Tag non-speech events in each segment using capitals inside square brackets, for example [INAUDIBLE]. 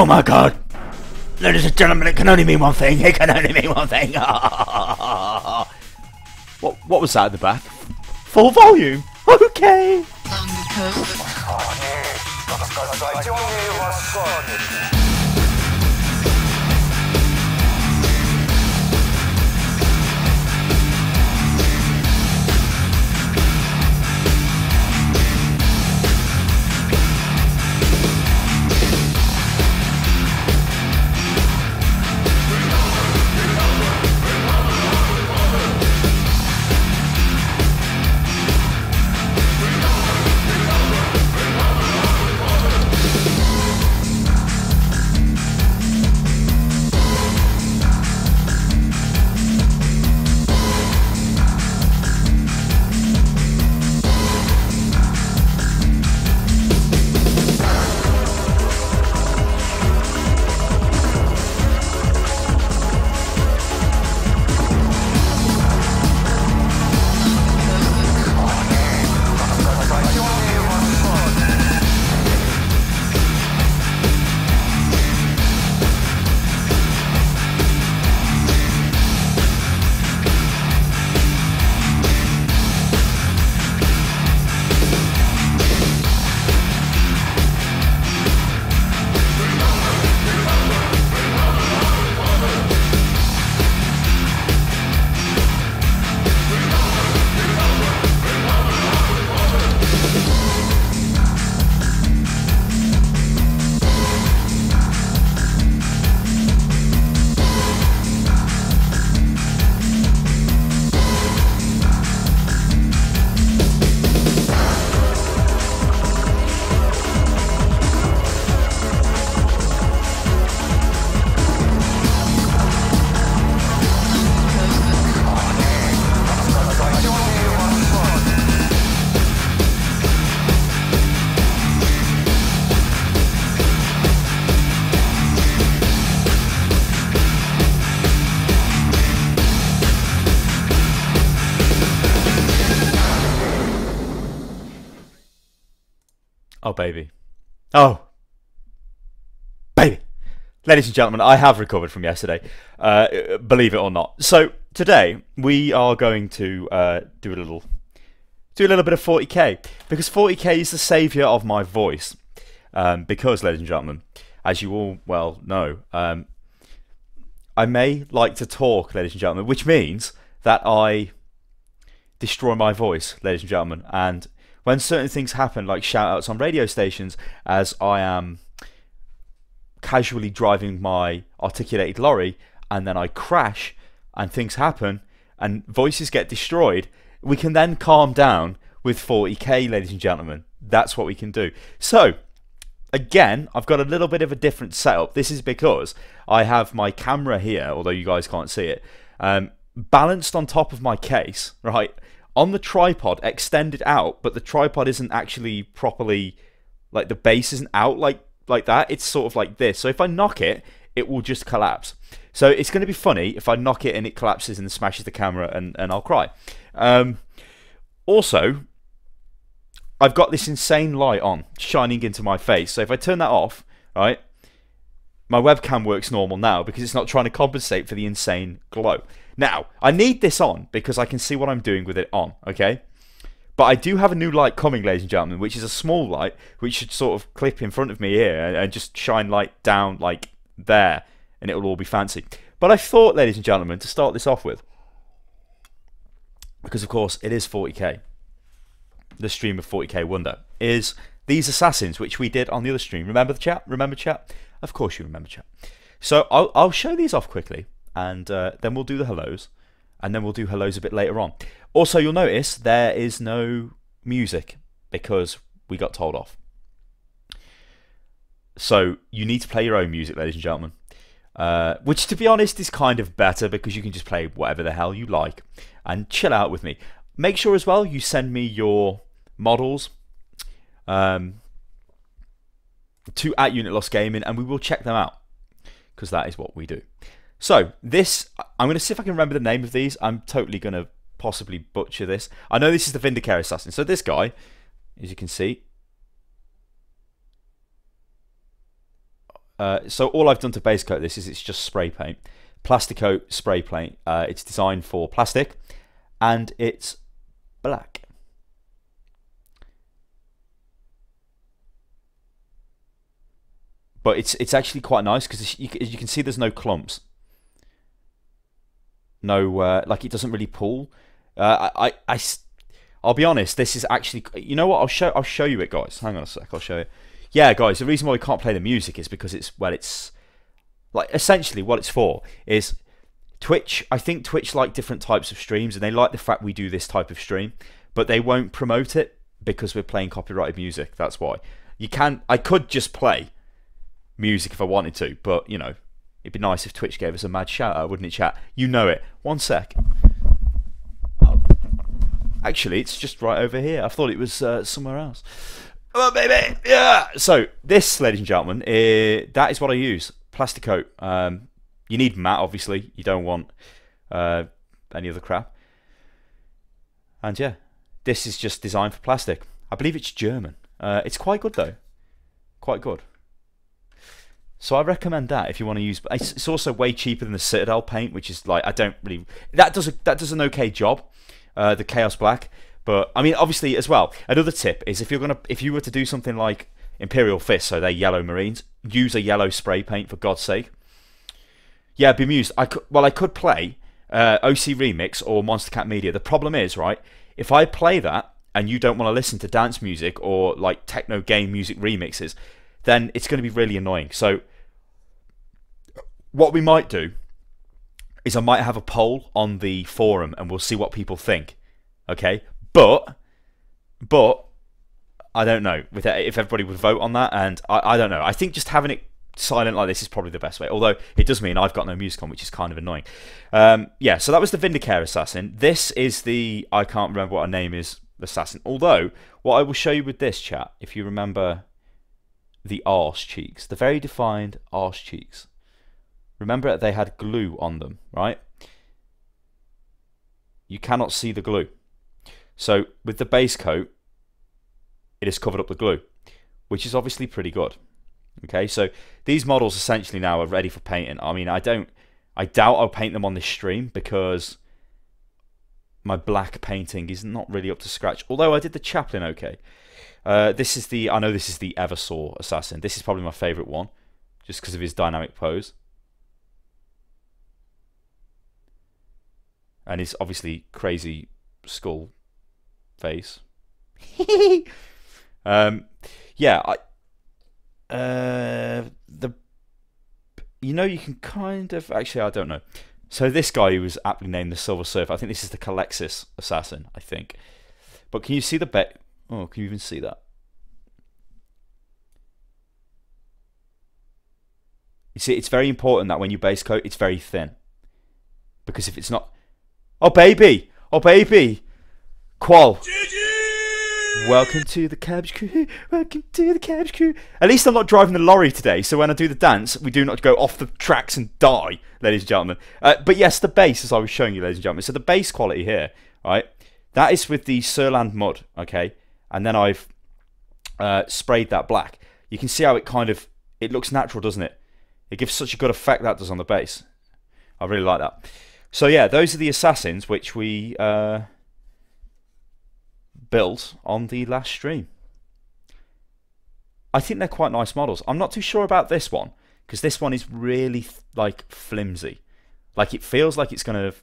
Oh my god! Ladies and gentlemen, it can only mean one thing. It can only mean one thing. [LAUGHS] What what was that at the back? Full volume. Okay. Baby. Oh. Baby. Ladies and gentlemen, I have recovered from yesterday, uh, believe it or not. So, today, we are going to uh, do a little do a little bit of 40k because 40k is the saviour of my voice. Um, because, ladies and gentlemen, as you all well know, um, I may like to talk, ladies and gentlemen, which means that I destroy my voice, ladies and gentlemen. And when certain things happen, like shout outs on radio stations, as I am casually driving my articulated lorry and then I crash and things happen and voices get destroyed, we can then calm down with 40k, ladies and gentlemen. That's what we can do. So, again, I've got a little bit of a different setup. This is because I have my camera here, although you guys can't see it, um, balanced on top of my case, right? On the tripod, extended out, but the tripod isn't actually properly, like the base isn't out like like that. It's sort of like this. So if I knock it, it will just collapse. So it's going to be funny if I knock it and it collapses and smashes the camera and, and I'll cry. Um, also, I've got this insane light on, shining into my face. So if I turn that off, right, my webcam works normal now because it's not trying to compensate for the insane glow. Now, I need this on because I can see what I'm doing with it on, okay? But I do have a new light coming, ladies and gentlemen, which is a small light, which should sort of clip in front of me here and, just shine light down like there, and it will all be fancy. But I thought, ladies and gentlemen, to start this off with, because of course it is 40k, the stream of 40k Wonder, is these assassins, which we did on the other stream. Remember the chat? Remember chat? Of course you remember chat. So I'll, I'll show these off quickly, and uh, then we'll do the hellos, and then we'll do hellos a bit later on. Also, you'll notice there is no music because we got told off. So you need to play your own music, ladies and gentlemen. Uh, which, to be honest, is kind of better because you can just play whatever the hell you like and chill out with me. Make sure as well you send me your models um, to at Unit Lost Gaming and we will check them out because that is what we do. So this, I'm going to see if I can remember the name of these. I'm totally going to possibly butcher this. I know this is the Vindicare Assassin. So this guy, as you can see, uh, so all I've done to base coat this is it's just spray paint. Plasticoat spray paint. Uh, it's designed for plastic and it's black. But it's it's actually quite nice because you, you can see there's no clumps no uh, like it doesn't really pull. Uh, I, I, I, I'll be honest. This is actually, you know what? I'll show, I'll show you it, guys. Hang on a sec. I'll show you. Yeah, guys. The reason why we can't play the music is because it's well, it's like essentially what it's for is Twitch. I think Twitch like different types of streams, and they like the fact we do this type of stream, but they won't promote it because we're playing copyrighted music. That's why you can. I could just play music if I wanted to, but you know, It'd be nice if Twitch gave us a mad shout out, wouldn't it, chat? You know it. One sec. Oh. Actually, it's just right over here. I thought it was uh, somewhere else. Oh, baby! Yeah! So, this, ladies and gentlemen, uh, that is what I use. Plastic coat. Um, you need matte, obviously. You don't want uh, any other crap. And yeah, this is just designed for plastic. I believe it's German. Uh, it's quite good, though. Quite good. So I recommend that if you want to use. It's also way cheaper than the Citadel paint, which is like I don't really. That does a, that does an okay job. Uh, the Chaos Black, but I mean obviously as well. Another tip is if you're gonna if you were to do something like Imperial Fist, so they're yellow Marines, use a yellow spray paint for God's sake. Yeah, bemused. I could well I could play uh, OC Remix or Monstercat Media. The problem is right if I play that and you don't want to listen to dance music or like techno game music remixes, then it's going to be really annoying. So what we might do is I might have a poll on the forum and we'll see what people think. Okay, but but I don't know if everybody would vote on that, and I, I don't know. I think just having it silent like this is probably the best way. Although it does mean I've got no music on, which is kind of annoying. Um, yeah, so that was the Vindicare Assassin. This is the I can't remember what her name is assassin. Although what I will show you with this chat, if you remember the arse cheeks, the very defined arse cheeks. Remember they had glue on them, right? You cannot see the glue. So with the base coat, it has covered up the glue. which is obviously pretty good. Okay, so these models essentially now are ready for painting. I mean, I don't, I doubt I'll paint them on this stream because my black painting is not really up to scratch. Although I did the Chaplain okay. Uh, this is the, I know this is the Eversor Assassin. This is probably my favourite one, just because of his dynamic pose. And his obviously crazy skull face. [LAUGHS] um, yeah, I, uh, the you know you can kind of actually I don't know. So this guy who was aptly named the Silver Surfer, I think this is the Culexus assassin, I think. But can you see the bet? Oh, can you even see that? You see, it's very important that when you base coat, it's very thin. Because if it's not... Oh, baby! Oh, baby! Qual. Welcome to the Cabs Crew. [LAUGHS] Welcome to the Cabs Crew. At least I'm not driving the lorry today, so when I do the dance, we do not go off the tracks and die, ladies and gentlemen. Uh, but yes, the bass, as I was showing you, ladies and gentlemen. So the bass quality here, right? That is with the Stirland mud, okay? And then I've uh, sprayed that black. You can see how it kind of it looks natural, doesn't it? It gives such a good effect that does on the base. I really like that. So yeah, those are the assassins which we. Uh, built on the last stream. I think they're quite nice models. I'm not too sure about this one because this one is really like flimsy. Like it feels like it's going to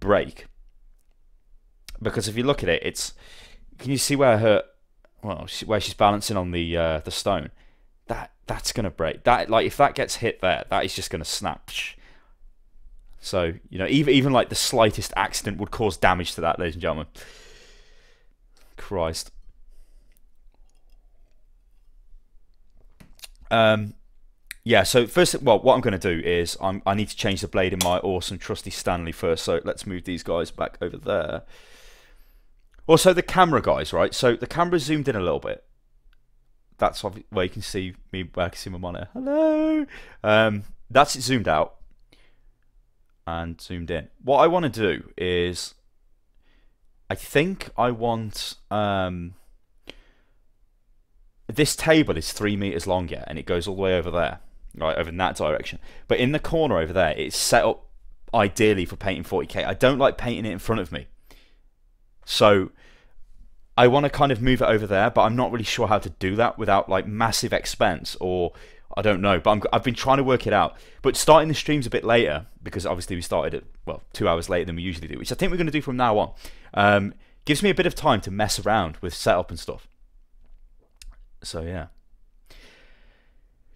break. Because if you look at it, it's can you see where her well where she's balancing on the uh, the stone? That that's going to break. That like if that gets hit there, that is just going to snap. So you know even even like the slightest accident would cause damage to that, ladies and gentlemen. Christ. Um, yeah, so first, well, what I'm going to do is I'm, I need to change the blade in my awesome trusty Stanley first. So let's move these guys back over there. Also, the camera guys, right? So the camera zoomed in a little bit. That's where you can see me, where I can see my monitor. Hello! Um, that's it zoomed out and zoomed in. What I want to do is I think I want um, this table is three meters long, yeah, and it goes all the way over there, right, over in that direction. But in the corner over there, it's set up ideally for painting 40k. I don't like painting it in front of me, so I want to kind of move it over there, but I'm not really sure how to do that without like massive expense or I don't know, but i have been trying to work it out. But starting the streams a bit later, because obviously we started at, well, two hours later than we usually do, which I think we're going to do from now on, um, gives me a bit of time to mess around with setup and stuff. So, yeah.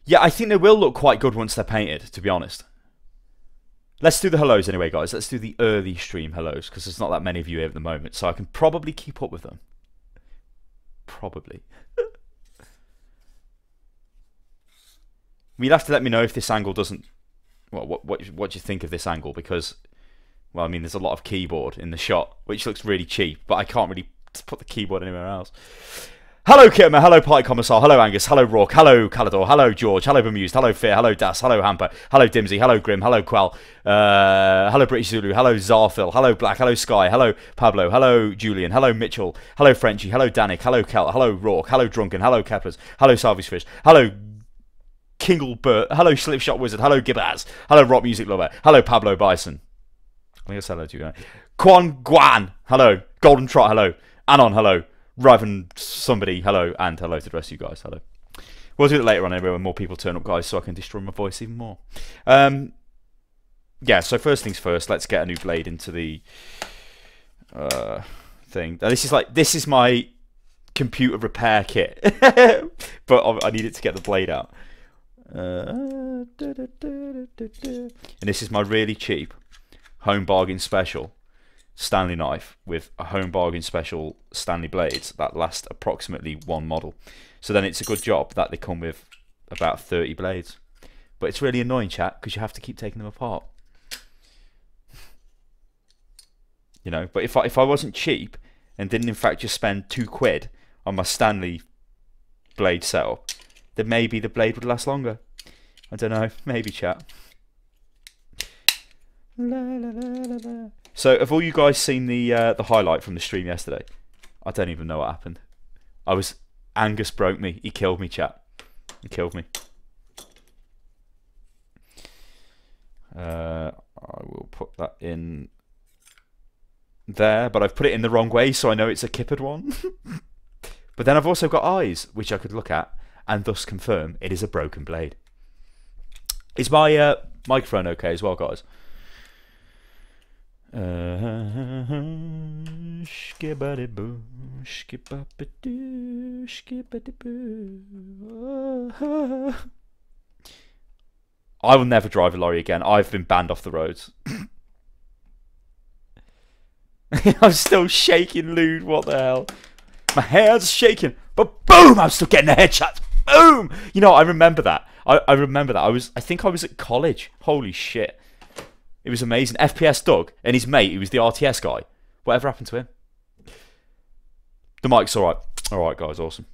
Yeah, I think they will look quite good once they're painted, to be honest. Let's do the hellos anyway, guys. Let's do the early stream hellos, because there's not that many of you here at the moment, so I can probably keep up with them. Probably. you'd have to let me know if this angle doesn't. Well, what what what do you think of this angle? Because, well, I mean, there's a lot of keyboard in the shot, which looks really cheap, but I can't really put the keyboard anywhere else. Hello, Kitma. Hello, Party Commissar. Hello, Angus. Hello, Rourke. Hello, Calador. Hello, George. Hello, Bemused. Hello, Fear. Hello, Das. Hello, Hamper. Hello, Dimsy. Hello, Grim. Hello, Quell. Uh, hello, British Zulu. Hello, Zarfil. Hello, Black. Hello, Sky. Hello, Pablo. Hello, Julian. Hello, Mitchell. Hello, Frenchy. Hello, Danik. Hello, Kel. Hello, Rourke. Hello, Drunken. Hello, Keppers. Hello, Salvage Fish. Hello, Kinglebert. Hello, Slipshot Wizard. Hello, Gibbaz. Hello, Rock Music Lover. Hello, Pablo Bison. I guess hello to you. Quan Guan. Hello. Golden Trot. Hello. Anon. Hello. Raven somebody. Hello. And hello to the rest of you guys. Hello. We'll do it later on anyway when more people turn up, guys, so I can destroy my voice even more. Um, yeah, so first things first, let's get a new blade into the uh, thing. Now, this is like, this is my computer repair kit, [LAUGHS] but I need it to get the blade out. Uh, and this is my really cheap home bargain special Stanley knife with a home bargain special Stanley blades that last approximately one model. So then it's a good job that they come with about 30 blades. But it's really annoying, chat, because you have to keep taking them apart. [LAUGHS] You know, but if I, if I wasn't cheap and didn't in fact just spend two quid on my Stanley blade setup, then maybe the blade would last longer. I don't know. Maybe chat. [LAUGHS] so, have all you guys seen the uh, the highlight from the stream yesterday? I don't even know what happened. I was Angus broke me. He killed me, chat. He killed me. Uh, I will put that in there, but I've put it in the wrong way, so I know it's a kippered one. [LAUGHS] but then I've also got eyes, which I could look at, and thus confirm it is a broken blade. Is my uh, microphone okay as well, guys? [LAUGHS] I will never drive a lorry again. I've been banned off the roads. [LAUGHS] I'm still shaking, Lude. What the hell? My hair's shaking, but boom! I'm still getting the headshots. Boom! You know, I remember that. I, I remember that. I was, I think I was at college. Holy shit! It was amazing. FPS Doug and his mate, he was the RTS guy. Whatever happened to him? The mic's all right. All right, guys, awesome.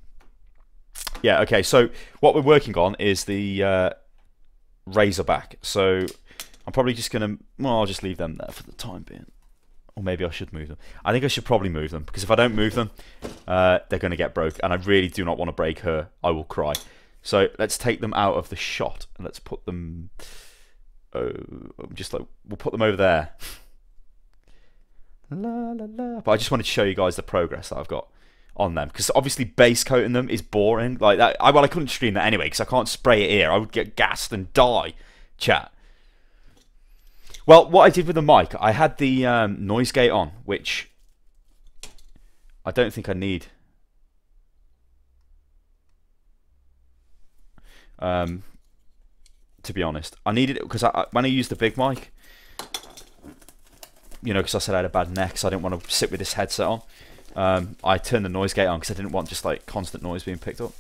Yeah, okay. So what we're working on is the uh, Razorback. So I'm probably just gonna. Well, I'll just leave them there for the time being. Or maybe I should move them. I think I should probably move them because if I don't move them, uh, they're going to get broke. And I really do not want to break her. I will cry. So let's take them out of the shot and let's put them. Oh, just like we'll put them over there. La, la, la. But I just wanted to show you guys the progress that I've got on them because obviously base coating them is boring. Like that, I, well, I couldn't stream that anyway because I can't spray it here. I would get gassed and die. Chat. Well, what I did with the mic, I had the um, noise gate on, which I don't think I need. Um, to be honest, I needed it because I, when I used the big mic, you know, because I said I had a bad neck, so I didn't want to sit with this headset on. Um, I turned the noise gate on because I didn't want just like constant noise being picked up.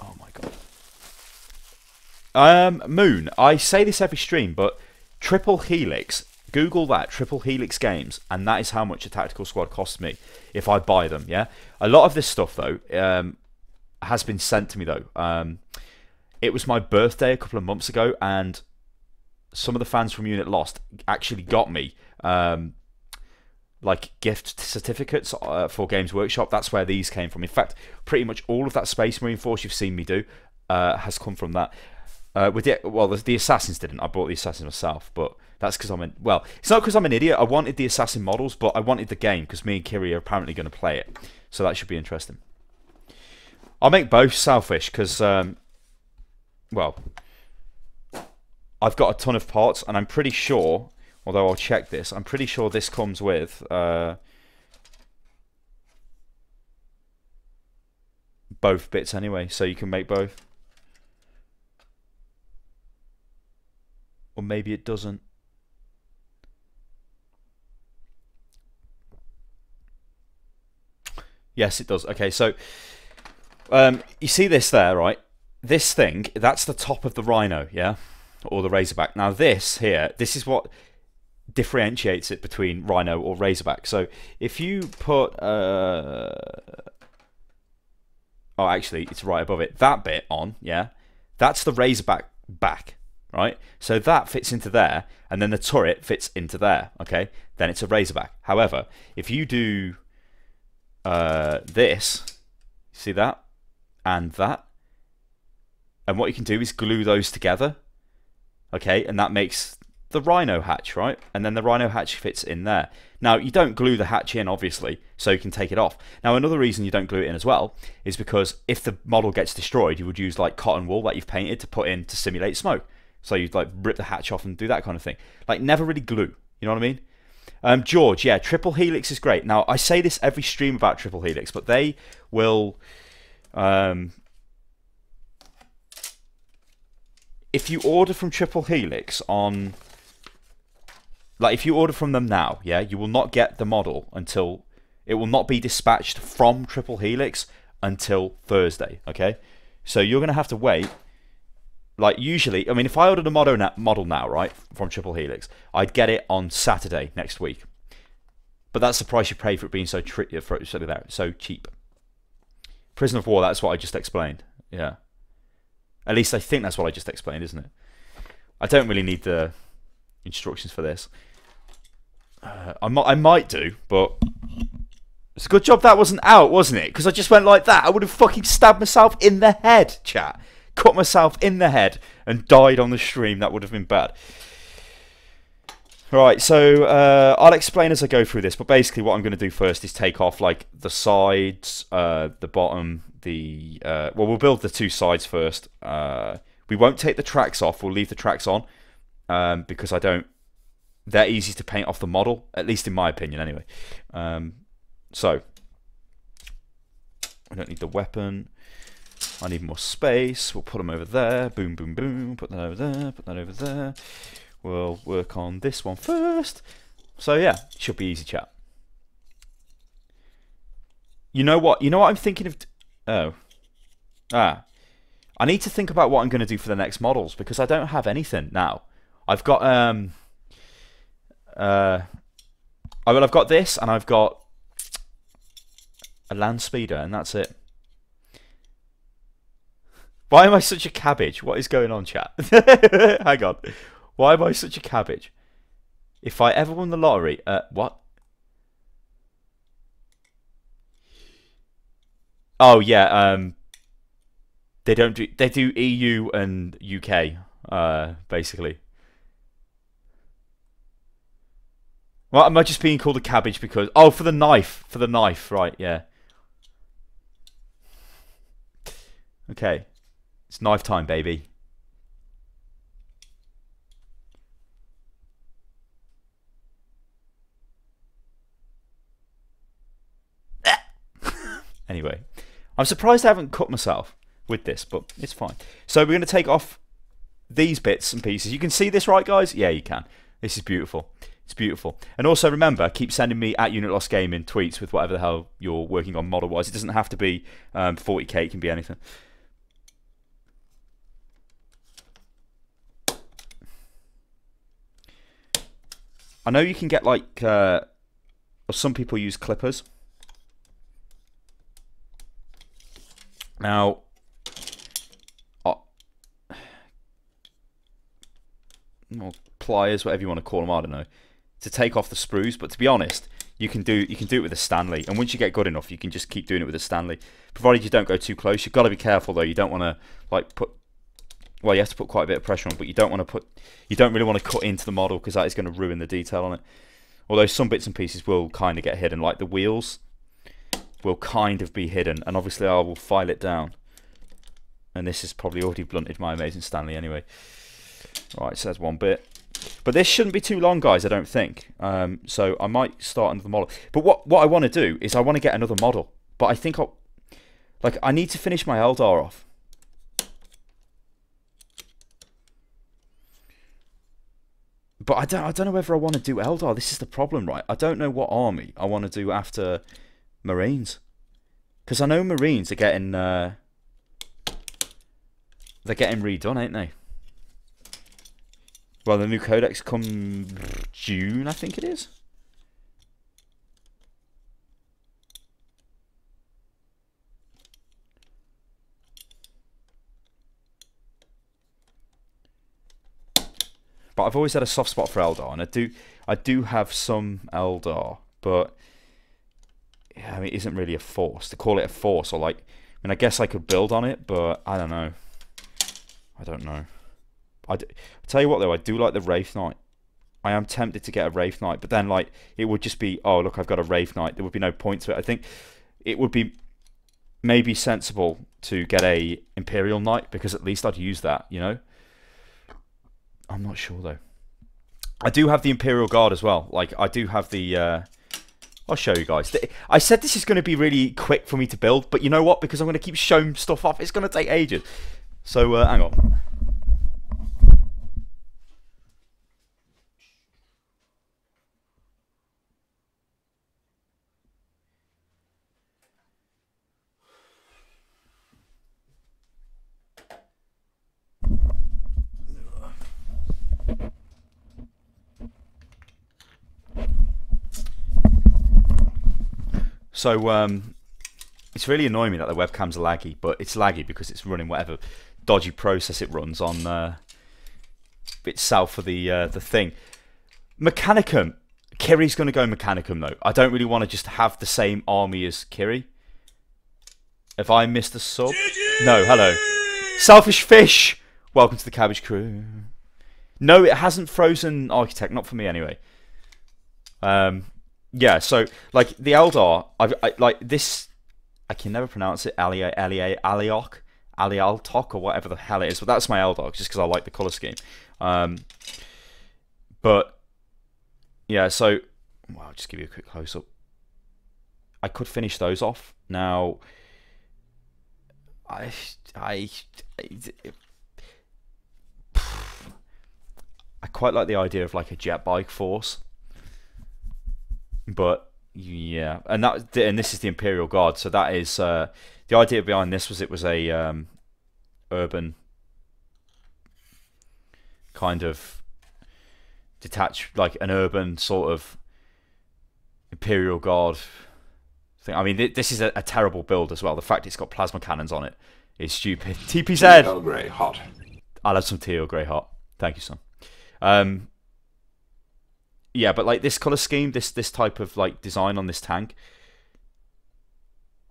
Oh my god. Um, Moon. I say this every stream, but Triple Helix. Google that Triple Helix games, and that is how much a tactical squad costs me if I buy them. Yeah, a lot of this stuff though um, has been sent to me though. Um, it was my birthday a couple of months ago, and some of the fans from Unit Lost actually got me um, like gift certificates uh, for Games Workshop. That's where these came from. In fact, pretty much all of that Space Marine Force you've seen me do uh, has come from that. Uh, with the well, the, the, assassins didn't. I bought the assassins myself, but that's because I'm an well. It's not because I'm an idiot. I wanted the assassin models, but I wanted the game because me and Kiri are apparently going to play it, so that should be interesting. I'll make both Selfish because, um, well, I've got a ton of parts, and I'm pretty sure. Although I'll check this, I'm pretty sure this comes with. Uh, both bits anyway, so you can make both. Or maybe it doesn't. Yes, it does. Okay, so um, you see this there, right? This thing, that's the top of the Rhino, yeah? Or the Razorback. Now this here, this is what differentiates it between Rhino or Razorback. So if you put... Uh, oh, actually, it's right above it. That bit on, yeah? That's the Razorback back right? So that fits into there, and then the turret fits into there, okay? Then it's a Razorback. However, if you do uh, this, see that, and that, and what you can do is glue those together, okay? And that makes the Rhino hatch, right? And then the Rhino hatch fits in there. Now, you don't glue the hatch in, obviously, so you can take it off. Now, another reason you don't glue it in as well is because if the model gets destroyed, you would use like cotton wool that you've painted to put in to simulate smoke. So you'd like rip the hatch off and do that kind of thing. Like never really glue. You know what I mean? Um, George, yeah, triple helix is great. Now I say this every stream about triple helix, but they will. Um, if you order from triple helix on, like if you order from them now, yeah, you will not get the model until it will not be dispatched from triple helix until Thursday. Okay, so you're gonna have to wait like usually, I mean, if I ordered a model now, model now, right, from Triple Helix, I'd get it on Saturday next week. But that's the price you pay for it being so tri- for so, so cheap. Prison of War, that's what I just explained. Yeah. At least I think that's what I just explained, isn't it? I don't really need the instructions for this. Uh, I might, I might do, but It's a good job that wasn't out, wasn't it? Because I just went like that. I would have fucking stabbed myself in the head, chat. Cut myself in the head and died on the stream. That would have been bad. Right, so uh, I'll explain as I go through this, but basically what I'm going to do first is take off like the sides, uh, the bottom, the uh, well, we'll build the two sides first. Uh, we won't take the tracks off. We'll leave the tracks on um, because I don't. They're easy to paint off the model, at least in my opinion, anyway. Um, so I don't need the weapon. I need more space. We'll put them over there. Boom, boom, boom. Put that over there. Put that over there. We'll work on this one first. So yeah, should be easy chat. You know what? You know what I'm thinking of. Oh. Ah. I need to think about what I'm going to do for the next models because I don't have anything now. I've got um. Uh. I well, I've got this and I've got a land speeder and that's it. Why am I such a cabbage? What is going on, chat? [LAUGHS] Hang on. Why am I such a cabbage? If I ever won the lottery, uh, what? Oh yeah, um, they don't do they do EU and UK, uh, basically. Well, am I just being called a cabbage because oh for the knife for the knife right yeah. Okay, it's knife time, baby. [LAUGHS] Anyway, I'm surprised I haven't cut myself with this, but it's fine. So we're going to take off these bits and pieces. You can see this, right, guys? Yeah, you can. This is beautiful. It's beautiful. And also remember, keep sending me at Unit Lost Gaming tweets with whatever the hell you're working on model wise. It doesn't have to be um, 40k, it can be anything. I know you can get like, uh, some people use clippers. Now, uh, well, pliers, whatever you want to call them, I don't know, to take off the sprues. But to be honest, you can do you can do it with a Stanley, and once you get good enough, you can just keep doing it with a Stanley, provided you don't go too close. You've got to be careful though. You don't want to like put. Well, you have to put quite a bit of pressure on, but you don't want to put. You don't really want to cut into the model because that is going to ruin the detail on it. Although some bits and pieces will kind of get hidden, like the wheels will kind of be hidden, and obviously I will file it down. And this has probably already blunted my amazing Stanley anyway. Right, so one bit. But this shouldn't be too long, guys, I don't think. Um, so I might start another model. But what, what I want to do is I want to get another model. But I think I'll... Like, I need to finish my Eldar off. But I don't, I don't know whether I want to do Eldar. This is the problem, right? I don't know what army I want to do after Marines. Because I know Marines are getting... Uh, they're getting redone, ain't they? Well, the new codex come June, I think it is. But I've always had a soft spot for Eldar, and I do, I do have some Eldar, but I mean, it isn't really a force. To call it a force, or like, I mean, I guess I could build on it, but I don't know. I don't know. I tell you what though, I do like the Wraith Knight. I am tempted to get a Wraith Knight, but then like it would just be, oh look, I've got a Wraith Knight. There would be no point to it. I think it would be maybe sensible to get a Imperial Knight because at least I'd use that, you know. I'm not sure though. I do have the Imperial Guard as well. Like I do have the. Uh, I'll show you guys. I said this is going to be really quick for me to build, but you know what? Because I'm going to keep showing stuff off, it's going to take ages. So uh, hang on. So um, it's really annoying me that the webcams are laggy, but it's laggy because it's running whatever dodgy process it runs on uh, itself for the uh, the thing. Mechanicum, Kiri's going to go Mechanicum though. I don't really want to just have the same army as Kiri. If I missed a sub, no. Hello, selfish fish. Welcome to the Cabbage Crew. No, it hasn't frozen Architect. Not for me anyway. Um, yeah. So like the Eldar, I've, I like this. I can never pronounce it. Alia, Alia, Aliok, Alialtok, or whatever the hell it is. But that's my Eldar, just because I like the color scheme. Um, but yeah, so well, I'll just give you a quick close up. I could finish those off now. I, I, [SIGHS] I quite like the idea of like a jet bike force, but yeah, and that and this is the Imperial Guard, so that is uh, the idea behind this was it was a um, urban kind of detached, like an urban sort of Imperial Guard thing. I mean, this is a, a, terrible build as well. The fact it's got plasma cannons on it is stupid. [LAUGHS] TP Earl Grey hot. I'll have some tea Earl Grey hot. Thank you, son. Um, yeah, but like this color scheme, this this type of like design on this tank,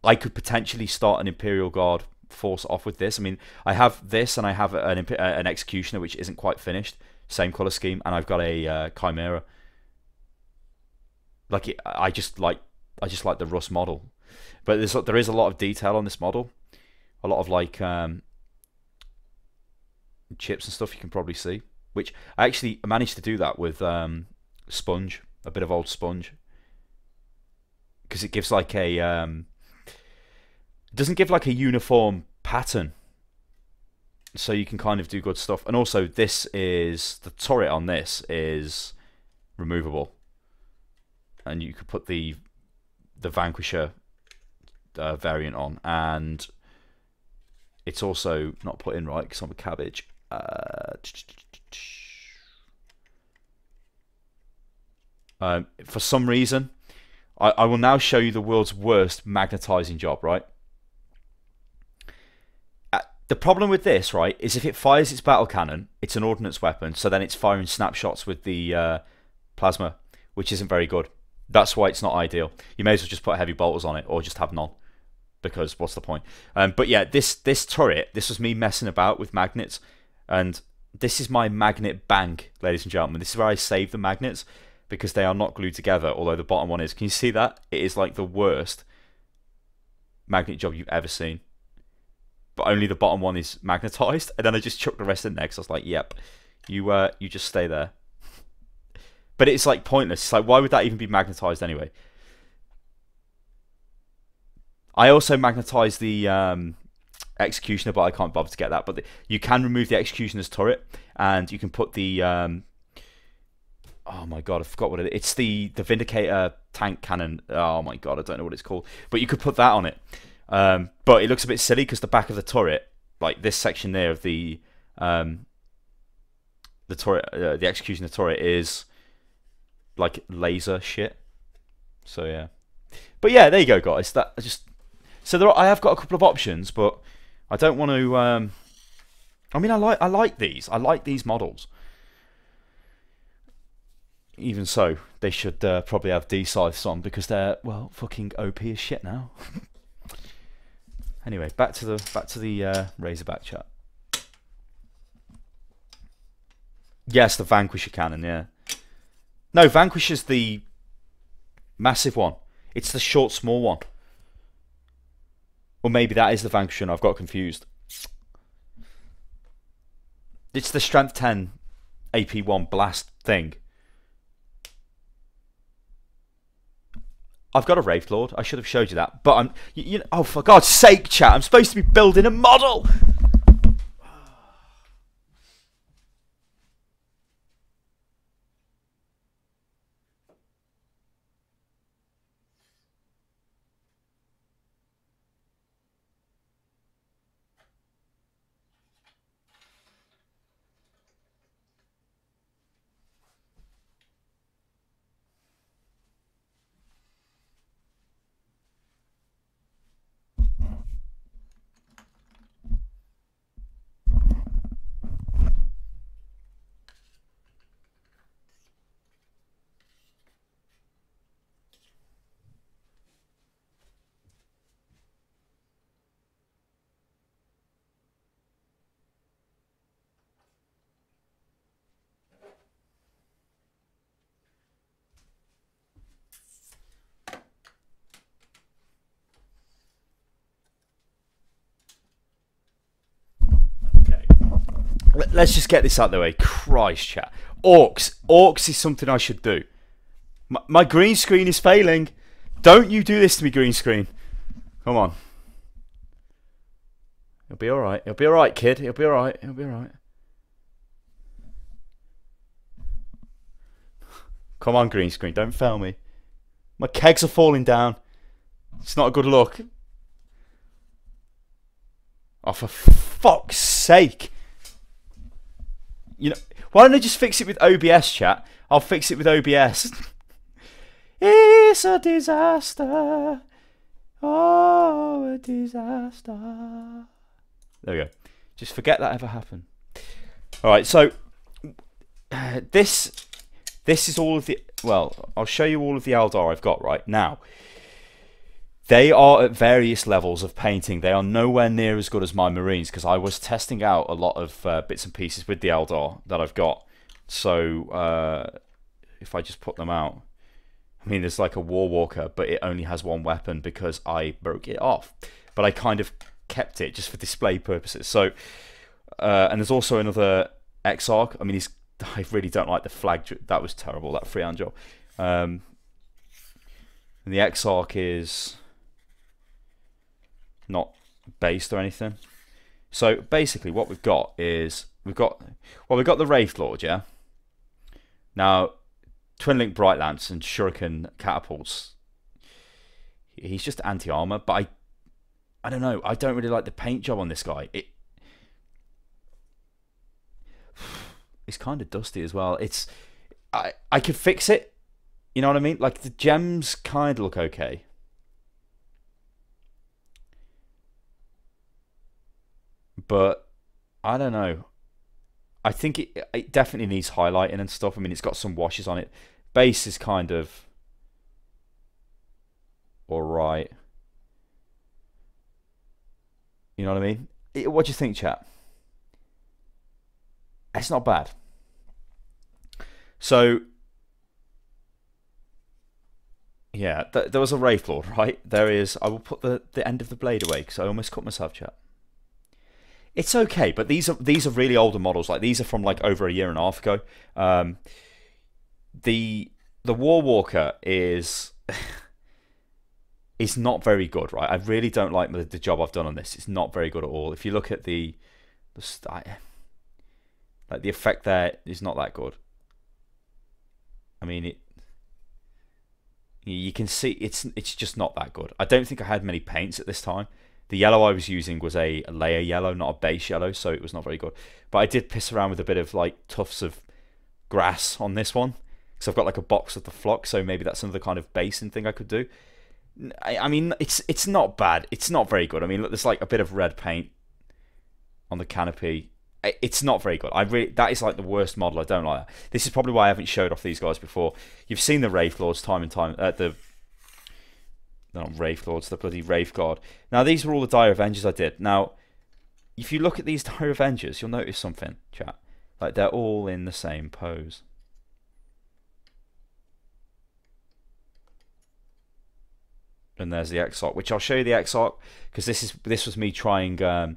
I could potentially start an Imperial Guard force off with this. I mean, I have this and I have an an Executioner which isn't quite finished, same color scheme, and I've got a uh, Chimera. Like I just like I just like the Russ model, but there's there is a lot of detail on this model, a lot of like um, chips and stuff you can probably see. Which I actually managed to do that with um, sponge, a bit of old sponge, because it gives like a um, doesn't give like a uniform pattern so you can kind of do good stuff. And also, this is the turret on this is removable, and you could put the the Vanquisher uh, variant on, and it's also not put in right because I'm a cabbage. Uh, um, for some reason, I, I will now show you the world's worst magnetizing job. Right the problem with this, right, is if it fires its battle cannon, it's an ordnance weapon, so then it's firing snapshots with the uh, plasma, which isn't very good. That's why it's not ideal. You may as well just put heavy bolters on it, or just have none, because what's the point? Um, but yeah, this this turret, this was me messing about with magnets, and this is my magnet bank, ladies and gentlemen. This is where I save the magnets because they are not glued together. Although the bottom one is. Can you see that? It is like the worst magnet job you've ever seen but only the bottom one is magnetized. And then I just chucked the rest in there because I was like, yep, you uh, you just stay there. But it's like pointless. It's like, why would that even be magnetized anyway? I also magnetized the um, executioner, but I can't bother to get that. But the, you can remove the executioner's turret, and you can put the um, oh my god, I forgot what it is. It's the the Vindicator tank cannon. Oh my god, I don't know what it's called. But you could put that on it, um, but it looks a bit silly because the back of the turret, like this section there of the um, the turret, uh, the executioner turret is like laser shit. So yeah, but yeah, there you go, guys. That just so there. Are, I have got a couple of options, but I don't want to. Um, I mean, I like I like these. I like these models. Even so, they should uh, probably have D scythes on because they're well fucking OP as shit now. [LAUGHS] Anyway, back to the back to the uh, Razorback chat. Yes, the Vanquisher cannon. Yeah. No, Vanquisher's the massive one. It's the short, small one. Or maybe that is the Vanquisher. I've got confused. It's the Strength 10 AP1 blast thing. I've got a Wraith Lord. I should have showed you that. But I'm, you, you know, oh, for God's sake, chat. I'm supposed to be building a model. Let's just get this out of the way. Christ, chat. Orcs. Orcs is something I should do. My, my green screen is failing. Don't you do this to me, green screen. Come on. It'll be alright. It'll be alright, kid. It'll be alright. It'll be alright. Come on, green screen. Don't fail me. My kegs are falling down. It's not a good look. Oh, for fuck's sake. You know, why don't I just fix it with OBS, chat? I'll fix it with OBS. [LAUGHS] it's a disaster. Oh, a disaster. There we go. Just forget that ever happened. All right, so uh, [SIGHS] this this is all of the well. I'll show you all of the Eldar I've got right now. They are at various levels of painting. They are nowhere near as good as my Marines because I was testing out a lot of uh, bits and pieces with the Eldar that I've got. So uh, if I just put them out, I mean, there's like a War Walker, but it only has one weapon because I broke it off. But I kind of kept it just for display purposes. So, uh, and there's also another Exarch. I mean, he's I really don't like the flag. That was terrible. That free angel. Um, and the Exarch is not based or anything. So basically, what we've got is we've got well, we've got the Wraith Lord, yeah. Now, twin link bright lances and shuriken catapults. He's just anti armor, but I, I don't know. I don't really like the paint job on this guy. It, it's kind of dusty as well. It's, I, I could fix it. You know what I mean? Like the gems kind of look okay. But I don't know. I think it, it definitely needs highlighting and stuff. I mean, it's got some washes on it. Base is kind of alright. You know what I mean? It, what do you think, chat? It's not bad. So, yeah, th there was a Lord, [LAUGHS] right? There is. I will put the, the end of the blade away because I almost cut myself, chat. It's okay, but these are these are really older models. Like these are from like over a year and a half ago. Um, the the War Walker is [LAUGHS] is not very good, right? I really don't like the, the, job I've done on this. It's not very good at all. If you look at the the like the effect there is not that good. I mean it. You can see it's it's just not that good. I don't think I had many paints at this time. The yellow I was using was a, layer yellow, not a base yellow, so it was not very good. But I did piss around with a bit of like tufts of grass on this one because I've got like a box of the flock, so maybe that's another kind of basing thing I could do. I, I mean, it's it's not bad. It's not very good. I mean, look, there's like a bit of red paint on the canopy. It's not very good. I really that is like the worst model. I don't like that. This is probably why I haven't showed off these guys before. You've seen the Wraith Lords time and time. Uh, the not Wraith Lords, the bloody Wraithguard. Now, these were all the Dire Avengers I did. Now, if you look at these [LAUGHS] Dire Avengers, you'll notice something, chat. Like, they're all in the same pose. And there's the Exarch, which I'll show you the Exarch, because this is this was me trying um,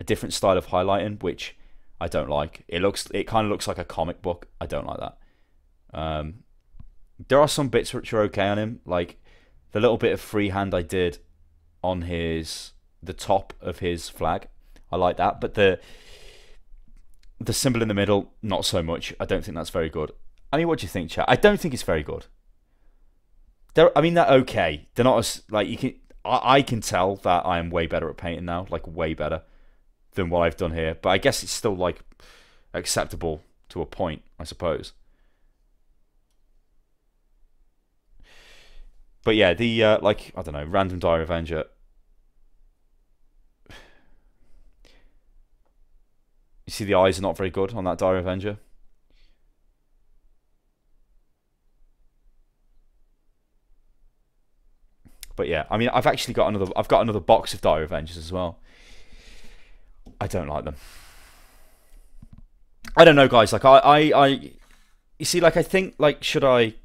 a different style of highlighting, which I don't like. It looks, it kind of looks like a comic book. I don't like that. Um, there are some bits which are okay on him, like the little bit of freehand I did on his the top of his flag. I like that, but the the symbol in the middle, not so much. I don't think that's very good. I mean, what do you think, chat? I don't think it's very good. They're, I mean, they're okay. They're not as like you can. I, I can tell that I am way better at painting now, like way better than what I've done here. But I guess it's still like acceptable to a point, I suppose. But yeah, the uh, like I don't know, random Dire Avenger. You see, the eyes are not very good on that Dire Avenger. But yeah, I mean, I've actually got another. I've got another box of Dire Avengers as well. I don't like them. I don't know, guys. Like I, I, I. You see, like I think, like should I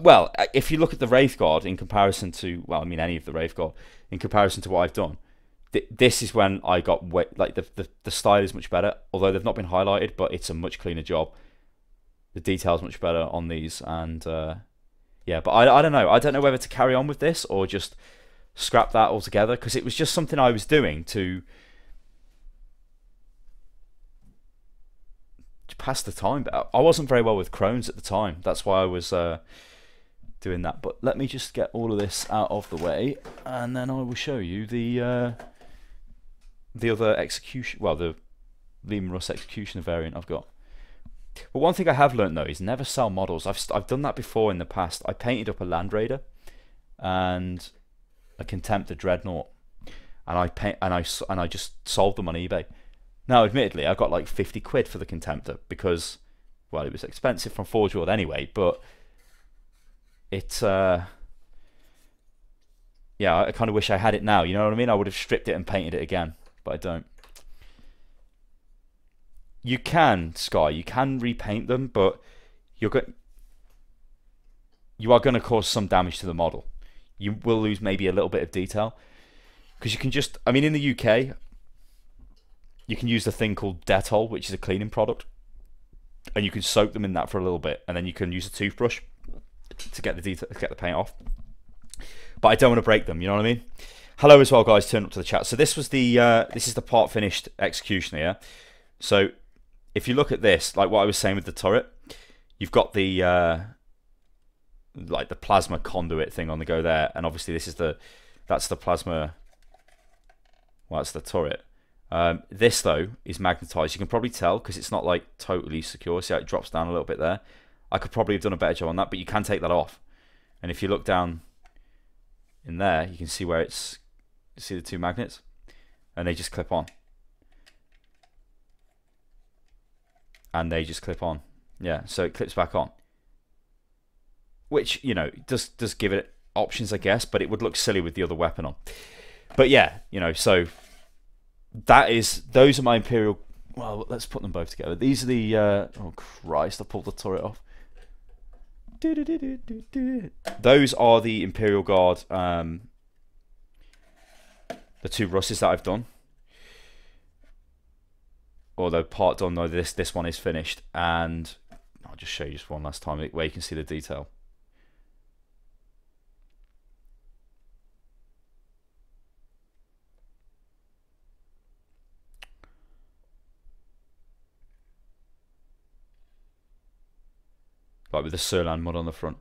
well, uh, if you look at the Wraithguard in comparison to, well, I mean, any of the Wraithguard in comparison to what I've done, th- this is when I got way, like the, the the style is much better. Although they've not been highlighted, but it's a much cleaner job. The details much better on these, and uh, yeah. But I I don't know. I don't know whether to carry on with this or just scrap that altogether because it was just something I was doing to pass the time. But I wasn't very well with Crohn's at the time. That's why I was uh, doing that. But let me just get all of this out of the way, and then I will show you the uh, the other execution. Well, the Leman Russ executioner variant I've got. But one thing I have learned though is never sell models. I've I've done that before in the past. I painted up a Land Raider and a Contemptor Dreadnought, and I paint and I and I just sold them on eBay. Now, admittedly, I got like fifty quid for the Contemptor because, well, it was expensive from Forge World anyway. But it, uh, yeah, I kind of wish I had it now. You know what I mean? I would have stripped it and painted it again, but I don't. You can, Sky. You can repaint them, but you're going. You are going to cause some damage to the model. You will lose maybe a little bit of detail because you can just. I mean, in the UK, you can use a thing called Dettol, which is a cleaning product, and you can soak them in that for a little bit, and then you can use a toothbrush to get the detail, to get the paint off. But I don't want to break them. You know what I mean? Hello as well, guys. Turn up to the chat. So this was the uh, this is the part finished execution here. So if you look at this, like what I was saying with the turret, you've got the uh, like the plasma conduit thing on the go there, and obviously this is the that's the plasma. Well, that's the turret. Um, this though is magnetized. You can probably tell because it's not like totally secure. See how it drops down a little bit there. I could probably have done a better job on that, but you can take that off. And if you look down in there, you can see where it's see the two magnets, and they just clip on. And they just clip on. Yeah, so it clips back on. Which, you know, does does give it options, I guess, but it would look silly with the other weapon on. But yeah, you know, so that is those are my Imperial well, let's put them both together. These are the uh, oh Christ, I pulled the turret off. Those are the Imperial Guard um, the two Russes that I've done. Although part done though this this one is finished and I'll just show you just one last time where you can see the detail. Like with the Stirland mud on the front.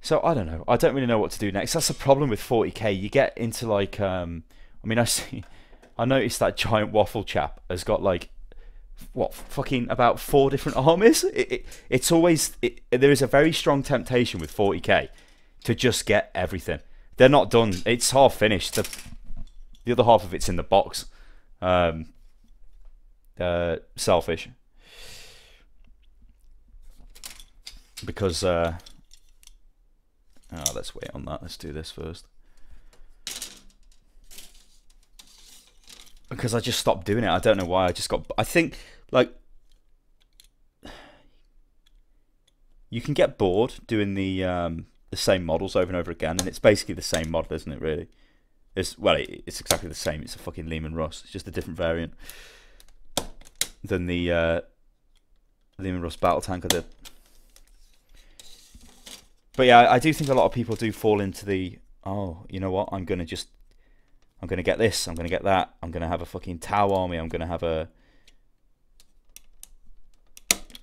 So I don't know. I don't really know what to do next. That's the problem with 40k. You get into like, um, I mean, I see, I noticed that giant waffle chap has got like, what fucking about four different armies. It, it, it's always it, there is a very strong temptation with 40k to just get everything. They're not done. It's half finished. The the other half of it's in the box. Um, uh, selfish. Because uh, oh, let's wait on that. Let's do this first. Because I just stopped doing it. I don't know why. I just got. I think like you can get bored doing the um, the same models over and over again, and it's basically the same model, isn't it? Really, it's well, it, it's exactly the same. It's a fucking Leman Russ. It's just a different variant than the uh, Leman Russ battle tank I did. But yeah, I do think a lot of people do fall into the oh, you know what? I'm gonna just I'm gonna get this. I'm gonna get that. I'm gonna have a fucking Tau army. I'm gonna have a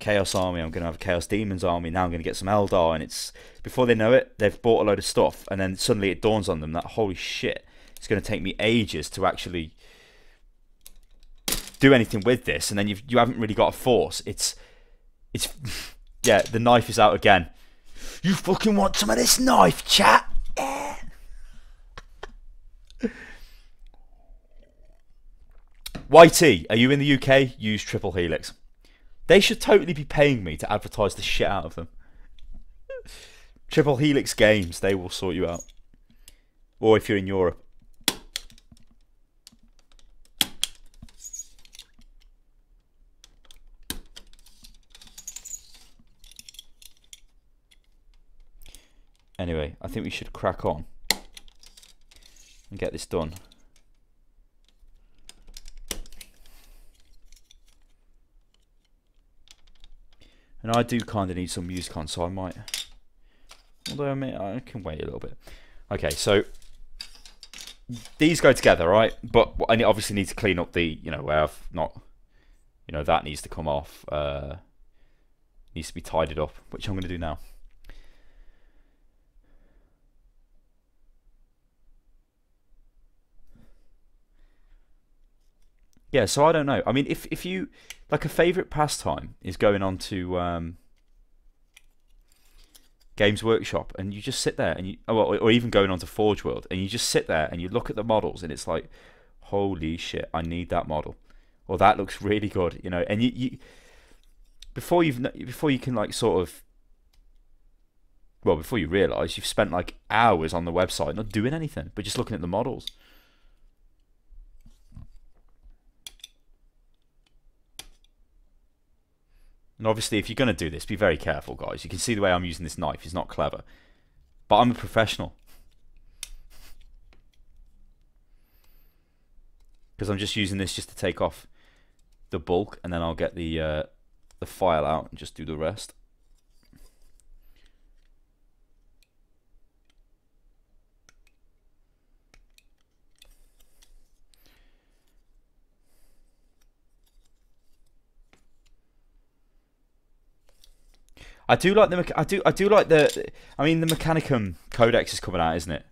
Chaos army. I'm gonna have a Chaos Demons army. Now I'm gonna get some Eldar, and it's before they know it, they've bought a load of stuff, and then suddenly it dawns on them that holy shit, it's gonna take me ages to actually do anything with this, and then you you haven't really got a force. It's it's [LAUGHS] yeah, the knife is out again. You fucking want some of this knife, chat? Eh. YT, are you in the UK? Use Triple Helix. They should totally be paying me to advertise the shit out of them. Triple Helix Games, they will sort you out. Or if you're in Europe. Anyway, I think we should crack on and get this done. And I do kind of need some music on, so I might... Although I, mean, I can wait a little bit. Okay, so these go together, right? But I obviously need to clean up the, you know, where I've not, you know, that needs to come off. Uh, needs to be tidied up, which I'm going to do now. Yeah, so I don't know. I mean, if if you like a favorite pastime is going on to um, Games Workshop and you just sit there and you, or, or even going on to Forge World and you just sit there and you look at the models and it's like, holy shit, I need that model, or that looks really good, you know. And you, you before you've before you can like sort of well before you realize you've spent like hours on the website not doing anything but just looking at the models And obviously, if you're going to do this, be very careful, guys. You can see the way I'm using this knife. It's not clever. But I'm a professional. Because I'm just using this just to take off the bulk, and then I'll get the, uh, the file out and just do the rest. I do like the I do I do like the I mean the Mechanicum Codex is coming out, isn't it?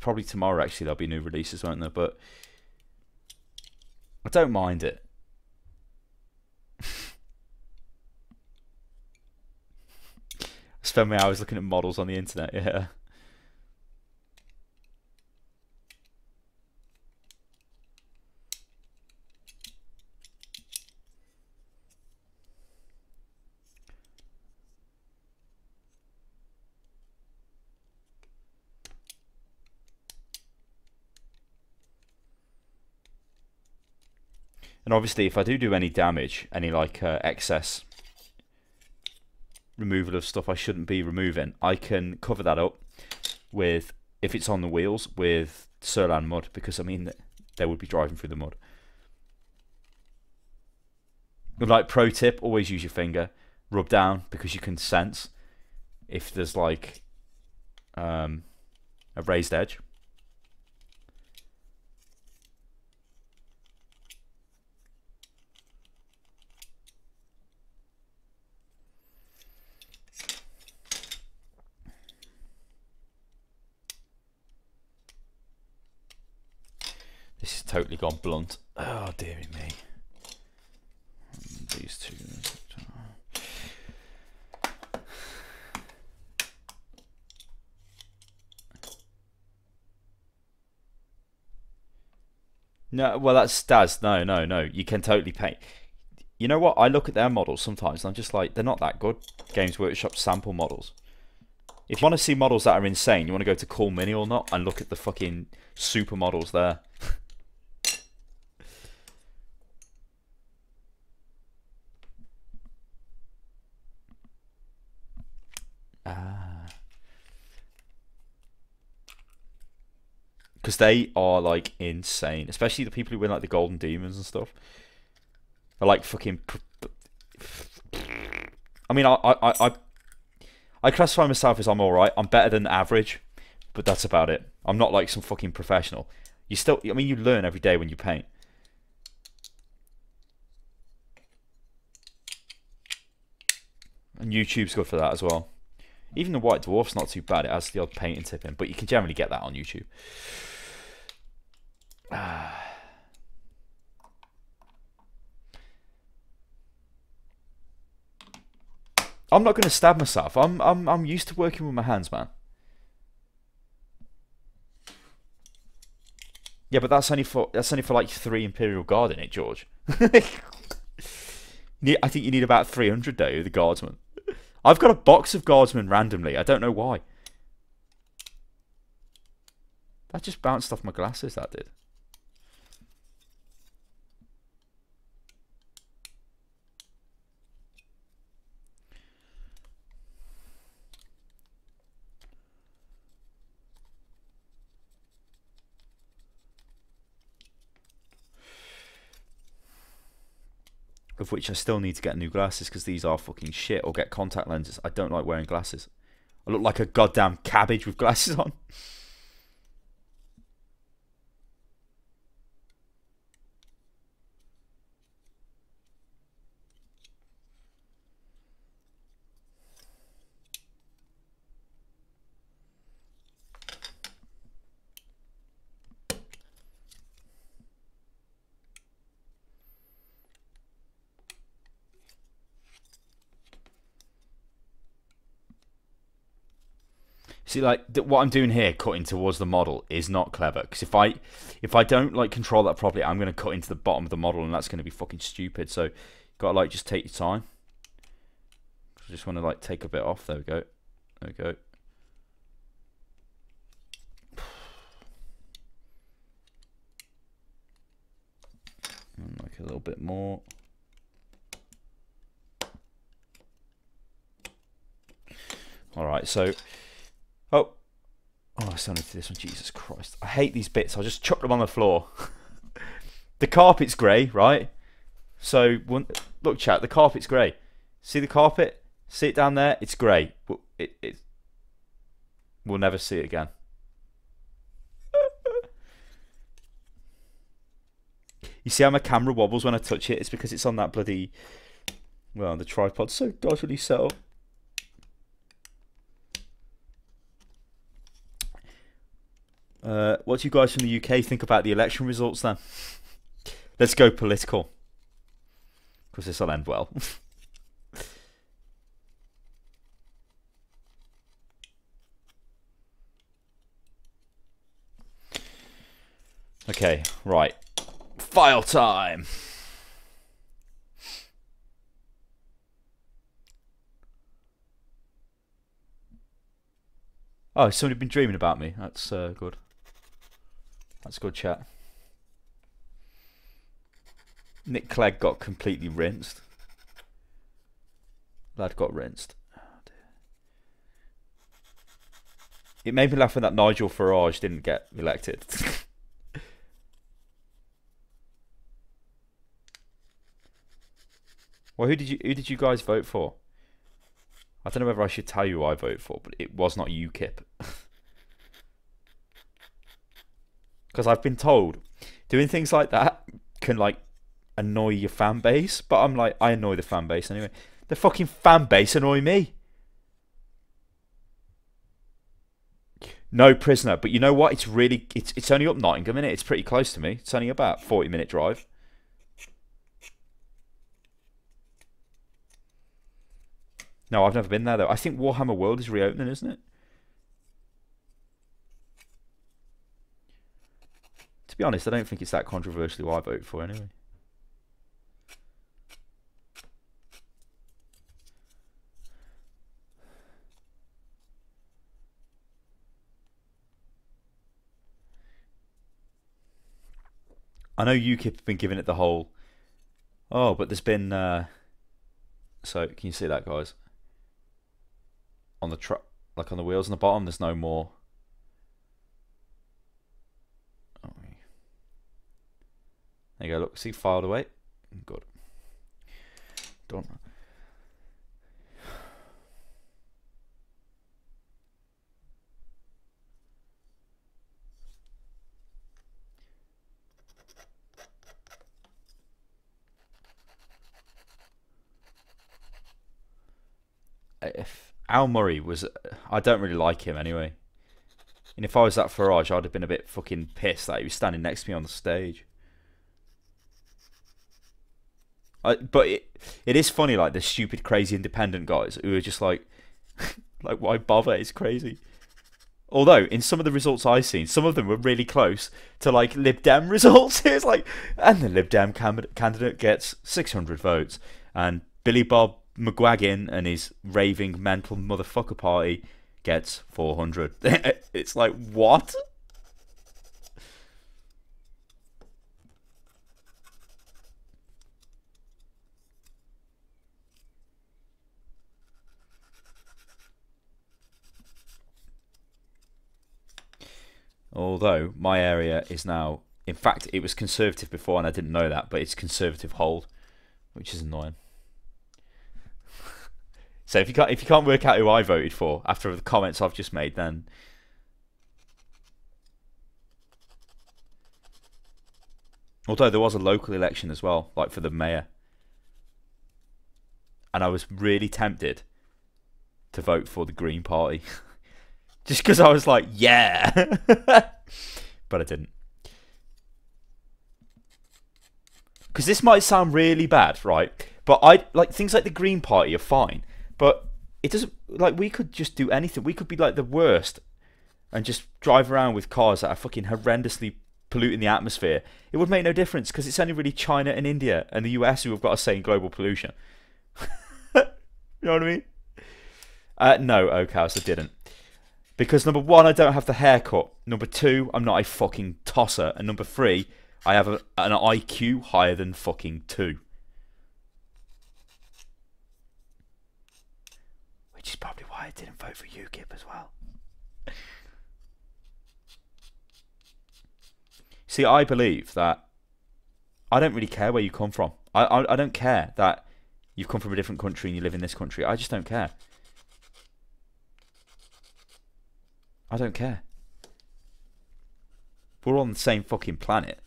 Probably tomorrow actually there'll be new releases, won't there? But I don't mind it. [LAUGHS] I spend my hours looking at models on the internet, yeah. And obviously, if I do do any damage, any like uh, excess removal of stuff I shouldn't be removing, I can cover that up with, if it's on the wheels, with Stirland mud, because I mean, they would be driving through the mud. Like pro tip, always use your finger. Rub down because you can sense if there's like um, a raised edge. Totally gone blunt. Oh, dearie me. These two. No, well, that's Stas. No, no, no. You can totally paint. You know what? I look at their models sometimes and I'm just like, they're not that good. Games Workshop sample models. If you want to see models that are insane, you want to go to Cool Mini or not and look at the fucking super models there. [LAUGHS] because they are like insane, especially the people who win like the Golden Demons and stuff. Are like fucking. I mean, I I I I classify myself as I'm all right. I'm better than average, but that's about it. I'm not like some fucking professional. You still, I mean, you learn every day when you paint. And YouTube's good for that as well. Even the White Dwarf's not too bad. It has the odd painting tip in, but you can generally get that on YouTube. [SIGHS] I'm not going to stab myself. I'm I'm I'm used to working with my hands, man. Yeah, but that's only for that's only for like three Imperial Guard in it, George. [LAUGHS] I think you need about 300 though, the Guardsmen. I've got a box of Guardsmen randomly. I don't know why. That just bounced off my glasses, that did. Of which I still need to get new glasses because these are fucking shit, or get contact lenses. I don't like wearing glasses. I look like a goddamn cabbage with glasses on. See, like what I'm doing here, cutting towards the model, is not clever. Because if I, if I don't like control that properly, I'm gonna cut into the bottom of the model, and that's gonna be fucking stupid. So, you gotta like just take your time. I just want to like take a bit off. There we go. There we go. And like a little bit more. All right, so Oh. Oh, I still need to do this one. Jesus Christ. I hate these bits. I'll just chuck them on the floor. [LAUGHS] the carpet's grey, right? So, one, look, chat, the carpet's grey. See the carpet? See it down there? It's grey. It, it, we'll never see it again. [LAUGHS] you see how my camera wobbles when I touch it? It's because it's on that bloody... Well, the tripod's so dodgily set up. Uh, what do you guys from the UK think about the election results then? Let's go political. Because this will end well. [LAUGHS] okay, right. File time! Oh, somebody been dreaming about me. That's uh, good. That's good chat. Nick Clegg got completely rinsed. Lad got rinsed. Oh, it made me laugh when that Nigel Farage didn't get elected. [LAUGHS] well, who did you who did you guys vote for? I don't know whether I should tell you I vote for, but it was not UKIP. [LAUGHS] because I've been told doing things like that can like annoy your fan base, but I'm like I annoy the fan base anyway. The fucking fan base annoy me. No prisoner, but you know what? It's really it's it's only up Nottingham, isn't it? It's pretty close to me. It's only about forty minute drive. No, I've never been there though. I think Warhammer World is reopening, isn't it? To be honest, I don't think it's that controversial who I vote for anyway. I know UKIP have been giving it the whole. Oh, but there's been. Uh, so can you see that, guys? On the truck, like on the wheels on the bottom, there's no more There you go, look, see filed away. Good. Done. If Al Murray was, I don't really like him anyway. And if I was that Farage, I'd have been a bit fucking pissed that he was standing next to me on the stage. I, but it, it is funny, like the stupid, crazy independent guys who are just like, [LAUGHS] like why bother? It's crazy. Although in some of the results I've seen, some of them were really close to like Lib Dem [LAUGHS] results. it's like, and the Lib Dem candidate gets 600 votes, and Billy Bob McGuagan and his raving mental motherfucker party gets 400. [LAUGHS] it's like what? Although my area is now, in fact, it was conservative before and I didn't know that, but it's conservative hold. which is annoying. [LAUGHS] so if you can't if you can't work out who I voted for after the comments I've just made, then although there was a local election as well, like for the mayor, and I was really tempted to vote for the Green Party, [LAUGHS] just because I was like, yeah, [LAUGHS] but I didn't. because this might sound really bad, right? But I like things like the Green Party are fine, but it doesn't like we could just do anything. We could be like the worst and just drive around with cars that are fucking horrendously polluting the atmosphere. It would make no difference because it's only really China and India and the US who have got a say in global pollution. [LAUGHS] you know what I mean? Uh, no, Oakhouse, I didn't. Because number one, I don't have the haircut. Number two, I'm not a fucking tosser. And number three, I have a, an IQ higher than fucking two. Which is probably why I didn't vote for UKIP as well. See, I believe that I don't really care where you come from. I, I, I don't care that you've come from a different country and you live in this country. I just don't care. I don't care. We're all on the same fucking planet.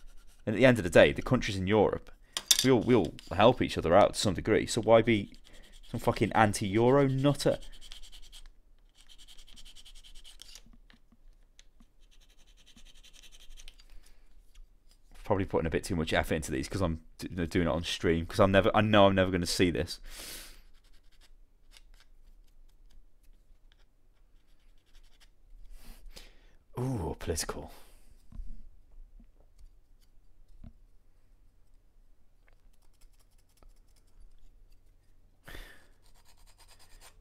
And at the end of the day, the countries in Europe, we all, we all help each other out to some degree. So why be some fucking anti-Euro nutter? Probably putting a bit too much effort into these because I'm doing it on stream because I'm never I know I'm never going to see this. Ooh, political.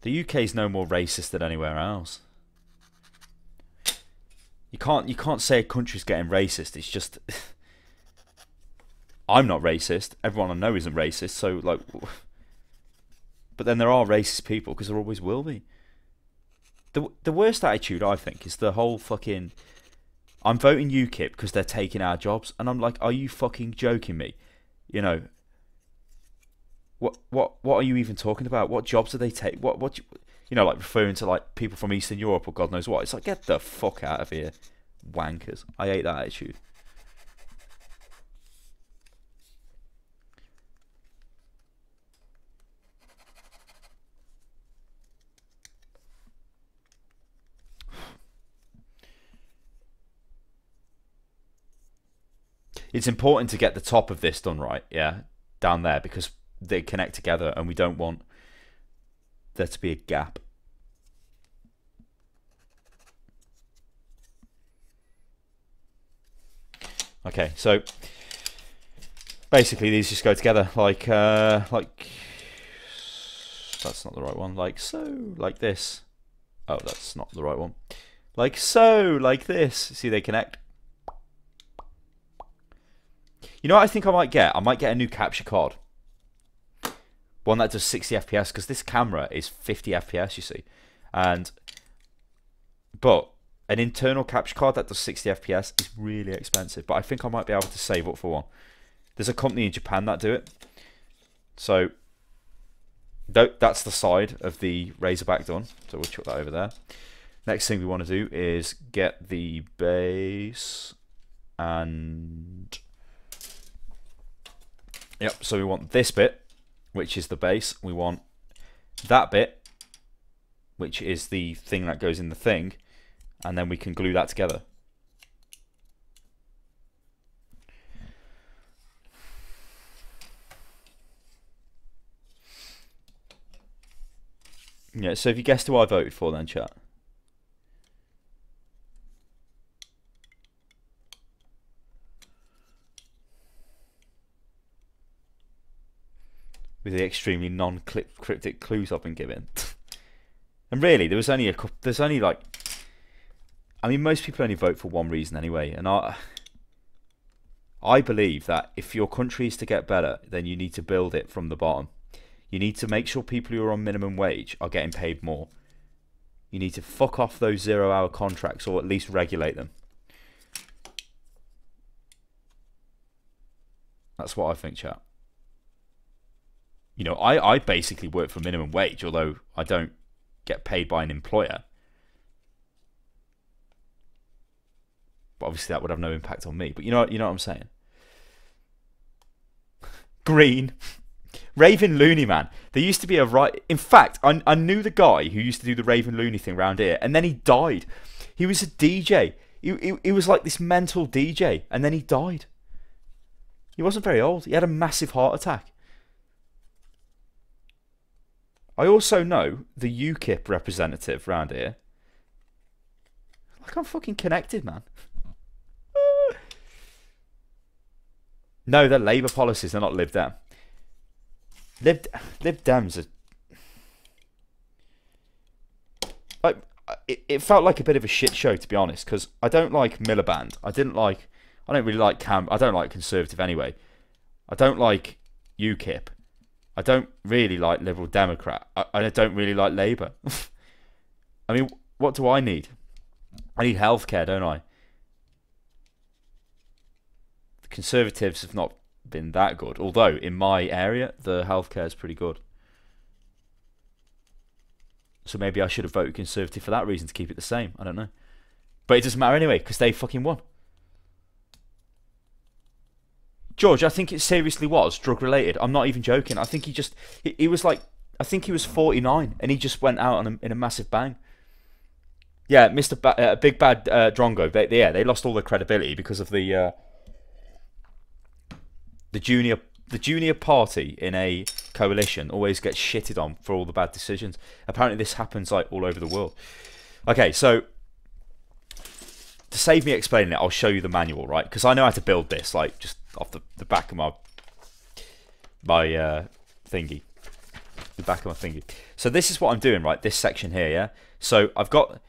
The UK is no more racist than anywhere else. You can't you can't say a country's getting racist. It's just [LAUGHS] I'm not racist. Everyone I know isn't racist. So like, [LAUGHS] but then there are racist people because there always will be. The the worst attitude I think is the whole fucking. I'm voting UKIP because they're taking our jobs, and I'm like, are you fucking joking me? You know, what what what are you even talking about? What jobs do they take? What what you, you know, like referring to like people from Eastern Europe or God knows what. It's like get the fuck out of here, wankers. I hate that attitude. It's important to get the top of this done right, yeah, down there because they connect together, and we don't want there to be a gap. Okay, so basically these just go together like uh, like that's not the right one. Like so, like this. Oh, that's not the right one. Like so, like this. See, they connect. You know what I think I might get? I might get a new capture card one that does 60 FPS because this camera is 50 FPS, you see, and but an internal capture card that does 60 FPS is really expensive. But I think I might be able to save up for one. There's a company in Japan that do it, so that's the side of the Razorback done. So we'll chuck that over there. Next thing we want to do is get the base and yep. So we want this bit which is the base. We want that bit, which is the thing that goes in the thing, and then we can glue that together. Yeah, so if you guessed who I voted for then, chat. With the extremely non-cryptic clues I've been given. [LAUGHS] and really, there was only a couple, there's only like, I mean, most people only vote for one reason anyway, and I, I believe that if your country is to get better, then you need to build it from the bottom. You need to make sure people who are on minimum wage are getting paid more. You need to fuck off those zero-hour contracts, or at least regulate them. That's what I think, chat. You know, I, I basically work for minimum wage, although I don't get paid by an employer. But obviously that would have no impact on me. But you know you know what I'm saying? [LAUGHS] Green. [LAUGHS] Raven Looney man. There used to be a right. In fact, I, I knew the guy who used to do the Raven Looney thing around here, and then he died. He was a DJ. He, he, he was like this mental DJ, and then he died. He wasn't very old. He had a massive heart attack. I also know the UKIP representative round here. Like I'm fucking connected, man. [LAUGHS] no, they're Labour policies. They're not Lib Dem. Lib Lib Dems are like it, it felt like a bit of a shit show to be honest because I don't like Miliband. I didn't like. I don't really like Cam. I don't like Conservative anyway. I don't like UKIP. I don't really like Liberal Democrat. I, I don't really like Labour. [LAUGHS] I mean, what do I need? I need healthcare, don't I? The Conservatives have not been that good. Although in my area, the healthcare is pretty good. So maybe I should have voted Conservative for that reason to keep it the same. I don't know. But it doesn't matter anyway because they fucking won. George, I think it seriously was drug related. I'm not even joking. I think he just he, he was like I think he was 49 and he just went out a, in a massive bang. Yeah, Mr. Ba- uh, Big Bad uh, Drongo. They, they, yeah, they lost all their credibility because of the uh, the junior the junior party in a coalition always gets shitted on for all the bad decisions. Apparently, this happens like all over the world. Okay, so to save me explaining it, I'll show you the manual, right? Because I know how to build this, like just off the, the back of my my uh, thingy, the back of my thingy. So this is what I'm doing, right? This section here, yeah. So I've got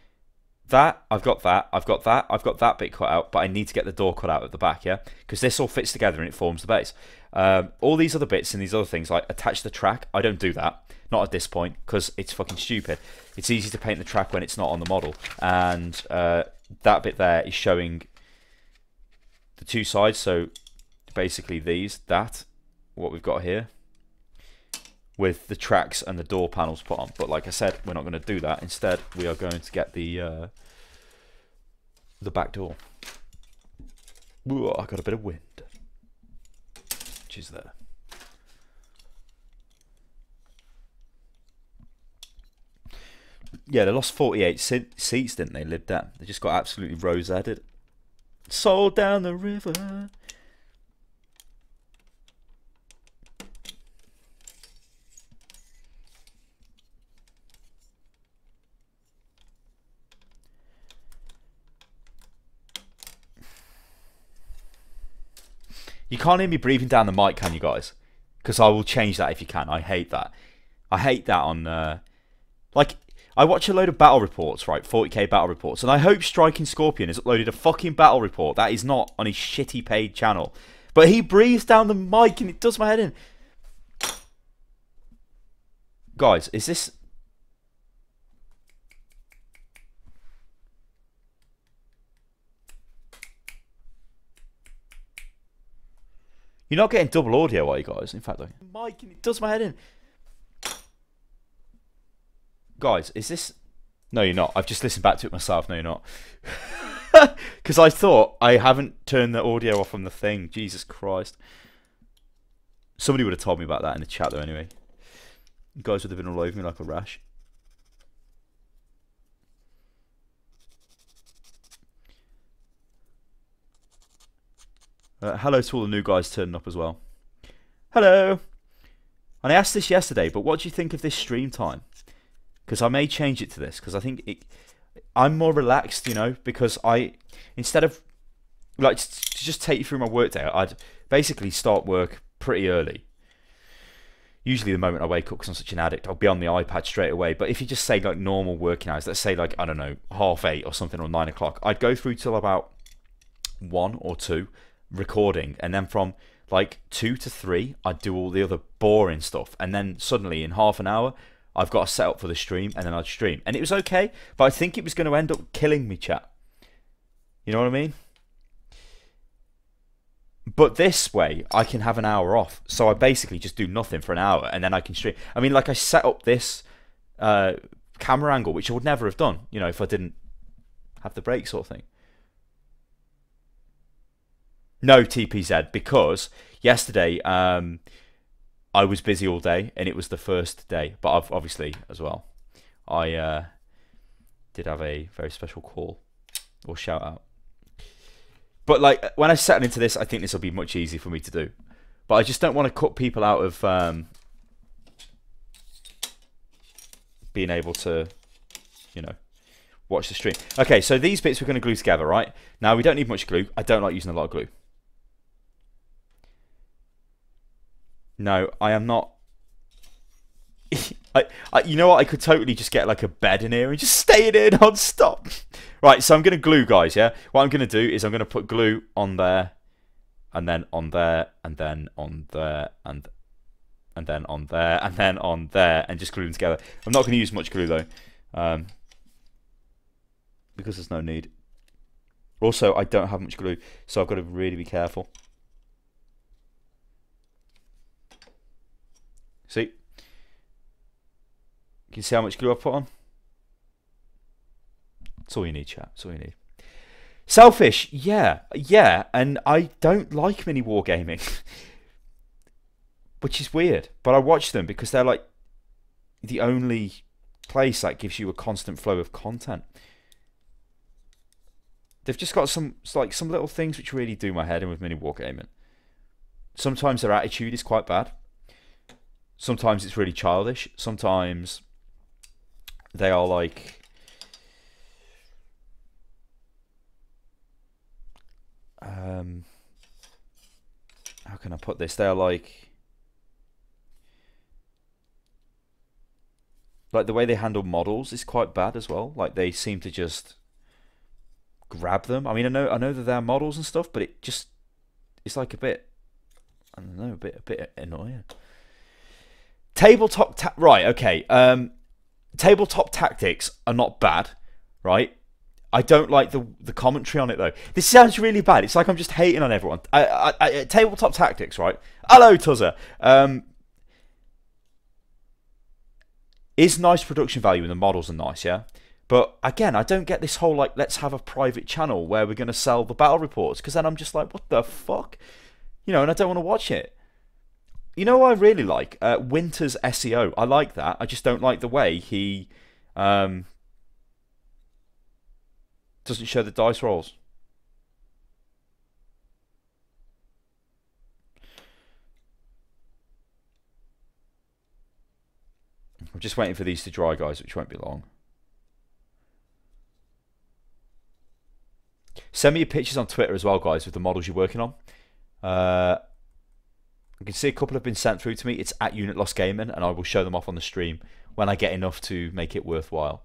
that, I've got that, I've got that, I've got that bit cut out, but I need to get the door cut out at the back, yeah, because this all fits together and it forms the base. Um, all these other bits and these other things, like attach the track, I don't do that, not at this point, because it's fucking stupid. It's easy to paint the track when it's not on the model, and uh, that bit there is showing the two sides, so basically these, that, what we've got here, with the tracks and the door panels put on. But like I said, we're not going to do that. Instead, we are going to get the uh, the back door. Ooh, I got a bit of wind, which is there. Yeah, they lost 48 seats, didn't they? Lived that. They just got absolutely rose-added. Sold down the river. You can't hear me breathing down the mic, can you guys? Because I will change that if you can. I hate that. I hate that on. Uh, like, I watch a load of battle reports, right? 40k battle reports, and I hope Striking Scorpion has uploaded a fucking battle report that is not on his shitty paid channel. But he breathes down the mic and it does my head in. Guys, is this You're not getting double audio, are you guys? In fact, like, Mike, it does my head in. Guys, is this? No, you're not. I've just listened back to it myself. No, you're not. [LAUGHS] Because I thought I haven't turned the audio off on the thing. Jesus Christ. Somebody would have told me about that in the chat, though. Anyway, you guys would have been all over me like a rash. Uh, hello to all the new guys turning up as well. Hello. And I asked this yesterday, but what do you think of this stream time? Because I may change it to this because I think it, I'm more relaxed, you know, because I instead of like to just take you through my work day, I'd basically start work pretty early. Usually, the moment I wake up, because I'm such an addict, I'll be on the iPad straight away. But if you just say like normal working hours, let's say like I don't know half eight or something or nine o'clock, I'd go through till about one or two, recording, and then from like two to three, I'd do all the other boring stuff, and then suddenly in half an hour, I've got a setup for the stream, and then I'd stream, and it was okay, but I think it was going to end up killing me, chat. You know what I mean? But this way, I can have an hour off. So I basically just do nothing for an hour, and then I can stream. I mean, like I set up this uh, camera angle, which I would never have done, you know, if I didn't have the break sort of thing. No TPZ because yesterday um, I was busy all day and it was the first day, but I've obviously as well. I uh, did have a very special call or shout out. But like when I settle into this, I think this will be much easier for me to do. But I just don't want to cut people out of um, being able to, you know, watch the stream. Okay, so these bits we're going to glue together, right? Now we don't need much glue. I don't like using a lot of glue. No, I am not. [LAUGHS] I, I, you know what? I could totally just get like a bed in here and just stay in here [LAUGHS] non-stop. Right, so I'm going to glue, guys, yeah? What I'm going to do is I'm going to put glue on there, and then on there, and then on there, and and then on there, and then on there, and just glue them together. I'm not going to use much glue, though, um, because there's no need. Also, I don't have much glue, so I've got to really be careful. See? You Can see how much glue I put on? That's all you need, chat. That's all you need. Selfish, yeah, yeah, and I don't like mini wargaming, [LAUGHS] which is weird. But I watch them because they're like the only place that gives you a constant flow of content. They've just got some like some little things which really do my head in with mini wargaming. Sometimes their attitude is quite bad. Sometimes it's really childish. Sometimes they are like um how can I put this? They're like like the way they handle models is quite bad as well. Like they seem to just grab them. I mean, I know I know that they're models and stuff, but it just it's like a bit I don't know, a bit a bit annoying. Tabletop ta- right, okay. Um tabletop tactics are not bad, right? I don't like the the commentary on it though. This sounds really bad. It's like I'm just hating on everyone. I, I, I, tabletop tactics, right? Hello, Tuzzer. Um, is nice production value and the models are nice, yeah. But again, I don't get this whole like let's have a private channel where we're going to sell the battle reports because then I'm just like, what the fuck, you know, and I don't want to watch it. You know what I really like? Uh, Winter's SEO. I like that. I just don't like the way he um, doesn't show the dice rolls. I'm just waiting for these to dry, guys, which won't be long. Send me your pictures on Twitter as well, guys, with the models you're working on. Uh, you can see a couple have been sent through to me. It's at Unit Lost Gaming, and I will show them off on the stream when I get enough to make it worthwhile.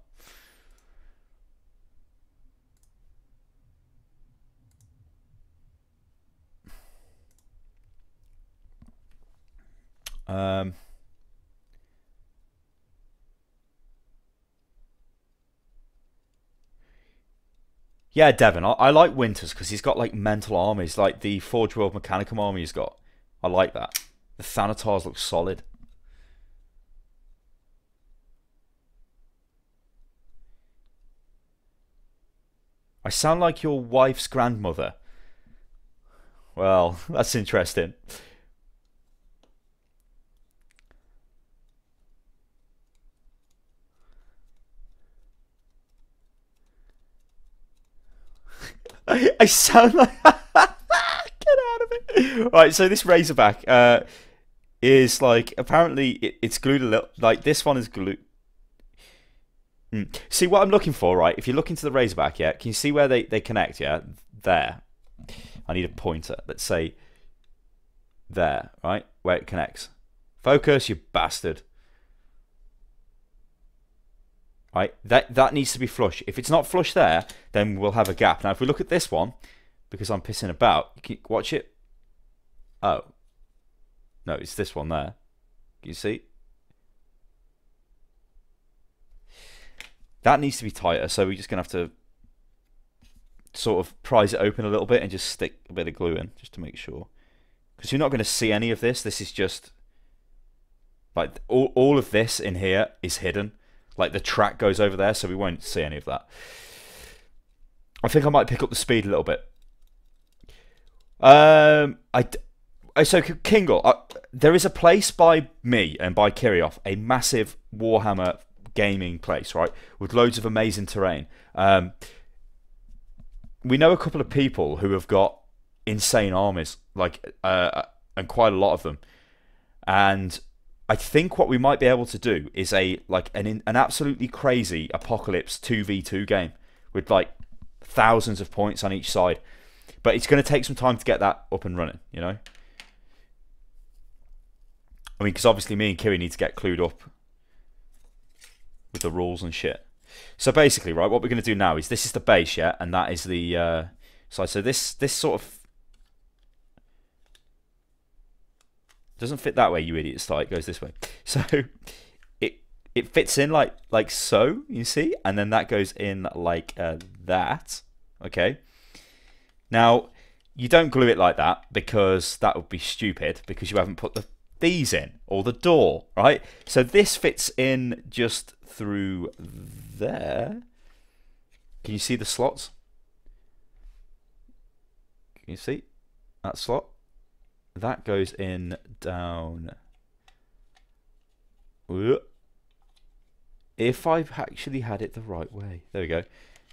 Um, yeah, Devon. I, I like Winters because he's got like mental armies, like the Forge World Mechanicum army he's got. I like that. The Thanatars look solid. I sound like your wife's grandmother. Well, [LAUGHS] that's interesting. [LAUGHS] I, sound like. [LAUGHS] [LAUGHS] Right, so this Razorback uh, is like apparently it, it's glued a little. Like this one is glued. Hmm. See what I'm looking for, right? If you look into the Razorback, yeah, can you see where they they connect? Yeah, there. I need a pointer. Let's say there, right, where it connects. Focus, you bastard. Right, that that needs to be flush. If it's not flush there, then we'll have a gap. Now, if we look at this one, because I'm pissing about. You can watch it. Oh. No, it's this one there. Can you see? That needs to be tighter, so we're just going to have to sort of prise it open a little bit and just stick a bit of glue in, just to make sure. because you're not going to see any of this. This is just like all, all of this in here is hidden. Like the track goes over there, so we won't see any of that. I think I might pick up the speed a little bit. Um, I so Kingle, uh, there is a place by me and by Kirioth, a massive Warhammer gaming place, right, with loads of amazing terrain. Um, we know a couple of people who have got insane armies, like, uh, and quite a lot of them. And I think what we might be able to do is a like an an absolutely crazy apocalypse two v two game with like thousands of points on each side. But it's going to take some time to get that up and running, you know. I mean, because obviously me and Kiri need to get clued up with the rules and shit. So basically, right, what we're going to do now is this is the base, yeah, and that is the uh, side. So this this sort of doesn't fit that way, you idiot. Style it goes this way. [LAUGHS] So it it fits in like like so, you see, and then that goes in like uh, that. Okay. Now you don't glue it like that because that would be stupid because you haven't put the these in or the door, right? So this fits in just through there. Can you see the slots? Can you see that slot? That goes in down. If I've actually had it the right way. There we go.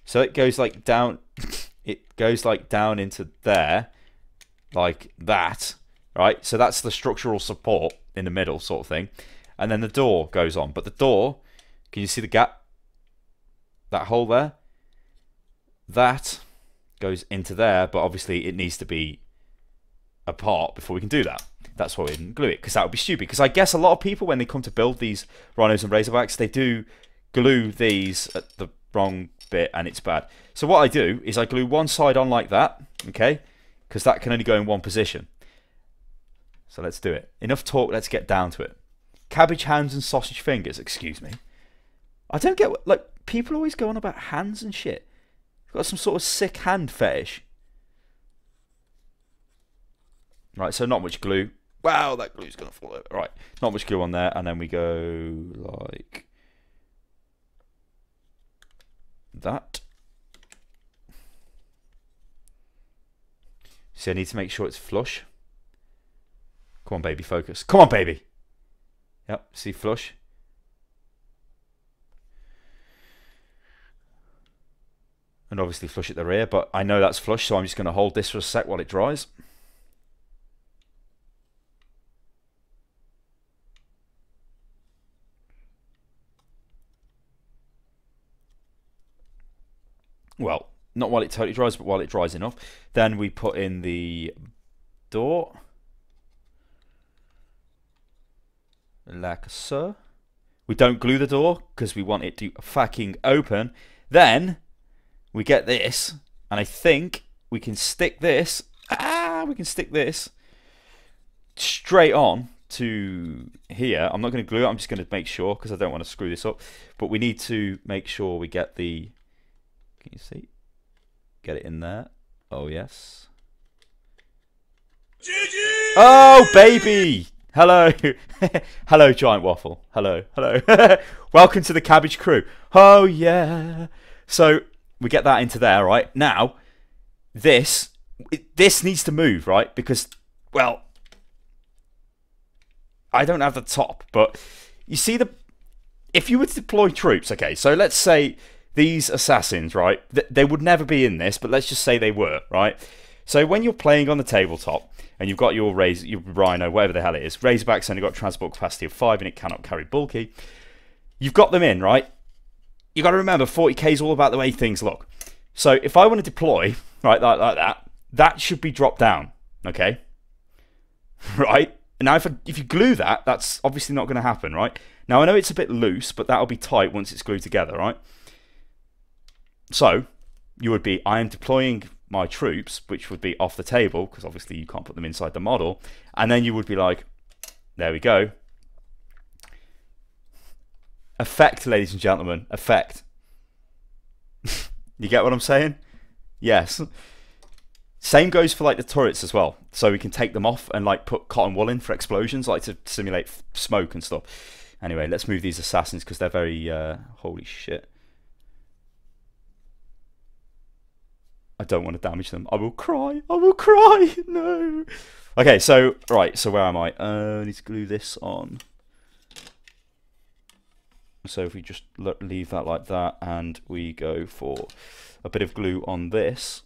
So it goes like down. [LAUGHS] it goes like down into there. Like that right? So that's the structural support in the middle sort of thing. And then the door goes on. But the door, can you see the gap? That hole there? That goes into there, but obviously it needs to be apart before we can do that. That's why we didn't glue it, because that would be stupid. Because I guess a lot of people, when they come to build these rhinos and razorbacks, they do glue these at the wrong bit, and it's bad. So what I do is I glue one side on like that, okay? Because that can only go in one position. So let's do it. Enough talk, let's get down to it. Cabbage hands and sausage fingers, excuse me. I don't get, like, people always go on about hands and shit. Got some sort of sick hand fetish. Right, so not much glue. Wow, that glue's going to fall over. Right, not much glue on there. And then we go like that. So I need to make sure it's flush. Come on, baby, focus. Come on, baby. Yep, see flush. And obviously flush at the rear, but I know that's flush, so I'm just going to hold this for a sec while it dries. Well, not while it totally dries, but while it dries enough. Then we put in the door. Like so. We don't glue the door because we want it to fucking open. Then we get this, and I think we can stick this. Ah, we can stick this straight on to here. I'm not going to glue it. I'm just going to make sure because I don't want to screw this up. But we need to make sure we get the. Can you see? Get it in there. Oh yes. Oh baby! Hello. [LAUGHS] Hello, Giant Waffle. Hello. Hello. [LAUGHS] Welcome to the Cabbage Crew. Oh, yeah. So we get that into there, right? Now, this, this needs to move, right? Because, well, I don't have the top, but you see the, if you were to deploy troops, okay, so let's say these assassins, right? They would never be in this, but let's just say they were, right? So when you're playing on the tabletop and you've got your your Rhino, whatever the hell it is, Razorback's only got transport capacity of five and it cannot carry bulky. You've got them in, right? You got to remember, 40k is all about the way things look. So if I want to deploy, right, like, like that, that should be dropped down, okay? [LAUGHS] Right? Now, if, I, if you glue that, that's obviously not going to happen, right? Now, I know it's a bit loose, but that'll be tight once it's glued together, right? So, you would be, I am deploying my troops, which would be off the table, because obviously you can't put them inside the model, and then you would be like, there we go. Effect, ladies and gentlemen, effect. [LAUGHS] you get what I'm saying? Yes. Same goes for like the turrets as well. So we can take them off and like put cotton wool in for explosions, like to simulate smoke and stuff. Anyway, let's move these assassins because they're very uh, holy shit. I don't want to damage them. I will cry. I will cry. [LAUGHS] No. Okay, so right. So where am I? Uh, I need to glue this on. So if we just leave that like that, and we go for a bit of glue on this.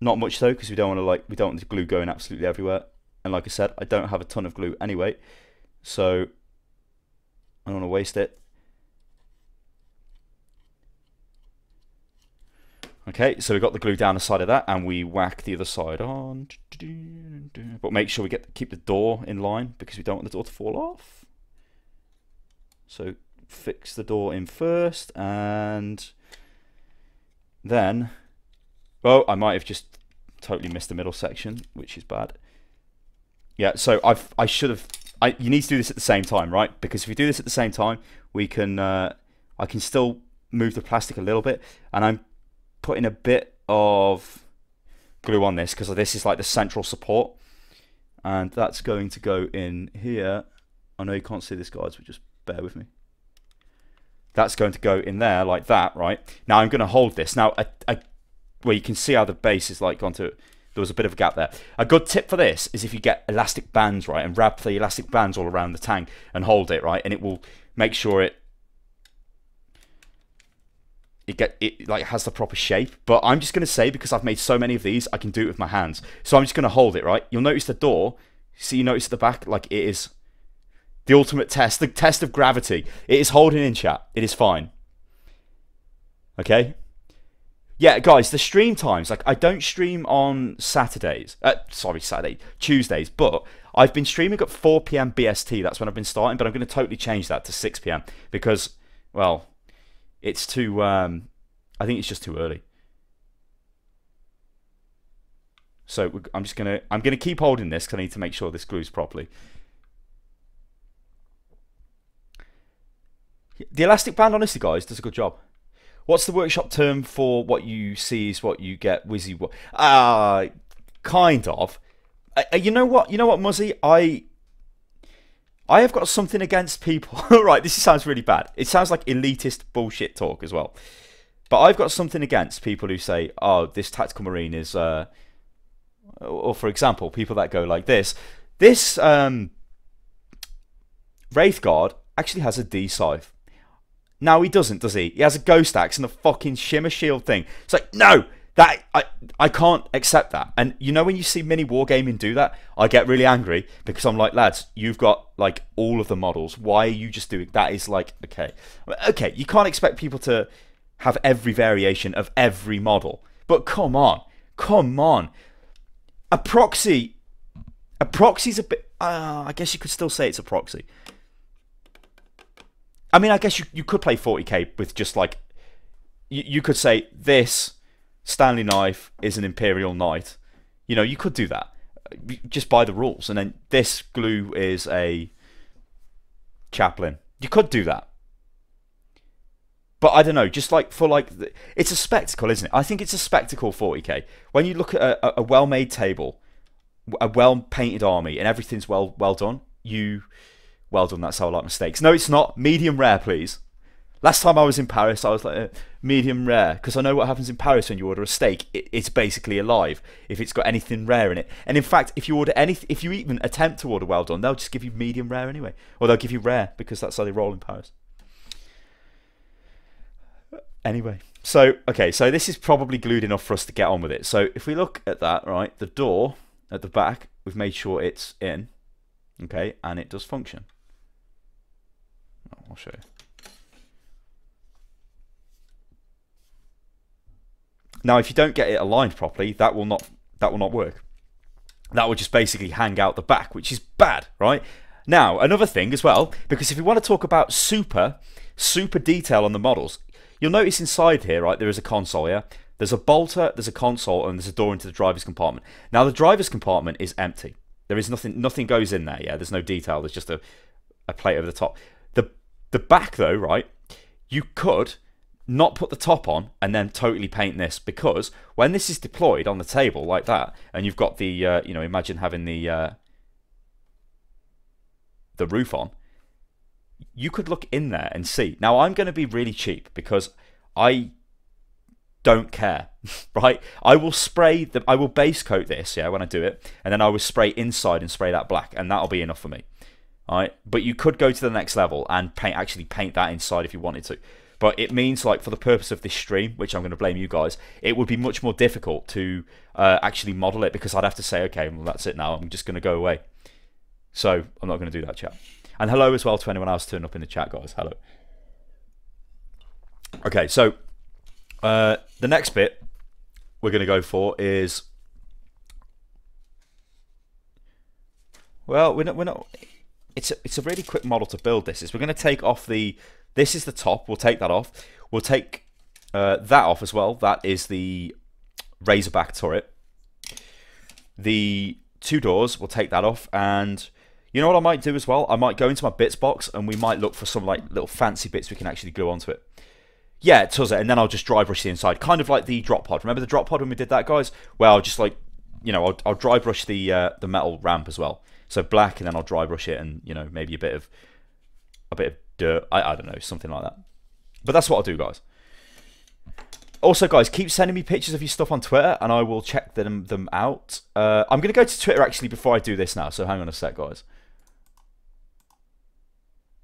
Not much though, because we don't want to like we don't want the glue going absolutely everywhere. And like I said, I don't have a ton of glue anyway, so I don't want to waste it. Okay, so we got the glue down the side of that, and we whack the other side on. But make sure we get keep the door in line because we don't want the door to fall off. So fix the door in first, and then, well, I might have just totally missed the middle section, which is bad. Yeah, so I've I should have. I you need to do this at the same time, right? Because if we do this at the same time, we can. Uh, I can still move the plastic a little bit, and I'm putting a bit of glue on this because this is like the central support, and that's going to go in here. I know you can't see this, guys, but just bear with me. That's going to go in there like that, right? Now I'm going to hold this. Now, a, a, well, you can see how the base is like gone to there was a bit of a gap there. A good tip for this is if you get elastic bands, right, and wrap the elastic bands all around the tank and hold it, right, and it will make sure it it get it like has the proper shape. But I'm just gonna say because I've made so many of these, I can do it with my hands. So I'm just gonna hold it, right? You'll notice the door. See, you notice the back, like it is the ultimate test, the test of gravity. It is holding in chat. It is fine. Okay? Yeah, guys, the stream times, like I don't stream on Saturdays. Uh, sorry, Saturday, Tuesdays, but I've been streaming at 4 p.m. BST. That's when I've been starting, but I'm going to totally change that to 6 p.m. because, well, it's too. Um, I think it's just too early. So I'm just gonna I'm gonna keep holding this because I need to make sure this glues properly. The elastic band, honestly, guys, does a good job. What's the workshop term for what you see is what you get? Wizzy, ah, uh, kind of. Uh, you know what? You know what, Muzzy? I I have got something against people. [LAUGHS] right, this sounds really bad. It sounds like elitist bullshit talk as well. But I've got something against people who say, "Oh, this tactical marine is," uh, or for example, people that go like this. This um, Wraithguard actually has a D-scythe. No, he doesn't, does he? He has a ghost axe and a fucking shimmer shield thing. It's like, no, that I I can't accept that. And you know when you see mini wargaming do that, I get really angry because I'm like, lads, you've got like all of the models. Why are you just doing that? Is like, okay, okay, you can't expect people to have every variation of every model. But come on, come on, a proxy, a proxy's a bit. Uh, I guess you could still say it's a proxy. I mean, I guess you, you could play 40k with just like you, you could say this Stanley knife is an Imperial Knight. You know, you could do that just by the rules, and then this glue is a chaplain. You could do that, but I don't know. Just like for like, it's a spectacle, isn't it? I think it's a spectacle. 40k. When you look at a, a well-made table, a well-painted army, and everything's well well done, you well done, that's how I like mistakes. No, it's not. Medium rare, please. Last time I was in Paris, I was like, medium rare, because I know what happens in Paris when you order a steak. It, it's basically alive if it's got anything rare in it. And in fact, if you order anything, if you even attempt to order well done, they'll just give you medium rare anyway. Or they'll give you rare, because that's how they roll in Paris. Anyway, so, okay, so this is probably glued enough for us to get on with it. So if we look at that, right, the door at the back, we've made sure it's in, okay, and it does function. I'll show you. Now, if you don't get it aligned properly, that will not that will not work. That will just basically hang out the back, which is bad, right? Now, another thing as well, because if you want to talk about super, super detail on the models, you'll notice inside here, right, there is a console, yeah? There's a bolter, there's a console, and there's a door into the driver's compartment. Now, the driver's compartment is empty. There is nothing, nothing goes in there, yeah? There's no detail, there's just a, a plate over the top. The the back, though, right, you could not put the top on and then totally paint this because when this is deployed on the table like that, and you've got the, uh, you know, imagine having the uh, the roof on, you could look in there and see. Now I'm going to be really cheap because I don't care, [LAUGHS] right? I will spray the, I will base coat this, yeah, when I do it, and then I will spray inside and spray that black, and that'll be enough for me. All right, but you could go to the next level and paint actually paint that inside if you wanted to. But it means like for the purpose of this stream, which I'm going to blame you guys, it would be much more difficult to uh, actually model it because I'd have to say, okay, well that's it now. I'm just going to go away. So I'm not going to do that, chat. And hello as well to anyone else turning up in the chat, guys. Hello. Okay, so uh, the next bit we're going to go for is well, we're not. We're not. It's a, it's a really quick model to build. This is we're going to take off the. This is the top. We'll take that off. We'll take uh, that off as well. That is the Razorback turret. The two doors. We'll take that off and you know what I might do as well? I might go into my bits box and we might look for some like little fancy bits we can actually glue onto it. Yeah, it does it, and then I'll just dry brush the inside, kind of like the drop pod. Remember the drop pod when we did that, guys? Well, just like, you know, I'll, I'll dry brush the uh, the metal ramp as well. So black, and then I'll dry brush it, and you know, maybe a bit of a bit of dirt. I, I don't know, something like that. But that's what I'll do, guys. Also, guys, keep sending me pictures of your stuff on Twitter, and I will check them them out. Uh, I'm going to go to Twitter actually before I do this now, so hang on a sec, guys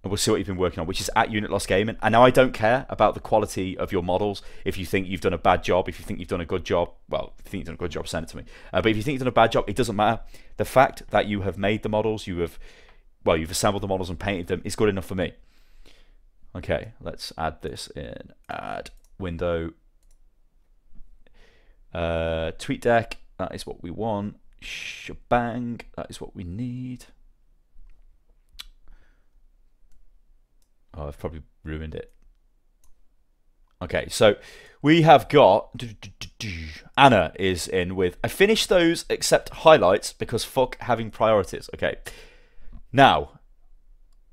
and we'll see what you've been working on, which is at Unit Lost Gaming. And now I don't care about the quality of your models. If you think you've done a bad job, if you think you've done a good job, well, if you think you've done a good job, send it to me. Uh, but if you think you've done a bad job, it doesn't matter. The fact that you have made the models, you have, well, you've assembled the models and painted them is good enough for me. Okay, let's add this in. Add window. Uh, TweetDeck, that is what we want. Shebang, that is what we need. Oh, I've probably ruined it. Okay, so we have got Anna is in with. I finished those except highlights because fuck having priorities. Okay, now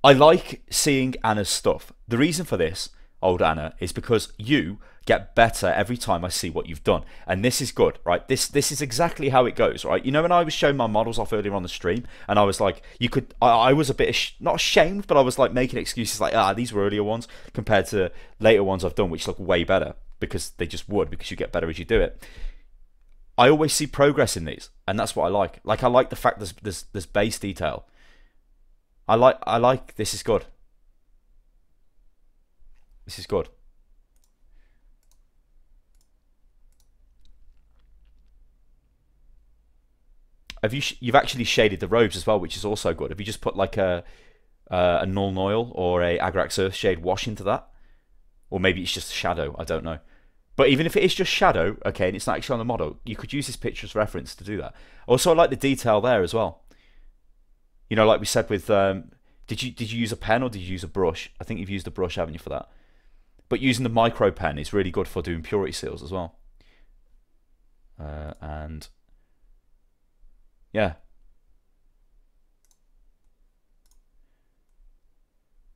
I like seeing Anna's stuff. The reason for this, old Anna, is because you get better every time I see what you've done. And this is good, right? This this is exactly how it goes, right? You know when I was showing my models off earlier on the stream and I was like, you could, I, I was a bit, not ashamed, but I was like making excuses like, ah, these were earlier ones compared to later ones I've done, which look way better because they just would, because you get better as you do it. I always see progress in these, and that's what I like. Like I like the fact there's there's, there's base detail. I like I like this is good. This is good. Have you you've actually shaded the robes as well, which is also good. Have you just put like a uh, a Nuln Oil or a Agrax Earthshade wash into that, or maybe it's just shadow. I don't know. But even if it is just shadow, okay, and it's not actually on the model, you could use this picture as reference to do that. Also, I like the detail there as well. You know, like we said with, um, did you did you use a pen or did you use a brush? I think you've used a brush, haven't you, for that? But using the micro pen is really good for doing purity seals as well. Uh, and yeah.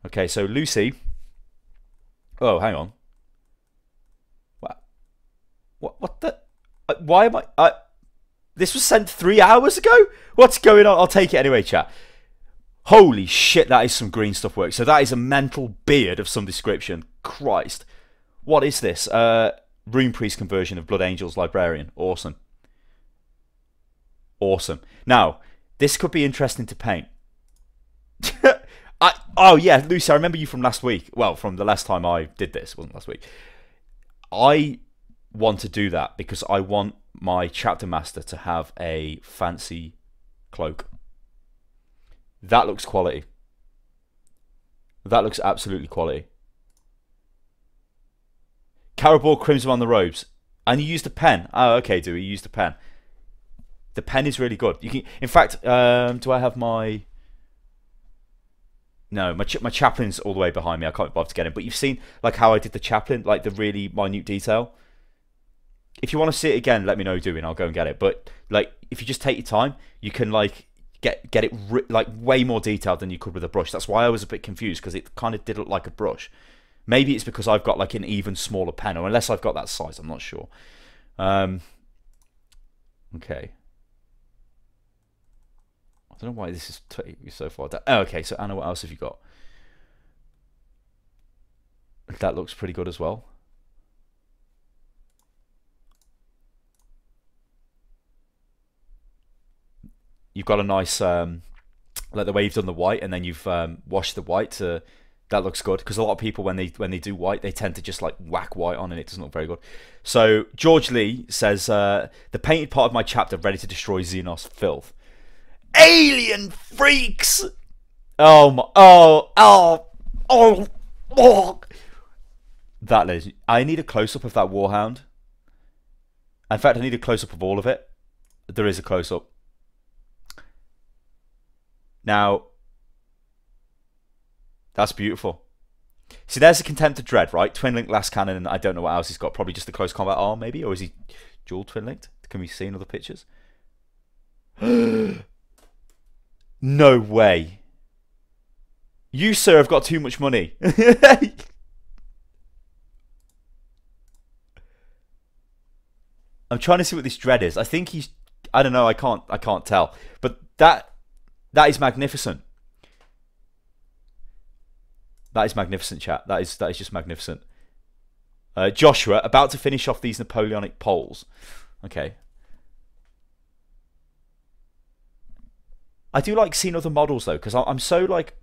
Okay, so Lucy. Oh, hang on. What? What? What the? Uh, why am I? I this was sent three hours ago. What's going on? I'll take it anyway, chat. Holy shit, that is some green stuff work. So that is a mental beard of some description. Christ. What is this? Uh, Rune Priest conversion of Blood Angels Librarian. Awesome. Awesome. Now, this could be interesting to paint. [LAUGHS] I, oh yeah, Lucy, I remember you from last week. Well, from the last time I did this, wasn't last week. I want to do that because I want my chapter master to have a fancy cloak. That looks quality. That looks absolutely quality. Carroburg Crimson on the robes. And you used a pen. Oh, okay, do we use the pen? The pen is really good. You can, in fact, um, do I have my? No, my ch- my chaplain's all the way behind me. I can't bother to get him. But you've seen like how I did the chaplain, like the really minute detail. If you want to see it again, let me know doing. I'll go and get it. But like, if you just take your time, you can like get get it like way more detailed than you could with a brush. That's why I was a bit confused because it kind of did look like a brush. Maybe it's because I've got like an even smaller pen, or unless I've got that size, I'm not sure. Um, okay. I don't know why this is taking me so far down. Oh, okay, so Anna, what else have you got? That looks pretty good as well. You've got a nice, um, like the way you've done the white, and then you've um, washed the white to. That looks good because a lot of people when they when they do white, they tend to just like whack white on, and it doesn't look very good. So George Lee says uh, the painted part of my chapter ready to destroy Xenos filth. Alien freaks! Oh my! Oh oh oh oh! That is. I need a close up of that warhound. In fact, I need a close up of all of it. There is a close up. Now, that's beautiful. See, there's a Contemptor dread, right? Twin link Lascannon, and I don't know what else he's got. Probably just the close combat arm, maybe, or is he dual twin linked? Can we see in other pictures? [GASPS] no way. You, sir, have got too much money. [LAUGHS] I'm trying to see what this dread is. I think he's. I don't know. I can't. I can't tell. But that that is magnificent. That is magnificent, chat. That is that is just magnificent. Uh, Joshua about to finish off these Napoleonic poles. Okay. I do like seeing other models though, because I'm so like,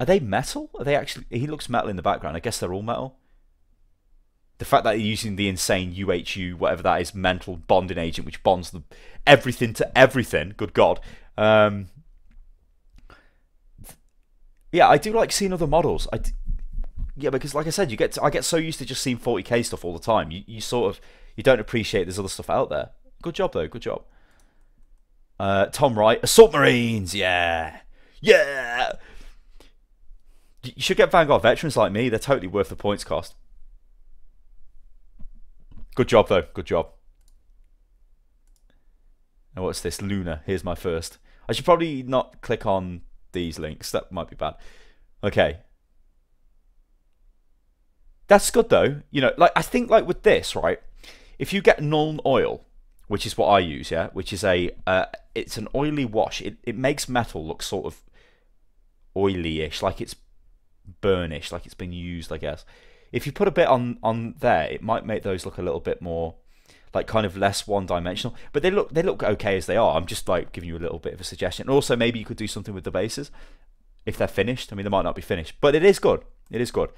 are they metal? Are they actually? He looks metal in the background. I guess they're all metal the fact that they're using the insane UHU, whatever that is, mental bonding agent, which bonds the, everything to everything. Good God. Um, yeah, I do like seeing other models. I, yeah, because like I said, you get to, I get so used to just seeing 40k stuff all the time. You you sort of you don't appreciate there's other stuff out there. Good job though. Good job. Uh, Tom Wright, Assault Marines. Yeah, yeah. You should get Vanguard veterans like me. They're totally worth the points cost. Good job, though. Good job. Now, what's this? Luna. Here's my first. I should probably not click on these links. That might be bad. Okay. That's good, though. You know, like, I think, like, with this, right? If you get Nuln Oil, which is what I use, yeah? Which is a, uh, it's an oily wash. It, it makes metal look sort of oily-ish, like it's burnished, like it's been used, I guess if you put a bit on on there, it might make those look a little bit more like kind of less one dimensional. But they look they look okay as they are. I'm just like giving you a little bit of a suggestion. Also maybe you could do something with the bases if they're finished. I mean, they might not be finished, but it is good. It is good.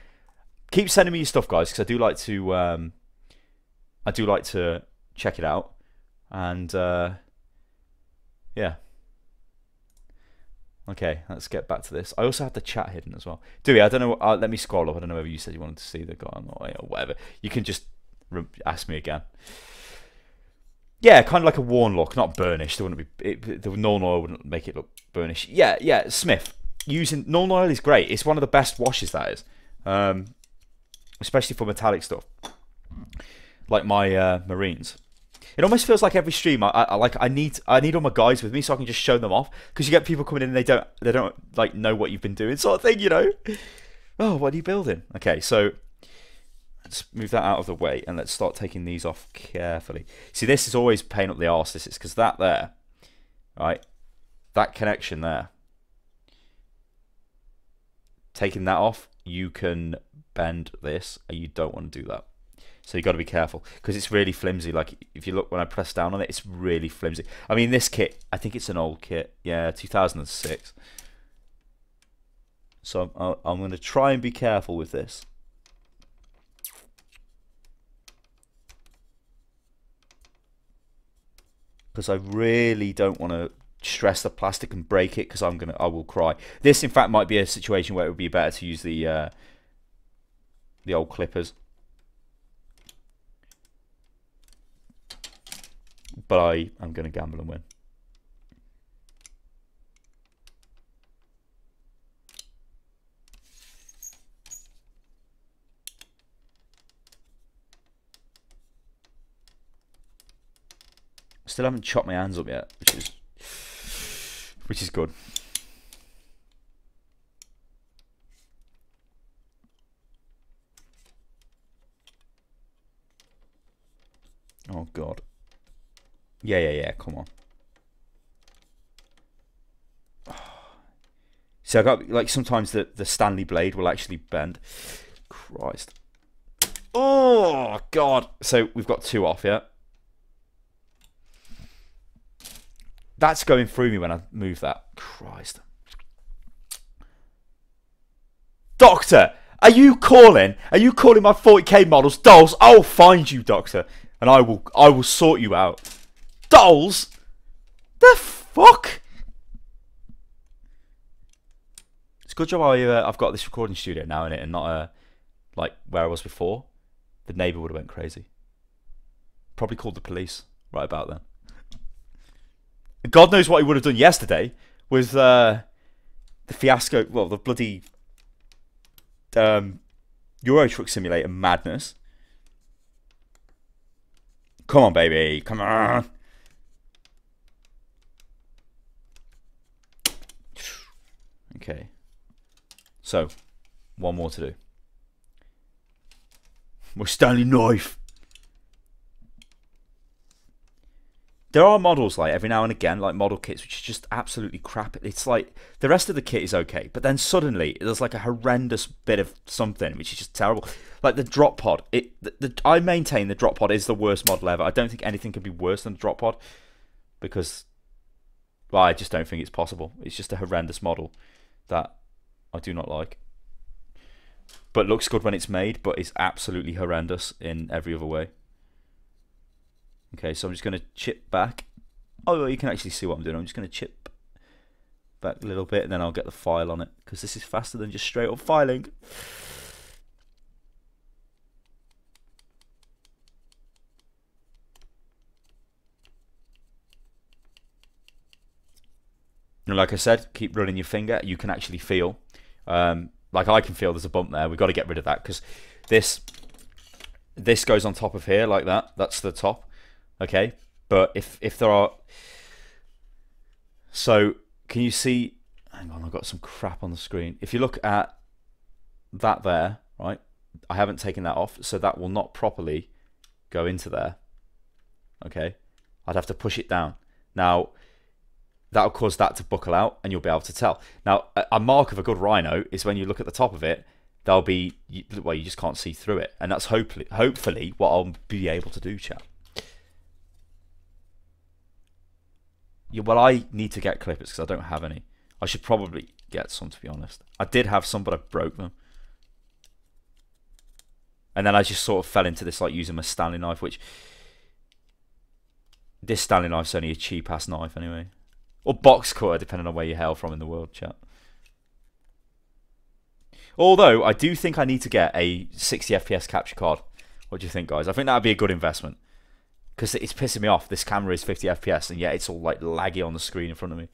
Keep sending me your stuff, guys, because I do like to um, I do like to check it out. And uh, yeah. Okay, let's get back to this. I also have the chat hidden as well. Dewey, I don't know. Uh, let me scroll up. I don't know whether you said you wanted to see the guy or whatever. You can just ask me again. Yeah, kind of like a worn look, not burnished. There wouldn't be it, the Nuln Oil wouldn't make it look burnished. Yeah, yeah. Smith using Nuln Oil is great. It's one of the best washes that is, um, especially for metallic stuff, like my uh, Marines. It almost feels like every stream I, I, like I need I need all my guys with me so I can just show them off because you get people coming in and they don't they don't like know what you've been doing sort of thing you know. Oh, what are you building? Okay, so let's move that out of the way and let's start taking these off carefully. See, this is always pain up the arse. This is because that there, right, that connection there. Taking that off, you can bend this, and you don't want to do that. So you got to be careful because it's really flimsy. Like if you look when I press down on it, it's really flimsy. I mean, this kit, I think it's an old kit. Yeah, 2006. So I'm, I'm going to try and be careful with this. Because I really don't want to stress the plastic and break it because I'm gonna I will cry. This in fact might be a situation where it would be better to use the uh, the old clippers. but I am going to gamble and win. still haven't chopped my hands up yet, which is which is good. Oh god. Yeah, yeah, yeah, come on. [SIGHS] See, I got like sometimes the the Stanley blade will actually bend. Christ. Oh God. So we've got two off, yeah. That's going through me when I move that. Christ. Doctor, are you calling? Are you calling my 40k models dolls? I'll find you, Doctor, and I will I will sort you out. Dolls? The fuck? It's a good job I uh, I've got this recording studio now in it and not uh, like where I was before. The neighbour would have went crazy. Probably called the police right about then. God knows what he would have done yesterday with uh, the fiasco. Well, the bloody um, Euro Truck Simulator madness. Come on, baby. Come on. Okay. So, one more to do. My Stanley knife. There are models like every now and again like model kits which is just absolutely crap. It's like the rest of the kit is okay but then suddenly there's like a horrendous bit of something which is just terrible. Like the drop pod it the, the, i maintain the drop pod is the worst model ever. I don't think anything can be worse than the drop pod because well i just don't think it's possible. It's just a horrendous model that i do not like. But looks good when it's made but it's absolutely horrendous in every other way Okay, so I'm just going to chip back. Oh, well, you can actually see what I'm doing. I'm just going to chip back a little bit and then I'll get the file on it because this is faster than just straight up filing. And like I said, keep running your finger. You can actually feel, um, like I can feel there's a bump there. We've got to get rid of that because this this goes on top of here like that. That's the top. Okay, but if if there are, so can you see? Hang on, I've got some crap on the screen. If you look at that there, right? I haven't taken that off, so that will not properly go into there. Okay, I'd have to push it down. Now, that'll cause that to buckle out, and you'll be able to tell. Now, a mark of a good rhino is when you look at the top of it, there'll be well, you just can't see through it, and that's hopefully hopefully what I'll be able to do, chap. Yeah, well, I need to get clippers because I don't have any. I should probably get some, to be honest. I did have some, but I broke them. And then I just sort of fell into this, like, using my Stanley knife, which... This Stanley knife's only a cheap-ass knife, anyway. Or box cutter, depending on where you hail from in the world, chat. Although, I do think I need to get a 60 FPS capture card. What do you think, guys? I think that would be a good investment because it's pissing me off. This camera is 50 FPS, and yet it's all like laggy on the screen in front of me.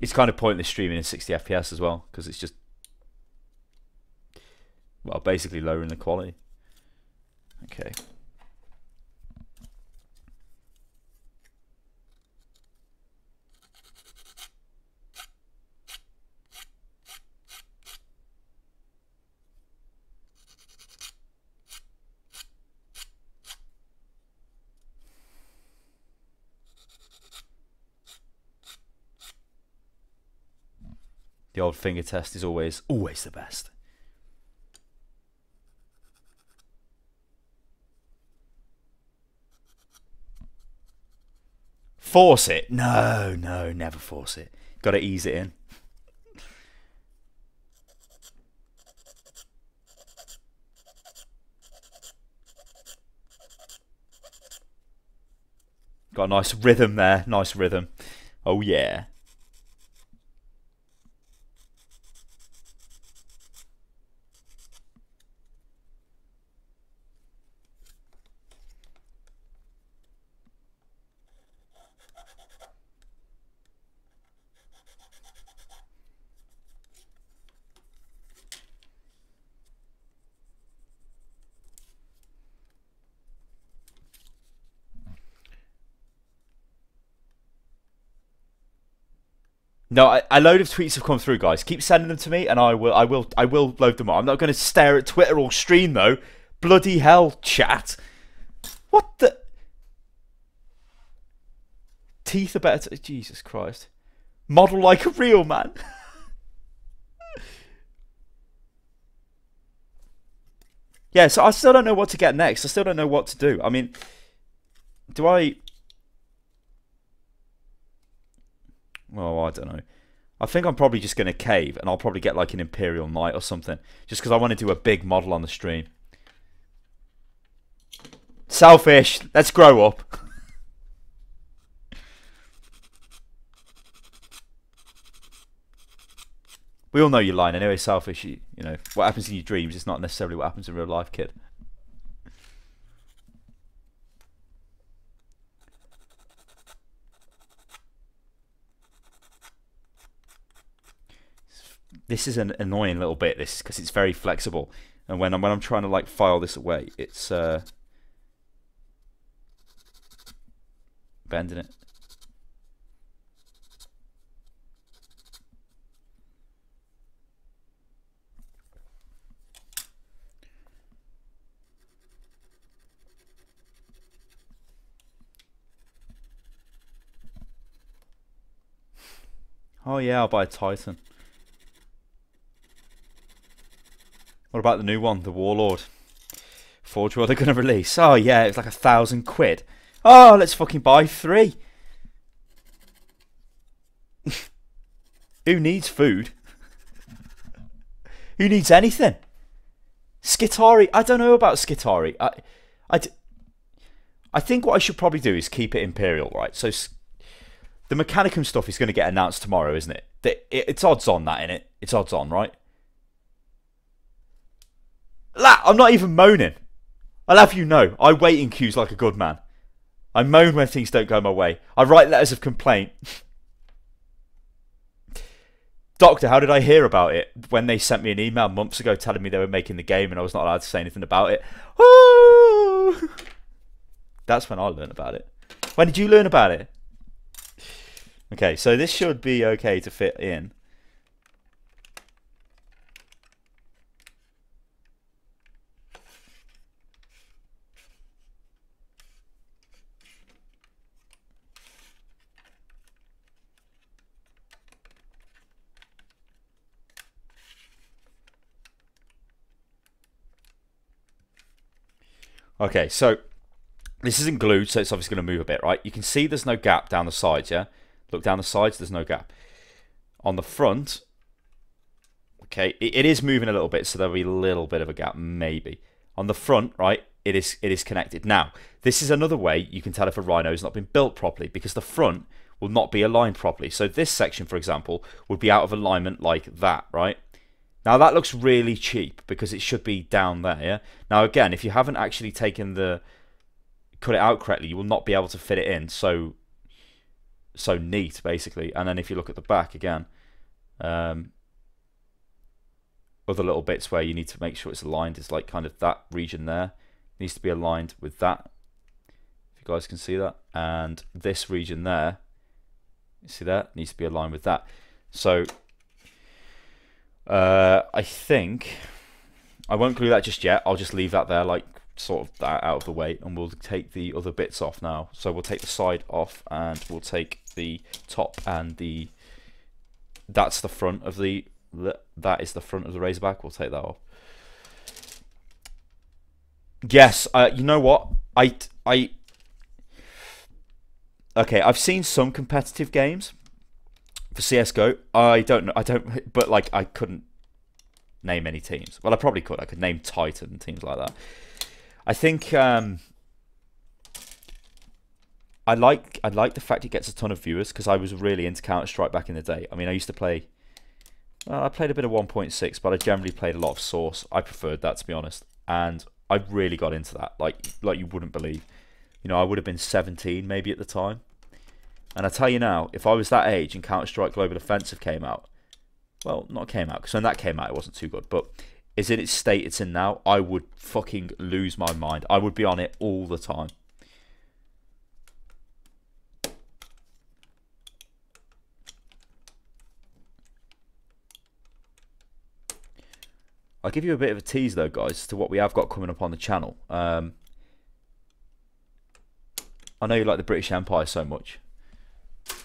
It's kind of pointless streaming in 60 FPS as well, because it's just well, basically lowering the quality. Okay. The old finger test is always always the best. Force it? No, no, never force it. Got to ease it in. Got a nice rhythm there, nice rhythm. Oh yeah. No, I, a load of tweets have come through, guys. Keep sending them to me, and I will, I will, I will load them up. I'm not going to stare at Twitter or stream though. Bloody hell, chat. What the? Teeth are better. Jesus Christ. Model like a real man. [LAUGHS] yeah, so I still don't know what to get next. I still don't know what to do. I mean, do I. Well, I don't know. I think I'm probably just going to cave and I'll probably get like an Imperial Knight or something. Just because I want to do a big model on the stream. Selfish. Let's grow up. we all know you're lying anyway, selfish. You, you know, what happens in your dreams is not necessarily what happens in real life, kid. This is an annoying little bit this because it's very flexible and when I'm when I'm trying to like file this away it's uh, bending it Oh yeah, I'll buy a Titan. What about the new one, the Warlord? Forge World are going to release. Oh yeah, it's like a thousand quid. Oh, let's fucking buy three. [LAUGHS] Who needs food? Who needs anything? Skitarii. I don't know about Skitarii. I, I, I think what I should probably do is keep it Imperial, right? So the Mechanicum stuff is going to get announced tomorrow, isn't it? It's odds on that, in it. It's odds on, right? I'm not even moaning. I'll have you know, I wait in queues like a good man. I moan when things don't go my way. I write letters of complaint. Doctor, how did I hear about it? When they sent me an email months ago telling me they were making the game and I was not allowed to say anything about it. That's when I learned about it. When did you learn about it? Okay, so this should be okay to fit in. Okay, so this isn't glued, so it's obviously going to move a bit, right? You can see there's no gap down the sides, yeah? Look down the sides, there's no gap. On the front, okay, it, it is moving a little bit, so there'll be a little bit of a gap, maybe. On the front, right, it is it is connected. Now, this is another way you can tell if a rhino has not been built properly, because the front will not be aligned properly. So this section, for example, would be out of alignment like that, right? Now that looks really cheap because it should be down there. Yeah? Now again, if you haven't actually taken the cut it out correctly, you will not be able to fit it in so so neat basically. And then if you look at the back again, um, other little bits where you need to make sure it's aligned is like kind of that region there needs to be aligned with that. If you guys can see that, and this region there, you see that needs to be aligned with that. So uh, I think I won't glue that just yet. I'll just leave that there, like sort of that out of the way, and we'll take the other bits off now. So we'll take the side off, and we'll take the top and the. That's the front of the. That is the front of the Razorback. We'll take that off. Yes, uh, you know what? I I. Okay, I've seen some competitive games for CS:GO, I don't know. I don't, but like I couldn't name any teams. Well, I probably could. I could name Titan teams like that. I think um, I like I like the fact it gets a ton of viewers because I was really into Counter Strike back in the day. I mean, I used to play. Well, I played a bit of 1.6, but I generally played a lot of Source. I preferred that to be honest, and I really got into that. Like like you wouldn't believe. You know, I would have been 17 maybe at the time and I tell you now, if I was that age and Counter Strike Global Offensive came out, well, not came out, because when that came out, it wasn't too good, but is in its state it's in now, I would fucking lose my mind. I would be on it all the time. I'll give you a bit of a tease though, guys, to what we have got coming up on the channel. Um, I know you like the British Empire so much.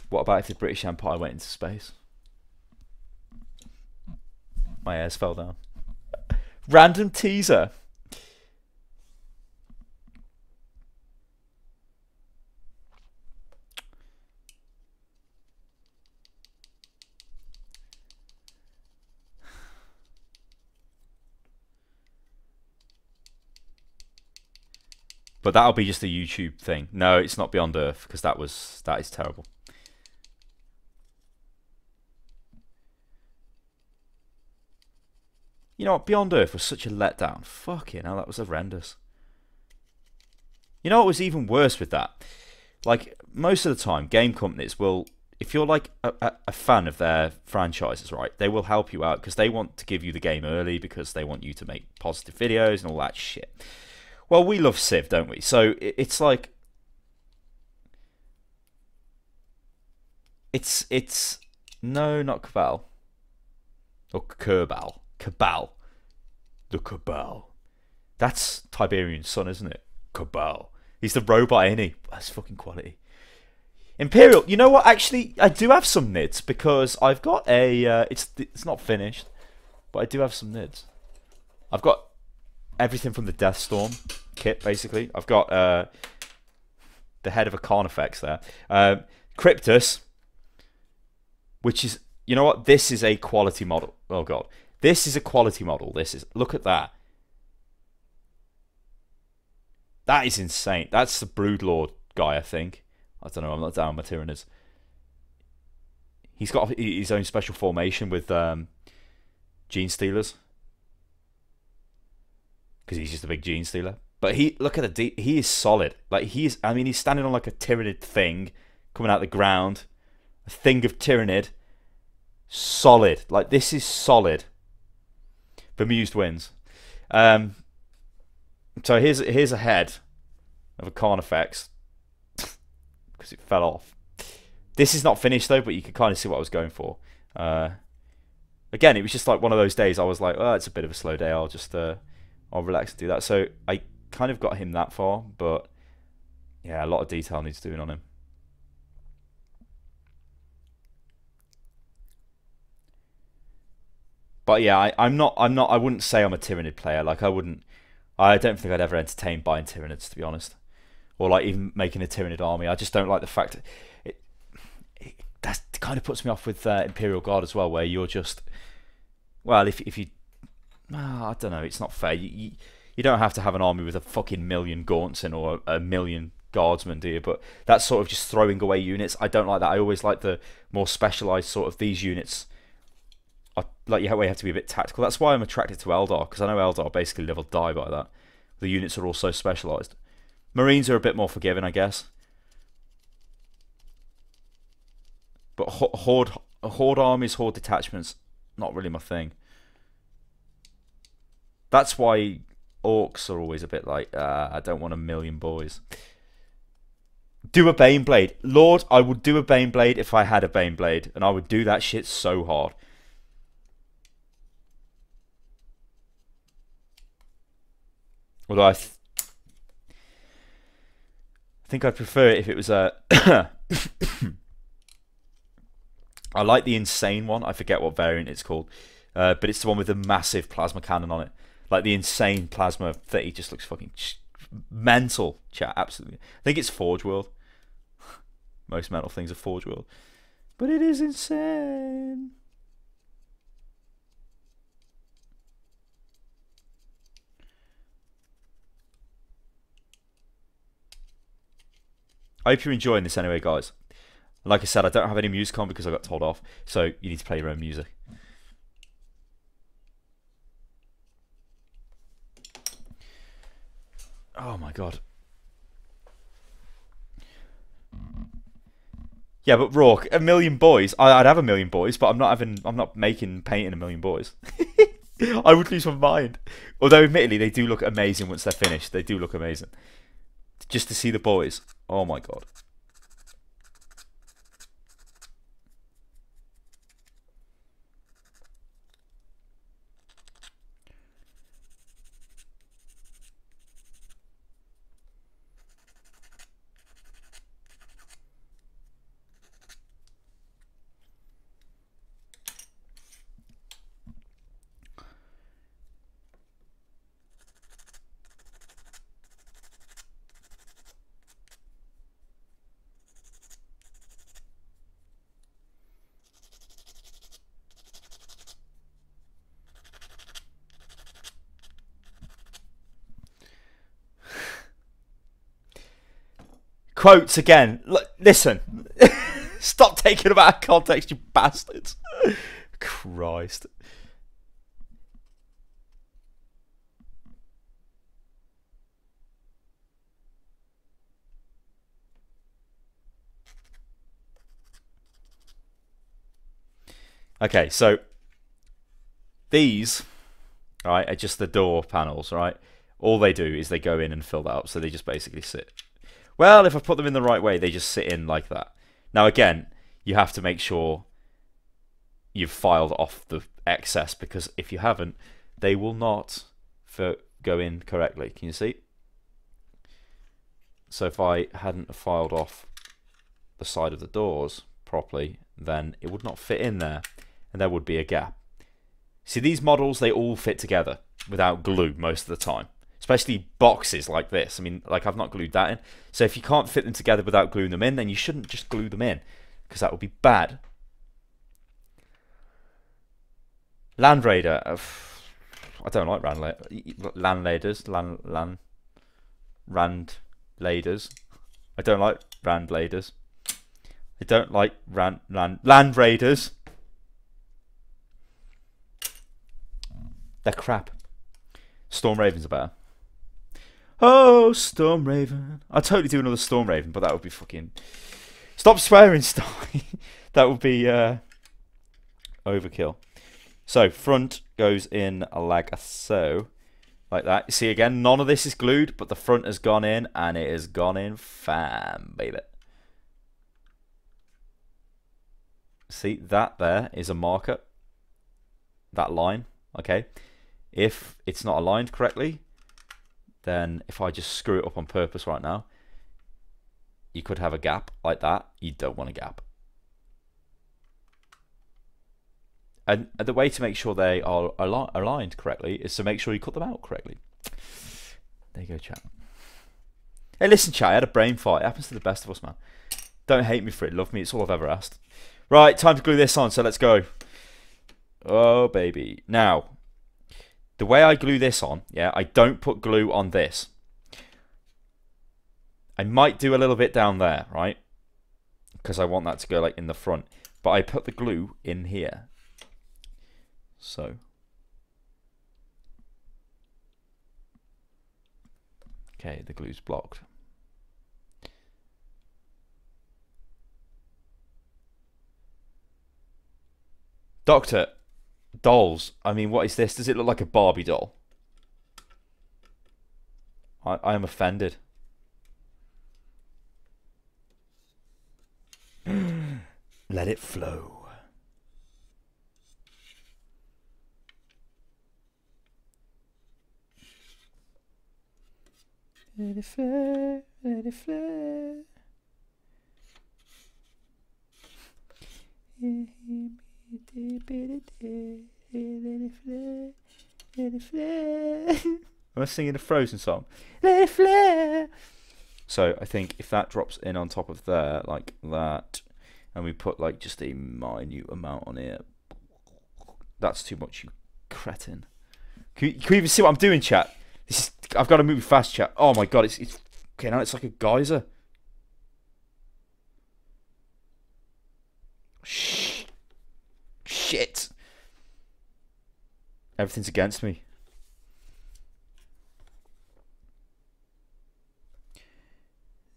What about if the British Empire went into space? My ears fell down. Random teaser. But that'll be just a YouTube thing. No, it's not Beyond Earth because that was that is terrible. You know what? Beyond Earth was such a letdown. Fucking hell, that was horrendous. You know what was even worse with that? Like, most of the time, game companies will, if you're like a, a, a fan of their franchises, right, they will help you out because they want to give you the game early because they want you to make positive videos and all that shit. Well, we love Civ, don't we? So it's like. It's, it's, no, not Cabal. Or Kerbal. Cabal. The Cabal. That's Tiberian Sun, isn't it? Cabal. He's the robot, ain't he? That's fucking quality. Imperial. You know what? Actually, I do have some nids because I've got a. Uh, it's it's not finished, but I do have some nids. I've got everything from the Deathstorm kit, basically. I've got uh, the head of a Carnifex there. Uh, Cryptus, which is, you know what? This is a quality model. Oh, God. This is a quality model. This is look at that. That is insane. That's the Broodlord guy, I think. I don't know. I'm not down with Tyranids. He's got his own special formation with um, Genestealers because he's just a big Gene Stealer. But he look at the deep. He is solid. Like he's. I mean, he's standing on like a Tyranid thing coming out the ground. A thing of Tyranid. Solid. Like this is solid. Bemused wins. Um, so here's here's a head of a Carnifex because [LAUGHS] it fell off. This is not finished though, but you can kind of see what I was going for. Uh, again, it was just like one of those days. I was like, oh, it's a bit of a slow day. I'll just uh, I'll relax and do that. So I kind of got him that far, but yeah, a lot of detail needs doing on him. But yeah, I, am not. I'm not. I wouldn't say I'm a Tyranid player. Like I wouldn't. I don't think I'd ever entertain buying Tyranids, to be honest, or like even making a Tyranid army. I just don't like the fact that it, it that kind of puts me off with uh, Imperial Guard as well, where you're just well, if if you, oh, I don't know, it's not fair. You, you, you don't have to have an army with a fucking million gaunts in or a, a million guardsmen, do you? But that's sort of just throwing away units. I don't like that. I always like the more specialized sort of these units I, like you have, to be a bit tactical. That's why I'm attracted to Eldar because I know Eldar basically live or die by that. The units are all so specialised. Marines are a bit more forgiving, I guess. But horde horde armies, horde detachments, not really my thing. That's why orcs are always a bit like, uh, I don't want a million boys. Do a Baneblade. Lord, I would do a Baneblade if I had a Baneblade, and I would do that shit so hard. Although I, th I think I'd prefer it if it was a. [COUGHS] I like the insane one. I forget what variant it's called, uh, but it's the one with the massive plasma cannon on it. Like the insane plasma he just looks fucking mental. Chat, absolutely. I think it's Forge World. [LAUGHS] Most metal things are Forge World, but it is insane. I hope you're enjoying this anyway, guys. Like I said, I don't have any music on because I got told off, so you need to play your own music. Oh my god. Yeah, but Rourke, a million boys. I, would have a million boys, but I'm not having. I'm not making painting a million boys. [LAUGHS] I would lose my mind. Although, admittedly, they do look amazing once they're finished. They do look amazing just to see the boys. Oh my god. Quotes again. L- listen, [LAUGHS] stop taking them out of context, you bastards. Christ. Okay, so these, right, are just the door panels, right? All they do is they go in and fill that up, so they just basically sit. Well, if I put them in the right way, they just sit in like that. Now, again, you have to make sure you've filed off the excess because if you haven't, they will not go in correctly. Can you see? So if I hadn't filed off the side of the doors properly, then it would not fit in there and there would be a gap. See, these models, they all fit together without glue most of the time. Especially boxes like this. I mean, like I've not glued that in. So if you can't fit them together without gluing them in, then you shouldn't just glue them in. Because that would be bad. Land Raider. Uh, I don't like Rand Landladers. Land, land, Rand Laders. I don't like Rand Laders. I don't like Rand, land, land Raiders. They're crap. Storm Ravens are better. Oh, Storm Raven. I'd totally do another Storm Raven, but that would be fucking. Stop swearing, Stein. [LAUGHS] that would be uh, overkill. So, front goes in like so. Like that. See, again, none of this is glued, but the front has gone in, and it has gone in fine, baby. See, that there is a marker. That line, okay? If it's not aligned correctly, then if I just screw it up on purpose right now, you could have a gap like that. You don't want a gap. And the way to make sure they are al aligned correctly is to make sure you cut them out correctly. There you go, chat. Hey, listen, chat, I had a brain fart. It happens to the best of us, man. Don't hate me for it. Love me. It's all I've ever asked. Right, time to glue this on, so let's go. Oh, baby. Now, the way I glue this on, yeah, I don't put glue on this. I might do a little bit down there, right? Because I want that to go like in the front. But I put the glue in here. So. Okay, the glue's blocked. Doctor, dolls. I mean, what is this? Does it look like a Barbie doll? I, I am offended. [GASPS] Let it flow. Let it flow, let it flow. I was singing a Frozen song. Let it flare. So I think if that drops in on top of there, like that, and we put like just a minute amount on it, that's too much, you cretin. Can you, can you even see what I'm doing, chat? This is, I've got to move fast, chat. Oh my god, it's, it's okay now. It's like a geyser. Shh. Shit. Everything's against me.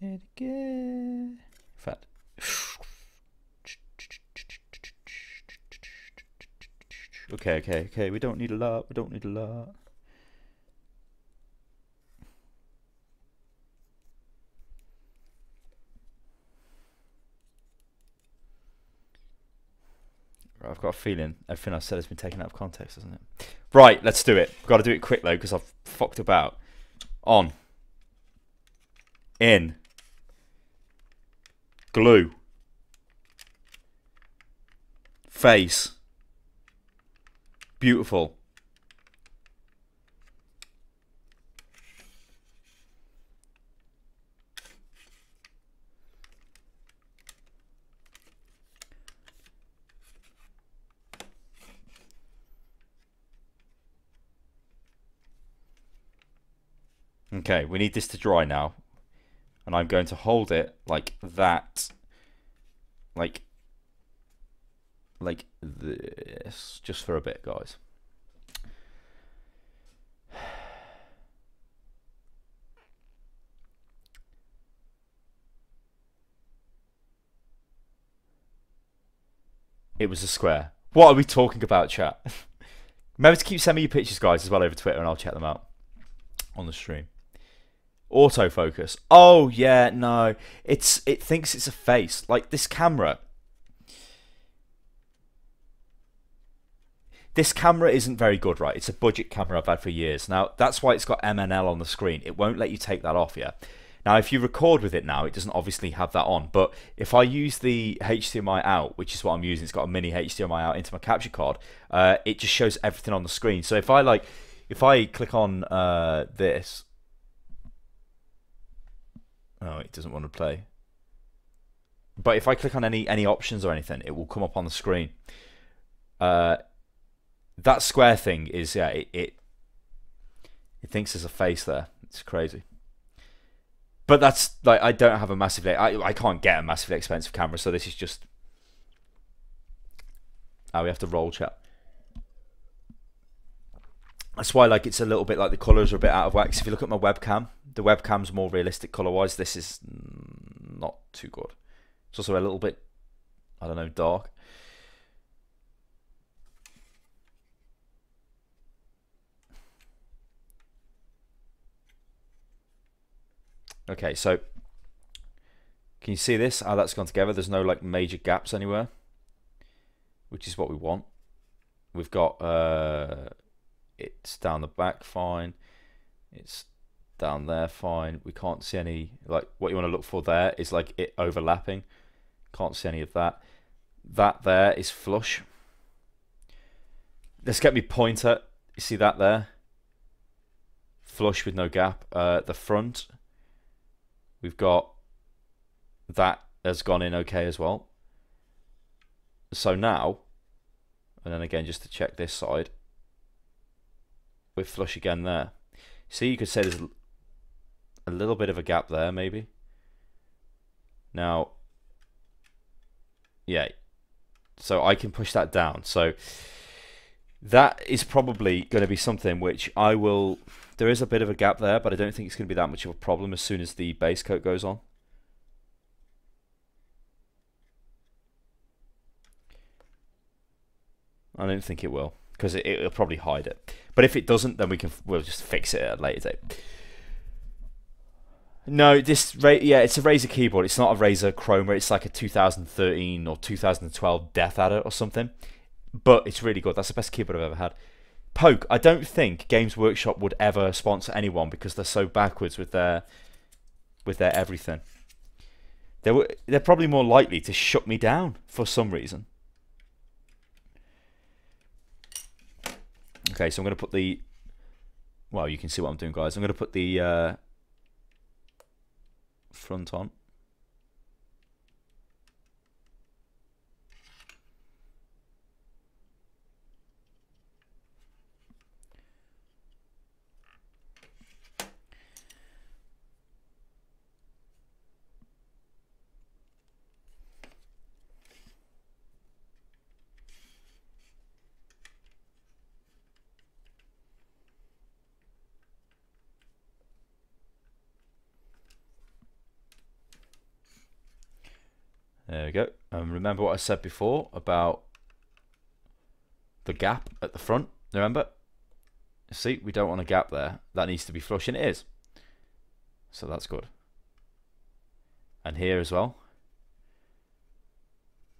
Let it go. Fat. Okay, okay, okay. We don't need a lot. We don't need a lot. I've got a feeling everything I've said has been taken out of context, hasn't it? Right, let's do it. Got to do it quick though, because I've fucked about. On. In. Glue. Face. Beautiful. Okay, we need this to dry now. and I'm going to hold it like that, like like this, just for a bit, guys. It was a square. What are we talking about, chat? [LAUGHS] Remember to keep sending me your pictures, guys, as well over Twitter, and I'll check them out on the stream. Autofocus. Oh yeah, no. It's it thinks it's a face. Like this camera. This camera isn't very good, right? It's a budget camera I've had for years. Now that's why it's got MNL on the screen. It won't let you take that off yet. Now, if you record with it now, it doesn't obviously have that on. But if I use the HDMI out, which is what I'm using, it's got a mini HDMI out into my capture card. Uh, it just shows everything on the screen. So if I like, if I click on uh, this, oh, it doesn't want to play. But if I click on any any options or anything, it will come up on the screen. Uh, that square thing is yeah, it, it it thinks there's a face there. It's crazy. But that's like I don't have a massively I I can't get a massively expensive camera, so this is just oh we have to roll chat. That's why like it's a little bit like the colours are a bit out of wax. If you look at my webcam, the webcam's more realistic colour wise. This is not too good. It's also a little bit I don't know dark. Okay, so can you see this? How that's gone together? There's no like major gaps anywhere, which is what we want. We've got uh, it's down the back fine. It's down there fine. We can't see any like what you want to look for there is like it overlapping. Can't see any of that. That there is flush. Let's get me pointer. You see that there? Flush with no gap. Uh, the front We've got that has gone in okay as well. So now, and then again just to check this side, we're flush again there. See, you could say there's a little bit of a gap there maybe. Now, yeah, so I can push that down. So that is probably going to be something which I will there is a bit of a gap there, but I don't think it's going to be that much of a problem as soon as the base coat goes on. I don't think it will because it, will probably hide it. But if it doesn't, then we can we'll just fix it at a later date. No, this yeah, it's a Razer keyboard. It's not a Razer Chroma. It's like a 2013 or 2012 Death Adder or something. But it's really good. That's the best keyboard I've ever had. Poke, I don't think Games Workshop would ever sponsor anyone because they're so backwards with their with their everything. They were they're probably more likely to shut me down for some reason. Okay, so I'm going to put the well, you can see what I'm doing, guys. I'm going to put the uh, front on. We go. And remember what I said before about the gap at the front? Remember? See, we don't want a gap there. That needs to be flush, and it is. So that's good. And here as well.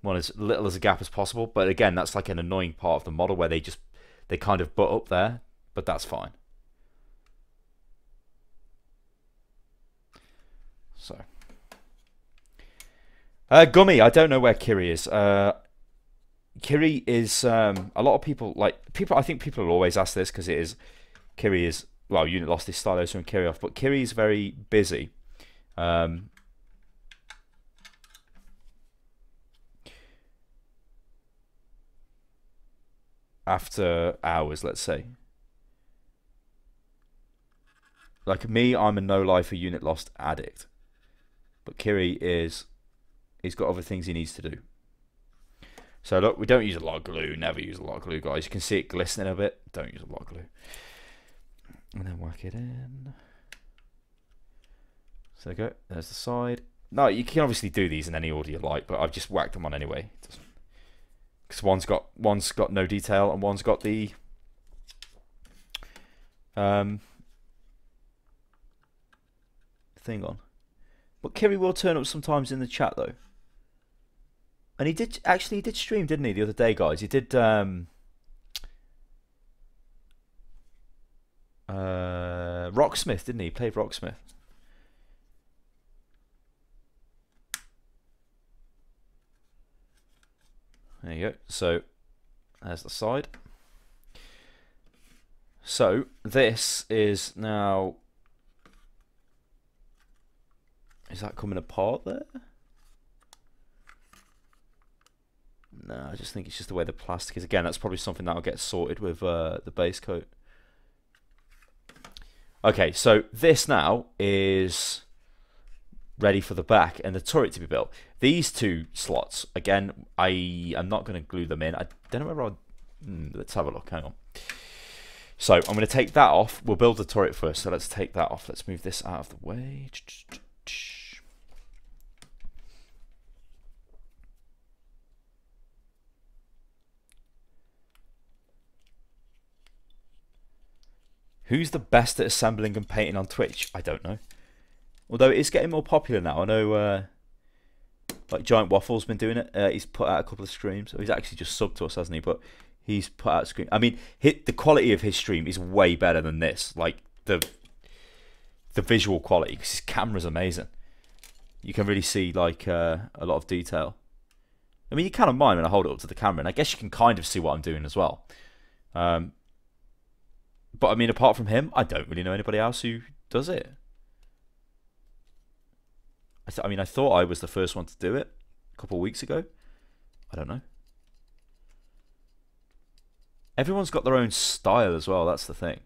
Want as little as a gap as possible. But again, that's like an annoying part of the model where they just, they kind of butt up there. But that's fine. So. Uh, Gummy, I don't know where Kiri is. Uh, Kiri is um, a lot of people like people. I think people will always ask this because it is Kiri is well, unit lost his stylos from Kiri off, but Kiri is very busy. Um, after hours, let's say. Like me, I'm a no life for unit lost addict. but Kiri is he's got other things he needs to do. So look, we don't use a lot of glue. Never use a lot of glue, guys. You can see it glistening a bit. Don't use a lot of glue. And then whack it in. So there go. There's the side. No, you can obviously do these in any order you like, but I've just whacked them on anyway. Because one's got one's got no detail and one's got the um thing on. But Kiri will turn up sometimes in the chat though. And he did actually he did stream, didn't he, the other day, guys? He did um uh Rocksmith, didn't he? He played Rocksmith. There you go. So there's the side. So this is now. Is that coming apart there? No, I just think it's just the way the plastic is. Again, that's probably something that'll get sorted with uh, the base coat. Okay, so this now is ready for the back and the turret to be built. These two slots, again, I am not going to glue them in. I don't know where I... Hmm, let's have a look, hang on. So I'm going to take that off. We'll build the turret first, so let's take that off. Let's move this out of the way. Who's the best at assembling and painting on Twitch? I don't know. Although it is getting more popular now. I know, uh, like Giant Waffle's been doing it. Uh, he's put out a couple of streams. He's actually just subbed to us, hasn't he? But he's put out stream. I mean, hit, the quality of his stream is way better than this. Like the the visual quality, because his camera's amazing. You can really see like uh, a lot of detail. I mean, you kind of mind when I hold it up to the camera, and I guess you can kind of see what I'm doing as well. Um, but I mean, apart from him, I don't really know anybody else who does it. I, th- I mean, I thought I was the first one to do it a couple of weeks ago. I don't know. Everyone's got their own style as well. That's the thing.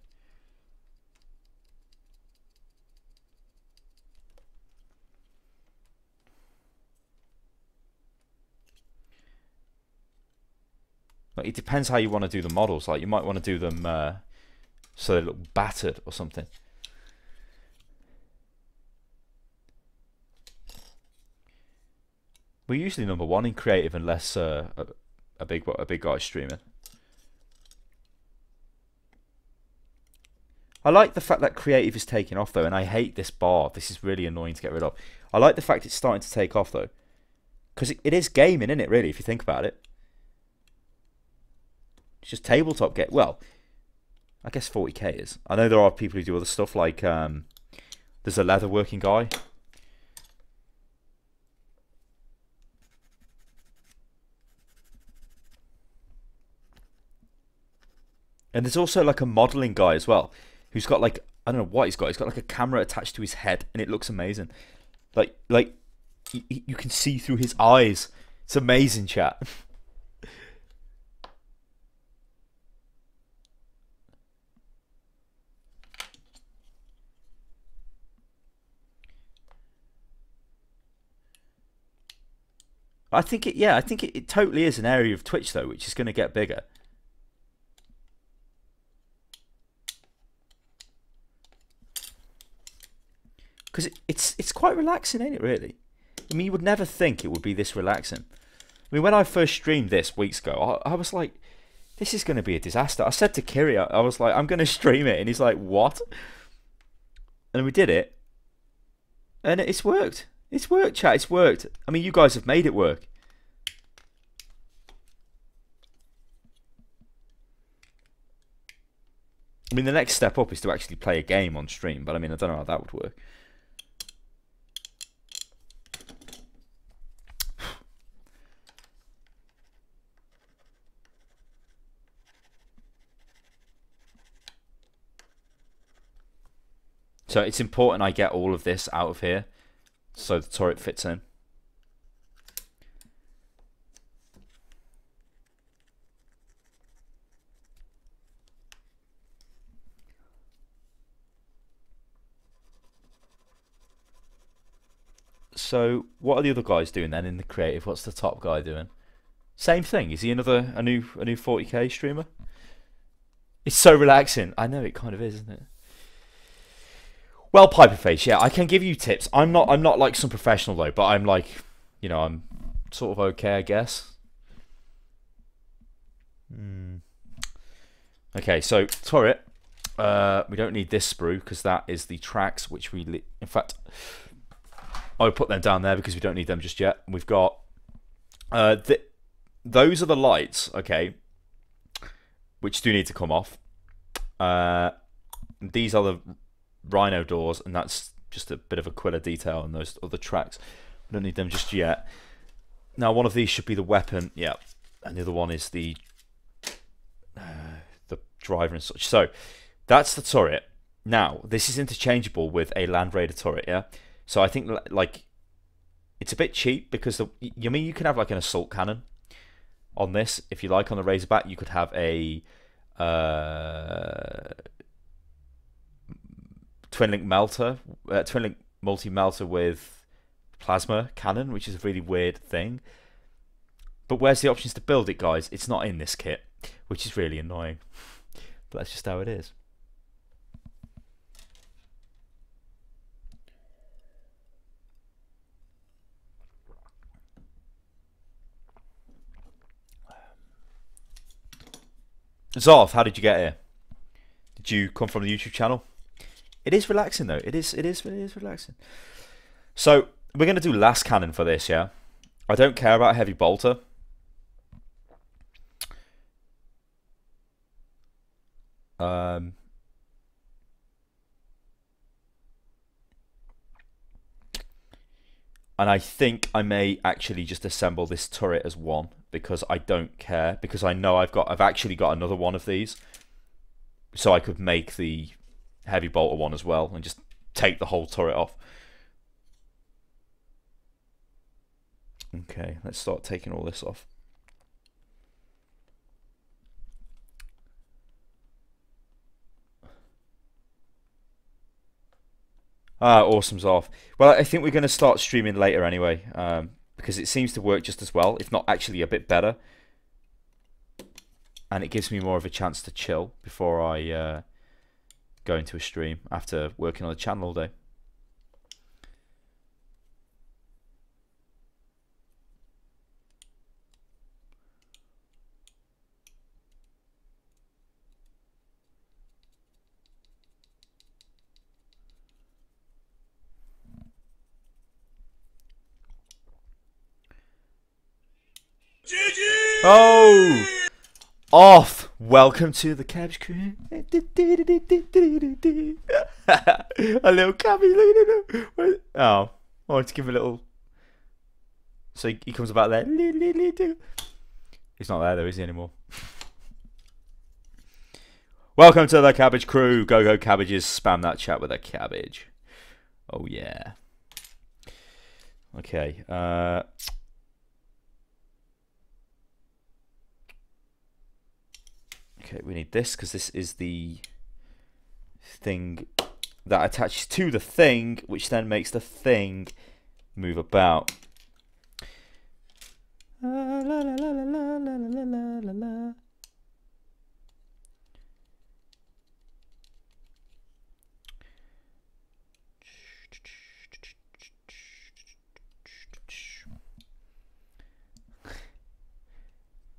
Like, it depends how you want to do the models. Like you might want to do them uh, so they look battered or something. We're usually number one in creative unless uh, a, a big a big guy streaming. I like the fact that creative is taking off though, and I hate this bar. This is really annoying to get rid of. I like the fact it's starting to take off though, because it, it is gaming, isn't it? Really, if you think about it, it's just tabletop get well. I guess 40k is. I know there are people who do other stuff like um, there's a leather working guy. And there's also like a modeling guy as well, who's got like I don't know what he's got. He's got like a camera attached to his head, and it looks amazing. Like like you, you can see through his eyes. It's amazing, chat. [LAUGHS] I think it, yeah, I think it, it totally is an area of Twitch though, which is going to get bigger. Because it, it's it's quite relaxing, ain't it? Really. I mean, you would never think it would be this relaxing. I mean, when I first streamed this weeks ago, I, I was like, "This is going to be a disaster." I said to Kiri, I, I was like, "I'm going [LAUGHS] to stream it," and he's like, "What?" And we did it, and it's worked. It's worked, chat. It's worked. I mean, you guys have made it work. I mean, the next step up is to actually play a game on stream, but I mean, I don't know how that would work. [SIGHS] So it's important I get all of this out of here so the turret fits in. So what are the other guys doing then in the creative? What's the top guy doing? Same thing. Is he another a new a new 40k streamer? It's so relaxing. I know it kind of is, isn't it? Well, Piper Face, yeah, I can give you tips. I'm not I'm not like some professional though, but I'm like, you know, I'm sort of okay, I guess. Hmm. Okay, so turret. Uh, we don't need this sprue because that is the tracks which we. In fact, I would put them down there because we don't need them just yet. We've got. Uh, th- those are the lights, okay, which do need to come off. Uh, these are the rhino doors, and that's just a bit of Aquila detail on those other tracks. We don't need them just yet. Now, one of these should be the weapon, yeah, and the other one is the uh, the driver and such. So that's the turret. Now, this is interchangeable with a Land Raider turret, yeah. So I think like it's a bit cheap because the, you mean you can have like an assault cannon on this if you like on the Razorback. You could have a uh, twin link melta, uh, twin link multi melta with plasma cannon, which is a really weird thing. But where's the options to build it, guys? It's not in this kit, which is really annoying. [LAUGHS] But that's just how it is. Zoff, how did you get here? Did you come from the YouTube channel? It is relaxing though. It is. It is. It is relaxing. So we're gonna do lascannon for this. Yeah. I don't care about heavy bolter. Um. And I think I may actually just assemble this turret as one because I don't care because I know I've got I've actually got another one of these so I could make the heavy bolter one as well and just take the whole turret off. Okay, let's start taking all this off. Ah, awesome's off. Well, I think we're going to start streaming later anyway, um, because it seems to work just as well, if not actually a bit better. And it gives me more of a chance to chill before I uh, go to a stream after working on the channel all day. Oh! Off! Welcome to the Cabbage Crew. [LAUGHS] a little him. Oh, I wanted to give a little. So he, he comes about there. He's not there though, is he anymore? Welcome to the Cabbage Crew. Go go cabbages. Spam that chat with a cabbage. Oh yeah. Okay. Uh. Okay, we need this because this is the thing that attaches to the thing, which then makes the thing move about.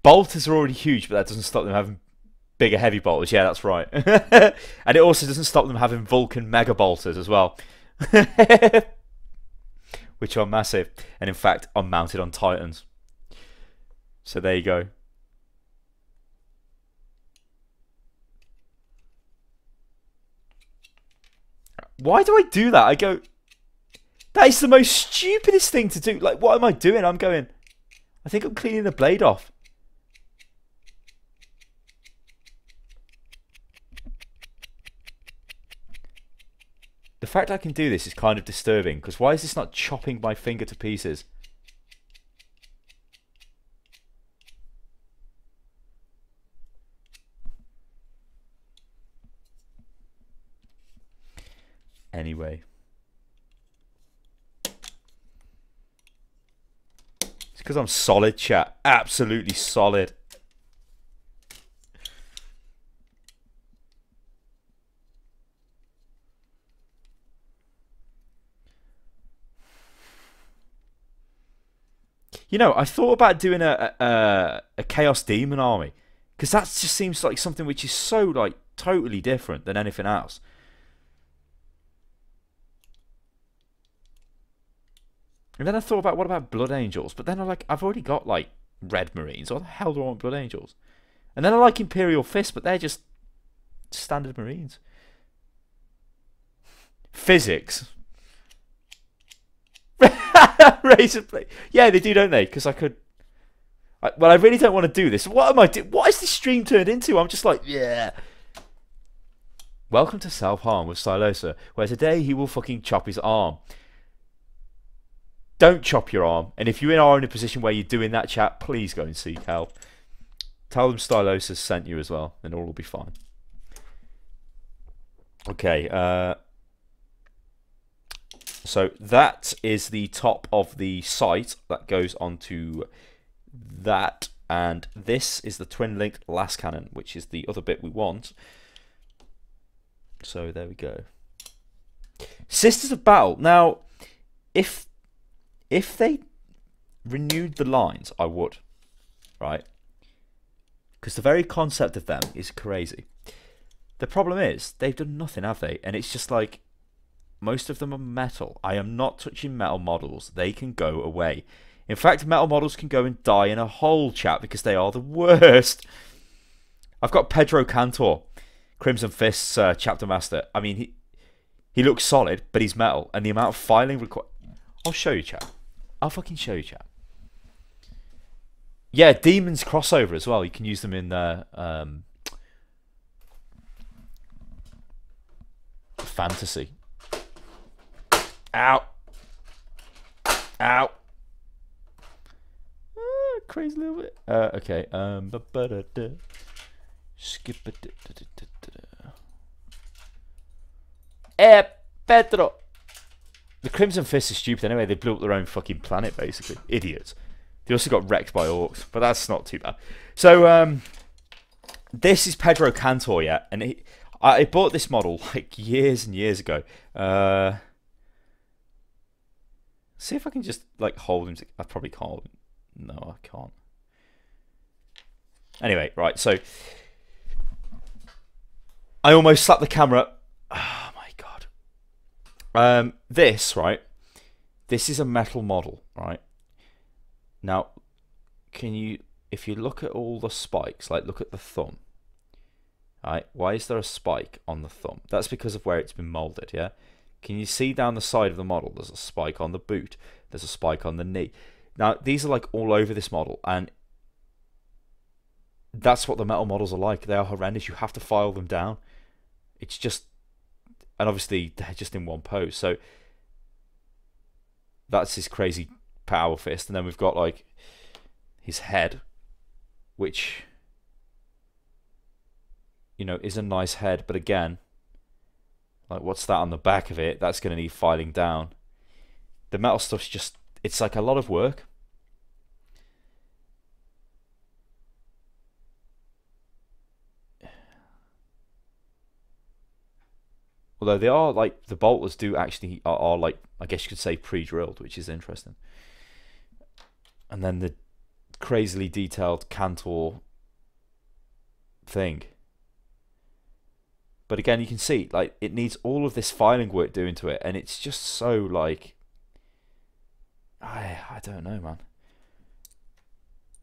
Bolters are already huge, but that doesn't stop them having bigger heavy bolters. Yeah, that's right. [LAUGHS] and it also doesn't stop them having Vulcan mega bolters as well. [LAUGHS] Which are massive. And in fact, are mounted on Titans. So there you go. Why do I do that? I go, that is the most stupidest thing to do. Like, what am I doing? I'm going, I think I'm cleaning the blade off. The fact I can do this is kind of disturbing, because why is this not chopping my finger to pieces? Anyway. It's because I'm solid, chat. Absolutely solid. You know, I thought about doing a a, a chaos demon army because that just seems like something which is so like totally different than anything else. And then I thought about what about Blood Angels, but then I like I've already got like Red Marines. What the hell do I want Blood Angels? And then I like Imperial Fist, but they're just standard Marines. Physics. [LAUGHS] Razor blade. Yeah, they do, don't they? Because I could. I, well, I really don't want to do this. What am I doing? What is this stream turned into? I'm just like, yeah. Welcome to Self Harm with Stylosa, where today he will fucking chop his arm. Don't chop your arm, and if you are in a position where you're doing that, chat, please go and seek help. Tell them Stylosa sent you as well, and all will be fine. Okay, uh, so that is the top of the site that goes onto that, and this is the twin linked lascannon, which is the other bit we want. So there we go. Sisters of Battle. Now, if if they renewed the lines, I would, right? Because the very concept of them is crazy. The problem is they've done nothing, have they? And it's just like most of them are metal. I am not touching metal models. They can go away. In fact, metal models can go and die in a hole, chat, because they are the worst. I've got Pedro Kantor, Crimson Fists uh, chapter master. I mean, he he looks solid, but he's metal, and the amount of filing required. I'll show you, chat. I'll fucking show you, chat. Yeah, demons crossover as well. You can use them in uh, um, fantasy. Ow. Ow. Ah, crazy little bit. Uh, okay. Um. Skip it. Eh, Pedro. The Crimson Fist is stupid anyway. They blew up their own fucking planet, basically. Idiots. They also got wrecked by orcs, but that's not too bad. So, um, this is Pedro Kantor, yeah, and he, I bought this model like years and years ago. Uh, See if I can just like hold him. I probably can't. No, I can't. Anyway, right. So I almost slapped the camera. [SIGHS] Oh my god. Um, this right. This is a metal model, right? Now, can you, if you look at all the spikes, like look at the thumb, right? Why is there a spike on the thumb? That's because of where it's been molded, yeah. Can you see down the side of the model? There's a spike on the boot. There's a spike on the knee. Now, these are like all over this model, and that's what the metal models are like. They are horrendous. You have to file them down. It's just, and obviously they're just in one pose. So that's his crazy power fist, and then we've got like his head, which you know is a nice head, but again, like, what's that on the back of it? That's going to need filing down. The metal stuff's just, it's like a lot of work. Although they are like the bolters do actually are, are, like I guess you could say pre-drilled, which is interesting. And then the crazily detailed Kantor thing. But again, you can see like it needs all of this filing work doing to it, and it's just so like I I don't know, man.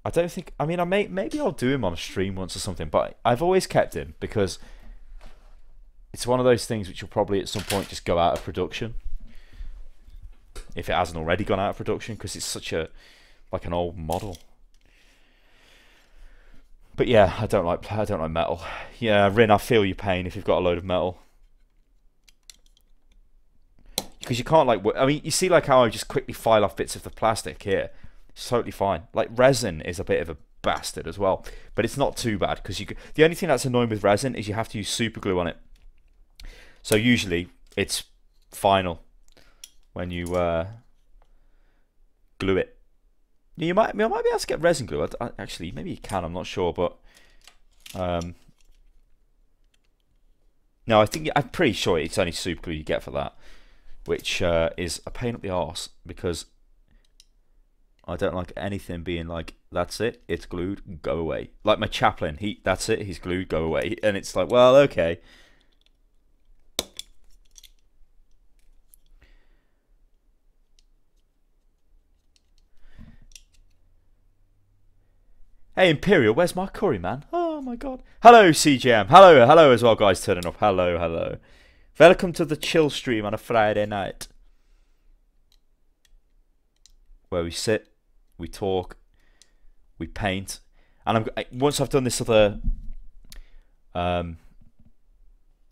I don't think. I mean, I may maybe I'll do him on a stream once or something, but I've always kept him because it's one of those things which will probably at some point just go out of production if it hasn't already gone out of production because it's such a like an old model. But yeah, I don't like I don't like metal. Yeah, Rin, I feel your pain if you've got a load of metal. Because you can't like I mean, you see like how I just quickly file off bits of the plastic here. It's totally fine. Like resin is a bit of a bastard as well, but it's not too bad because you. The only thing that's annoying with resin is you have to use super glue on it. So usually it's final when you uh, glue it. You might, I might be able to get resin glue. I, I, actually, maybe you can. I'm not sure, but um, no, I think I'm pretty sure it's only super glue you get for that, which uh, is a pain up the arse because I don't like anything being like that's it, it's glued, go away. Like my chaplain, he that's it, he's glued, go away, [LAUGHS] and it's like, well, okay. Hey Imperial, where's my curry, man? Oh my god. Hello CGM. Hello, hello as well, guys turning up. Hello, hello. Welcome to the chill stream on a Friday night. Where we sit, we talk, we paint, and I'm once I've done this other um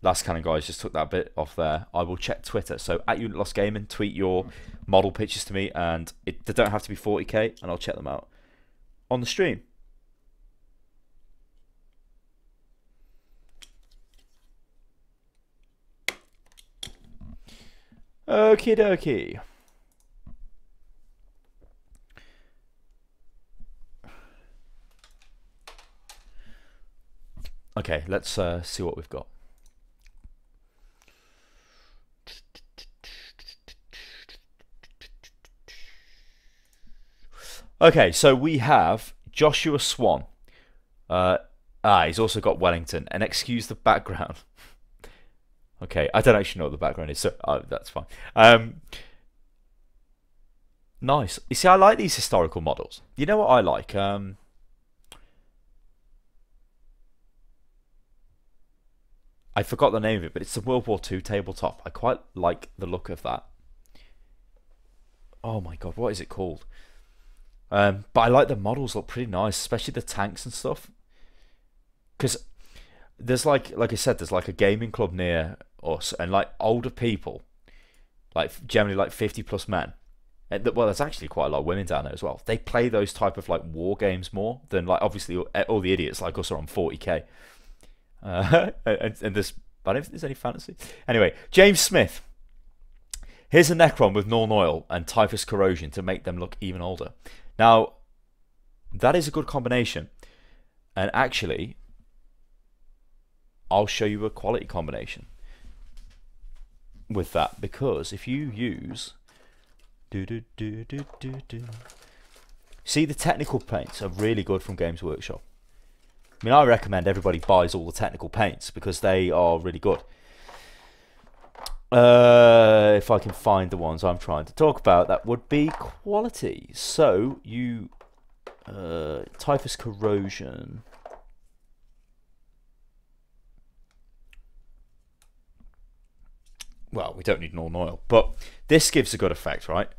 lascannon guys just took that bit off there. I will check Twitter. So at Unit Lost Gaming, tweet your model pictures to me, and it, they don't have to be 40k, and I'll check them out on the stream. Okie dokie. Okay, let's uh, see what we've got. Okay, so we have Joshua Swan. Uh, ah, he's also got Wellington. And excuse the background. Okay, I don't actually know what the background is, so uh, that's fine. Um, nice. You see, I like these historical models. You know what I like? Um, I forgot the name of it, but it's the World War II tabletop. I quite like the look of that. Oh my god, what is it called? Um, but I like the models look pretty nice, especially the tanks and stuff. Because there's like, like I said, there's like a gaming club near us, and like older people, like generally like 50 plus men. And well, there's actually quite a lot of women down there as well. They play those type of like war games more than like obviously all the idiots like us are on 40k. Uh, [LAUGHS] and, and this, I don't think there's any fantasy. Anyway, James Smith. Here's a Necron with Nuln Oil and Typhus Corrosion to make them look even older. Now, that is a good combination. And actually, I'll show you a quality combination with that because if you use do do do do do do see the technical paints are really good from Games Workshop. I mean, I recommend everybody buys all the technical paints because they are really good. Uh, if I can find the ones I'm trying to talk about, that would be quality. So you, uh, typhus corrosion. Well, we don't need Nuln Oil, but this gives a good effect, right?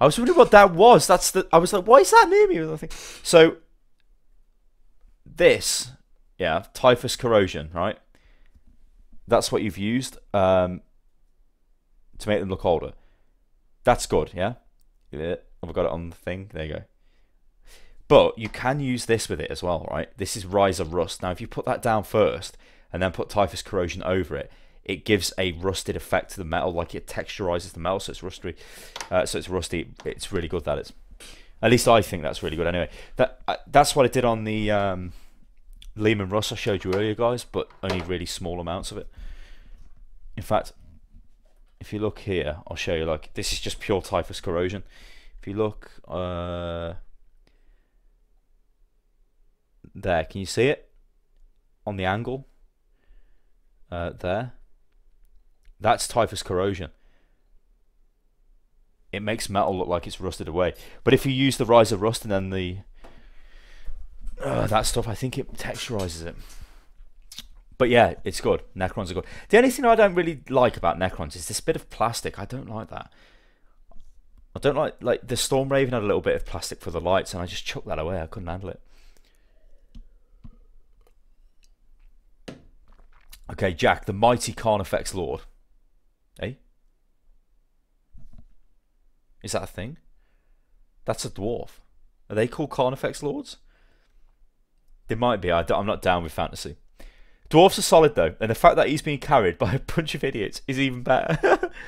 I was wondering what that was. That's the. I was like, why is that near me? So this, yeah, typhus corrosion, right? That's what you've used um, to make them look older. That's good, yeah. Yeah, I've got it on the thing. There you go. But you can use this with it as well, right? This is Ryza Rust. Now, if you put that down first and then put Typhus Corrosion over it, it gives a rusted effect to the metal, like it texturizes the metal, so it's rusty. Uh, so it's rusty. It's really good. That is. At least I think that's really good. Anyway, that uh, that's what I did on the um, Leman Russ I showed you earlier, guys, but only really small amounts of it. In fact, if you look here, I'll show you. Like this is just pure typhus corrosion. If you look uh, there, can you see it on the angle uh, there? That's typhus corrosion. It makes metal look like it's rusted away. But if you use the Ryza Rust and then the uh, that stuff, I think it texturizes it. But yeah, it's good. Necrons are good. The only thing I don't really like about Necrons is this bit of plastic. I don't like that. I don't like like the Storm Raven had a little bit of plastic for the lights, and I just chucked that away. I couldn't handle it. Okay, Jack, the mighty Carnifex Lord. Eh? Is that a thing? That's a dwarf. Are they called Carnifex Lords? They might be. I am not down with fantasy. Dwarfs are solid though, and the fact that he's being carried by a bunch of idiots is even better. [LAUGHS]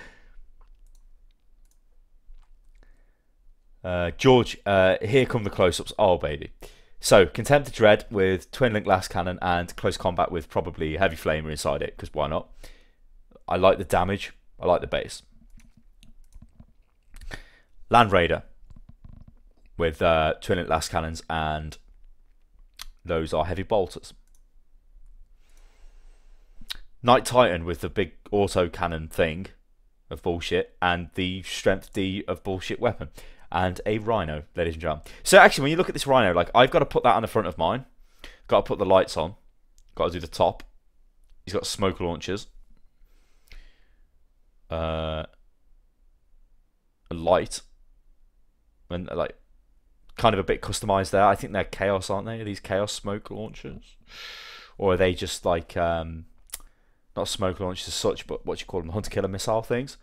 Uh, George, uh, here come the close-ups. Oh baby. So Contemptor dread with twin link lascannon and close combat with probably heavy flamer inside it because why not? I like the damage. I like the base. Land Raider with uh, twin link lascannons and those are heavy bolters. Knight Titan with the big auto cannon thing of bullshit and the strength D of bullshit weapon and a rhino, ladies and gentlemen. So actually, when you look at this rhino, like I've got to put that on the front of mine. Got to put the lights on. Got to do the top. He's got smoke launchers. Uh, a light. And like, kind of a bit customized there. I think they're chaos, aren't they? These chaos smoke launchers, or are they just like um, not smoke launchers as such, but what you call them, hunter killer missile things?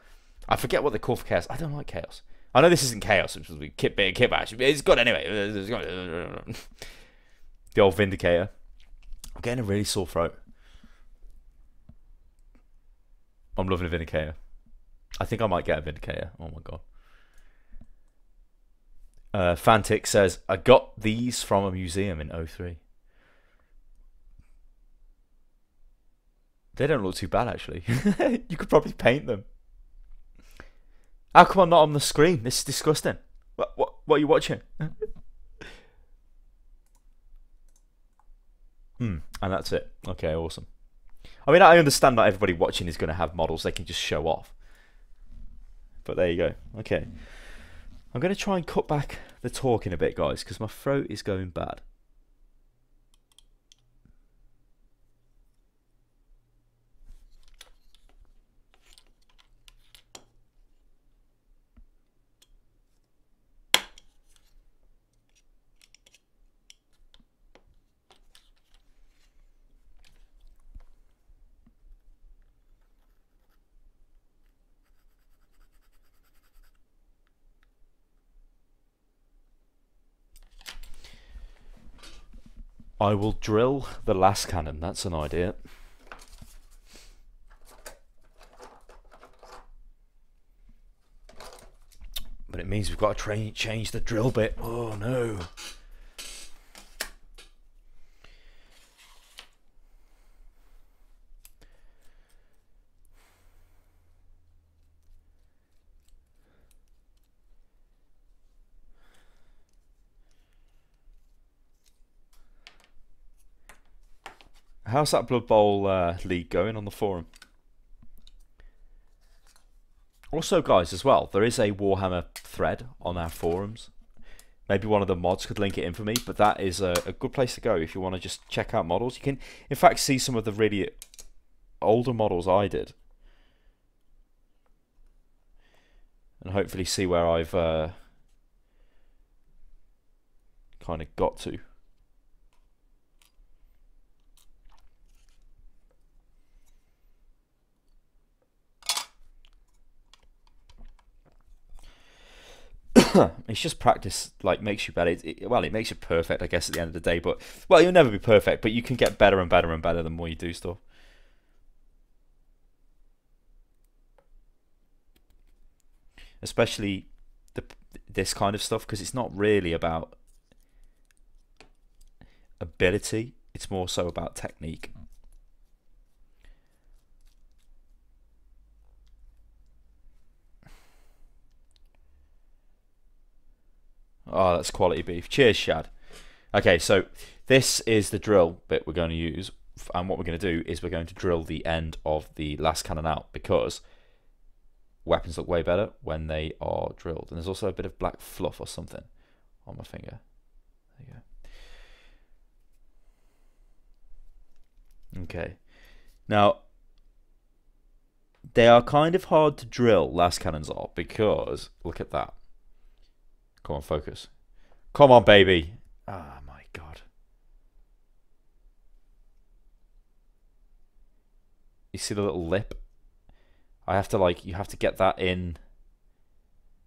I forget what they call for chaos. I don't like chaos. I know this isn't chaos, which was a kit bit kit bash. It's good anyway. [LAUGHS] the old Vindicator. I'm getting a really sore throat. I'm loving a Vindicator. I think I might get a Vindicator. Oh my god. Uh, Fantic says, I got these from a museum in 03. They don't look too bad actually. [LAUGHS] you could probably paint them. How come I'm not on the screen? This is disgusting. What what what are you watching? [LAUGHS] hmm, and that's it. Okay, awesome. I mean, I understand not everybody watching is going to have models they can just show off. But there you go. Okay. I'm going to try and cut back the talking a bit, guys, because my throat is going bad. I will drill the lascannon. That's an idea. But it means we've got to change the drill bit. Oh no. How's that Blood Bowl uh, league going on the forum? Also, guys, as well, there is a Warhammer thread on our forums. Maybe one of the mods could link it in for me, but that is a, a good place to go if you want to just check out models. You can, in fact, see some of the really older models I did. And hopefully see where I've uh, kind of got to. [COUGHS] it's just practice like makes you better. It, it, well, it makes you perfect, I guess, at the end of the day. But well, you'll never be perfect, but you can get better and better and better the more you do stuff. Especially the this kind of stuff because it's not really about ability; it's more so about technique. Oh, that's quality beef. Cheers, Shad. Okay, so this is the drill bit we're going to use. And what we're going to do is we're going to drill the end of the lascannon out because weapons look way better when they are drilled. And there's also a bit of black fluff or something on my finger. There you go. Okay. Now, they are kind of hard to drill, lascannons are, because look at that. Come on, focus. Come on, baby. Ah, oh, my God. You see the little lip? I have to, like, you have to get that in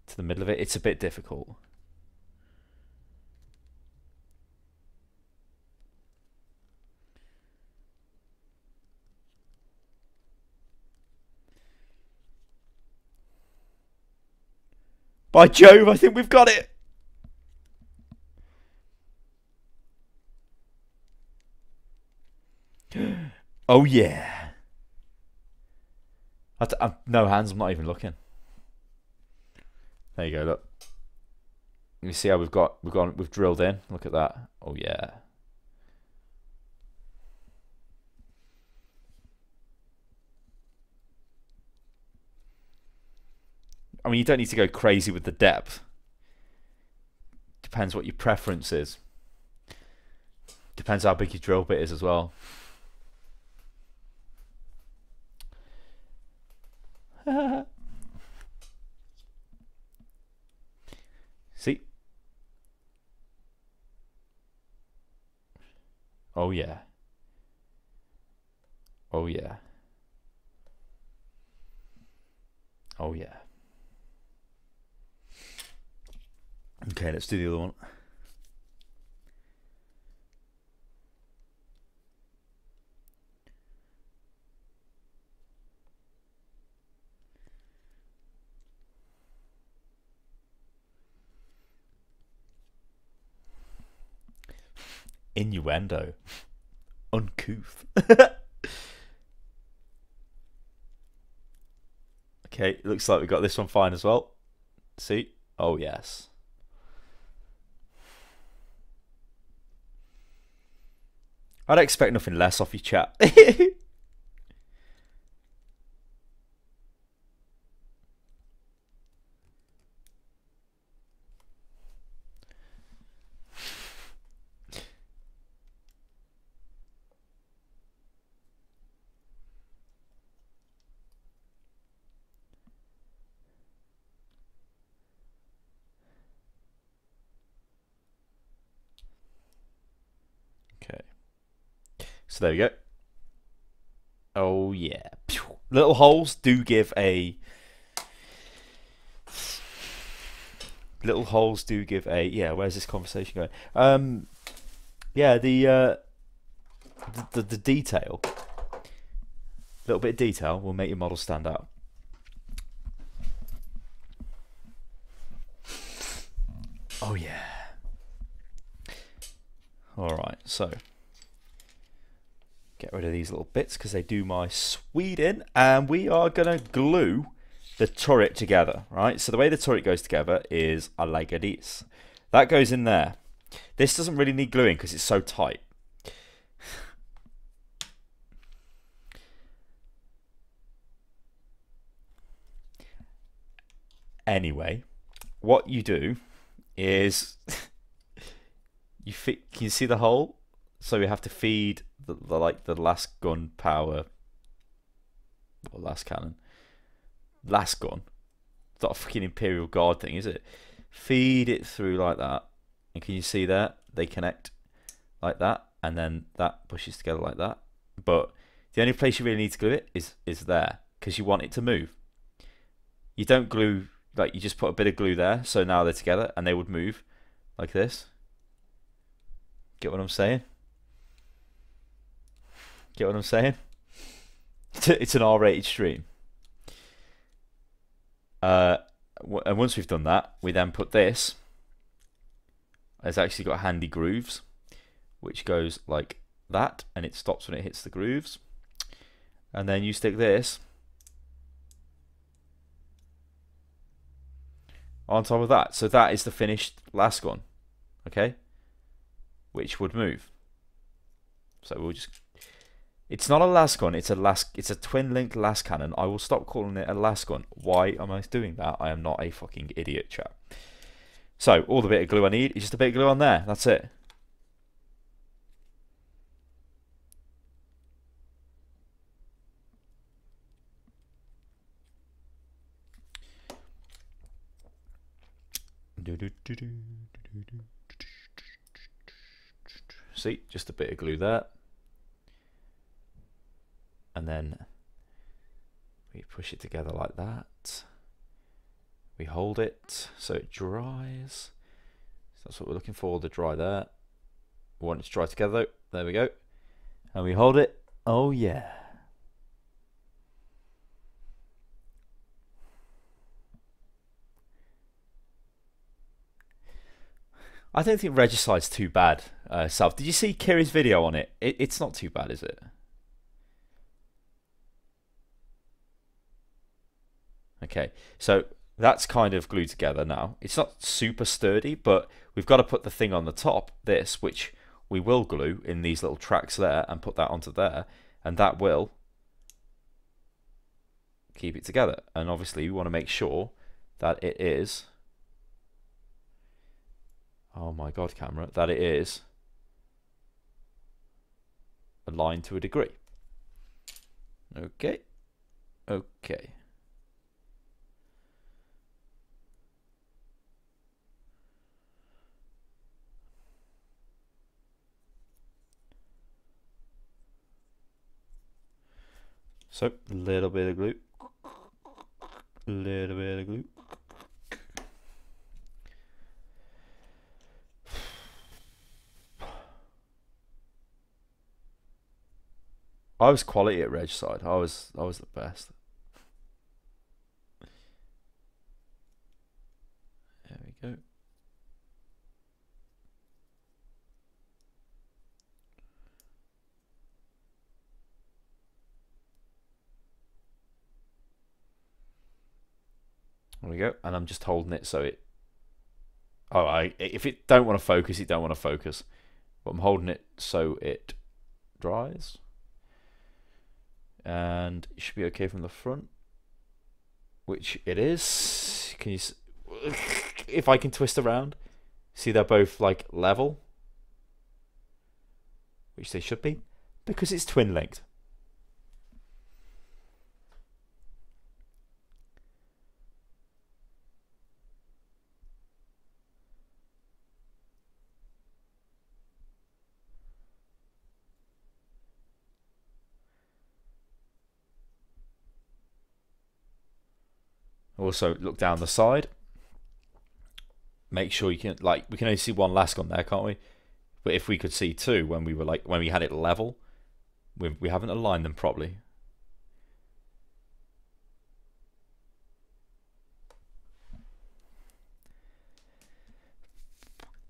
to the middle of it. It's a bit difficult. By Jove, I think we've got it. [GASPS] Oh yeah. I t- I'm, no hands. I'm not even looking. There you go. Look. You see how we've got we've gone we've drilled in. Look at that. Oh yeah. I mean, you don't need to go crazy with the depth. Depends what your preference is. Depends how big your drill bit is as well. [LAUGHS] See? Oh yeah. Oh yeah. Oh yeah. Okay, let's do the other one. Innuendo. Uncouth. [LAUGHS] okay, looks like we got this one fine as well. See? Oh, yes. I'd expect nothing less off you, chat. [LAUGHS] okay. So there we go. Oh yeah. Pew. Little holes do give a little holes do give a yeah, where's this conversation going? Um yeah, the uh the, the, the detail a little bit of detail will make your model stand out. Oh yeah. Alright, so get rid of these little bits because they do my Sweden and we are going to glue the turret together, right? So the way the turret goes together is a like this. That goes in there. This doesn't really need gluing because it's so tight. Anyway, what you do is [LAUGHS] you fit, can you see the hole? So we have to feed the, the like the lasgun power or lascannon. Last gun. It's not a freaking Imperial Guard thing, is it? Feed it through like that. And can you see that? They connect like that and then that pushes together like that. But the only place you really need to glue it is is there because you want it to move. You don't glue like you just put a bit of glue there so now they're together and they would move like this. Get what I'm saying? Get what I'm saying? It's an R-rated stream. Uh, and once we've done that, we then put this. It's actually got handy grooves, which goes like that, and it stops when it hits the grooves. And then you stick this on top of that. So that is the finished last one, okay? Which would move. So we'll just it's not a lasgun, it's a las it's a twin linked lascannon. I will stop calling it a lasgun. Why am I doing that? I am not a fucking idiot, chap. So, all the bit of glue I need is just a bit of glue on there. That's it. See, just a bit of glue there and then we push it together like that. We hold it so it dries. So that's what we're looking for, the dry there. We want it to dry together. There we go. And we hold it. Oh yeah. I don't think Regicide's too bad, uh, Did you see Kiri's video on it? it? It's not too bad, is it? Okay, so that's kind of glued together now. It's not super sturdy, but we've got to put the thing on the top, this, which we will glue in these little tracks there and put that onto there, and that will keep it together. And obviously we want to make sure that it is oh my god camera that it is aligned to a degree. Okay. Okay. So, a little bit of glue. A little bit of glue. [SIGHS] I was quality at Regicide. I was I was the best. There we go. There we go. And I'm just holding it so it Oh, I if it don't want to focus, it don't want to focus. But I'm holding it so it dries and it should be okay from the front which it is can you if I can twist around see they're both like level which they should be because it's twin linked Also, look down the side. Make sure you can like we can only see one lascon there, can't we? But if we could see two when we were like when we had it level, we we haven't aligned them properly.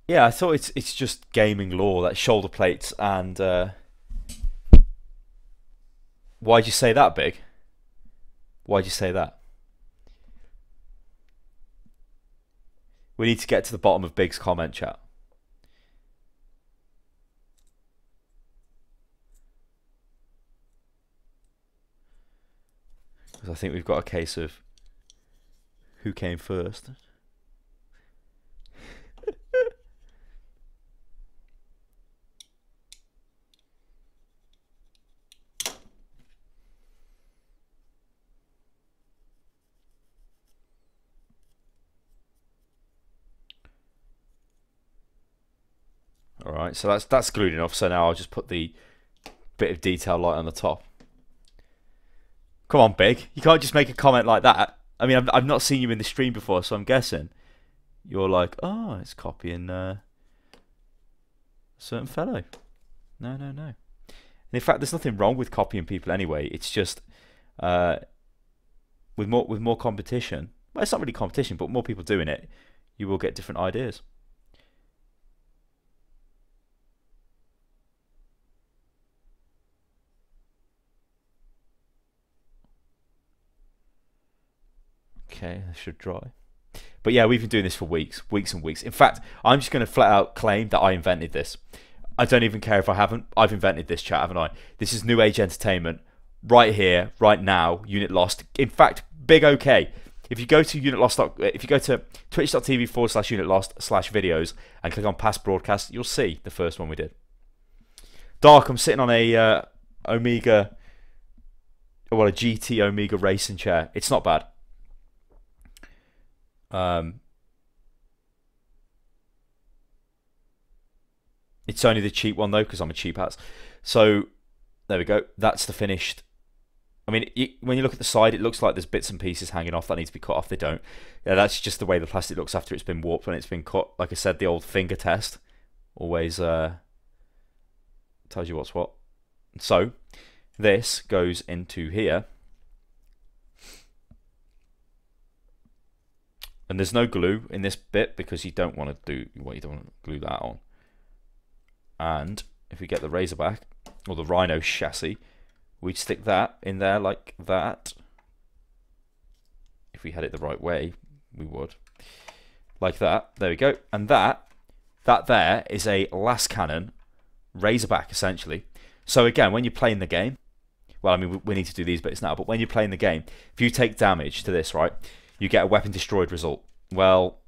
Yeah, I thought it's it's just gaming law that shoulder plates and uh, why'd you say that big? Why'd you say that? We need to get to the bottom of Big's comment chat. Because I think we've got a case of who came first. Alright, so that's that's glued enough, so now I'll just put the bit of detail light on the top. Come on, Big. You can't just make a comment like that. I mean, I've, I've not seen you in the stream before, so I'm guessing you're like, oh, it's copying uh, a certain fellow. No, no, no. And in fact, there's nothing wrong with copying people anyway. It's just uh, with more with more competition. Well, it's not really competition, but more people doing it, you will get different ideas. Okay, I should dry. But yeah, we've been doing this for weeks, weeks and weeks. In fact, I'm just going to flat out claim that I invented this. I don't even care if I haven't. I've invented this chat, haven't I? This is New Age Entertainment, right here, right now. Unit Lost. In fact, big okay. If you go to Unit Lost, if you go to twitch.tv forward slash Unit Lost slash videos and click on past broadcast, you'll see the first one we did. Dark, I'm sitting on a uh, Omega, well, a GT Omega racing chair. It's not bad. Um, it's only the cheap one though, because I'm a cheap ass. So there we go. That's the finished. I mean, when you look at the side, it looks like there's bits and pieces hanging off that need to be cut off. They don't. Yeah, that's just the way the plastic looks after it's been warped when it's been cut. Like I said, the old finger test always uh, tells you what's what. So this goes into here. And there's no glue in this bit because you don't want to do well, you don't want to glue that on. And if we get the Razorback or the Rhino chassis, we'd stick that in there like that. If we had it the right way, we would. Like that. There we go. And that, that there is a lascannon Razorback, essentially. So again, when you're playing the game, well, I mean, we need to do these bits now, but when you're playing the game, if you take damage to this, right, you get a weapon destroyed result. Well,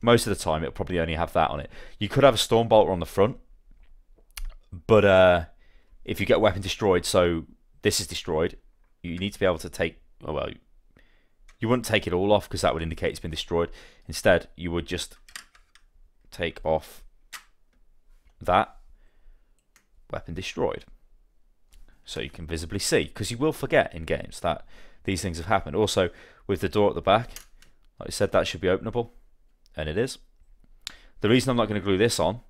most of the time, it'll probably only have that on it. You could have a Stormbolter on the front, but uh, if you get a weapon destroyed, so this is destroyed, you need to be able to take, oh, well, you wouldn't take it all off because that would indicate it's been destroyed. Instead, you would just take off that weapon destroyed. So you can visibly see, because you will forget in games that these things have happened. Also, with the door at the back, like I said, that should be openable, and it is. The reason I'm not going to glue this on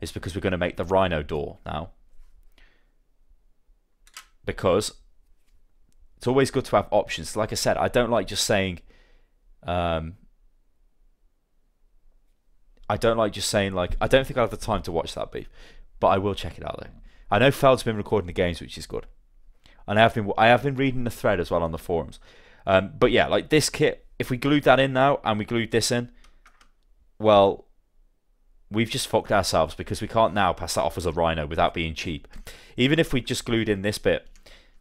is because we're going to make the Rhino door now. Because it's always good to have options. Like I said, I don't like just saying, um, I don't like just saying like I don't think I'll have the time to watch that beef, but I will check it out though. I know Feld's been recording the games, which is good, and I have been I have been reading the thread as well on the forums. Um, but yeah, like this kit, if we glued that in now and we glued this in, well, we've just fucked ourselves because we can't now pass that off as a rhino without being cheap. Even if we just glued in this bit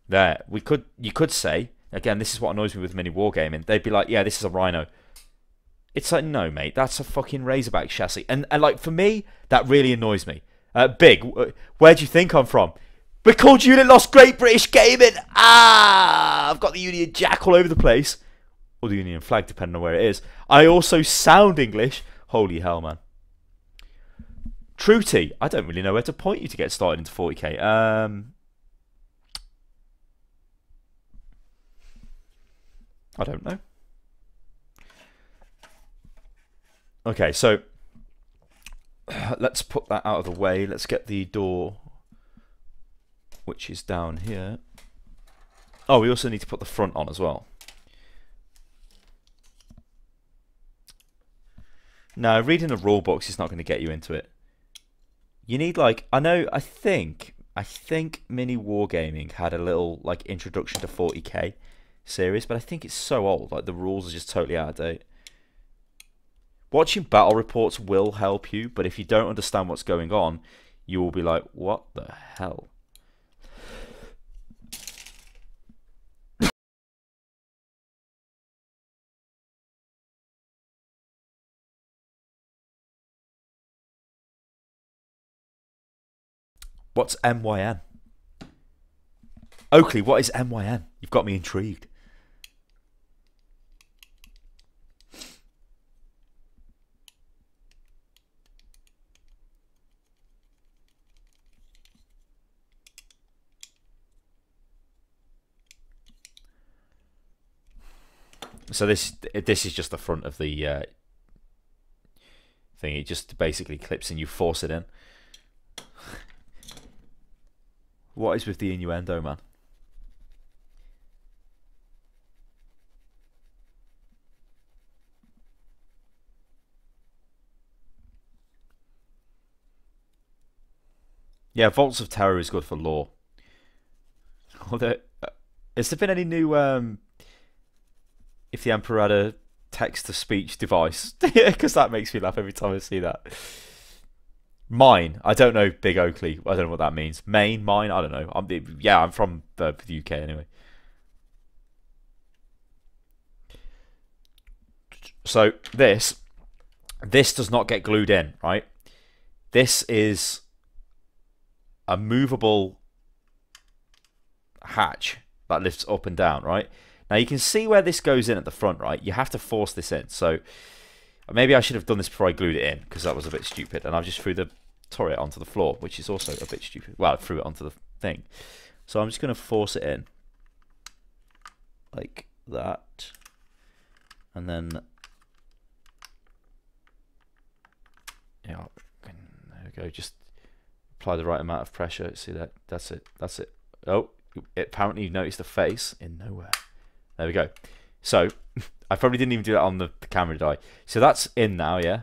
there, we could you could say again, this is what annoys me with mini wargaming. They'd be like, yeah, this is a rhino. It's like, no, mate, that's a fucking Razorback chassis. And, and like, for me, that really annoys me. Uh, Big, where do you think I'm from? Called Unit Lost Great British Gaming. Ah, I've got the Union Jack all over the place. Or the Union flag, depending on where it is. I also sound English. Holy hell, man. Truty, I don't really know where to point you to get started into 40k. Um, I don't know. Okay, so [SIGHS] let's put that out of the way. Let's get the door, which is down here. Oh, we also need to put the front on as well. No, reading the rule box is not going to get you into it. You need like I know I think I think Mini Wargaming had a little like introduction to 40k series, but I think it's so old. Like the rules are just totally out of date. Watching battle reports will help you, but if you don't understand what's going on, you will be like, what the hell? What's MYN? Oakley, what is MYN? You've got me intrigued. So this this is just the front of the uh, thing. It just basically clips and you force it in. What is with the innuendo, man? Yeah, Vaults of Terra is good for lore. [LAUGHS] Although, uh, has there been any new um, if the Emperor had a text to speech device, [LAUGHS] because that makes me laugh every time I see that. Mine, I don't know Big Oakley. I don't know what that means. Maine, mine, I don't know. I'm yeah, I'm from the, UK anyway. So this, this does not get glued in, right? This is a movable hatch that lifts up and down, right? Now you can see where this goes in at the front, right? You have to force this in. So maybe I should have done this before I glued it in because that was a bit stupid. And I've just threw the turret onto the floor, which is also a bit stupid. Well, I threw it onto the thing. So I'm just going to force it in like that. And then yeah, there we go. Just apply the right amount of pressure. See that? That's it. That's it. Oh, it apparently you noticed the face in nowhere. There we go. So, [LAUGHS] I probably didn't even do that on the, the camera, did I? So that's in now, yeah?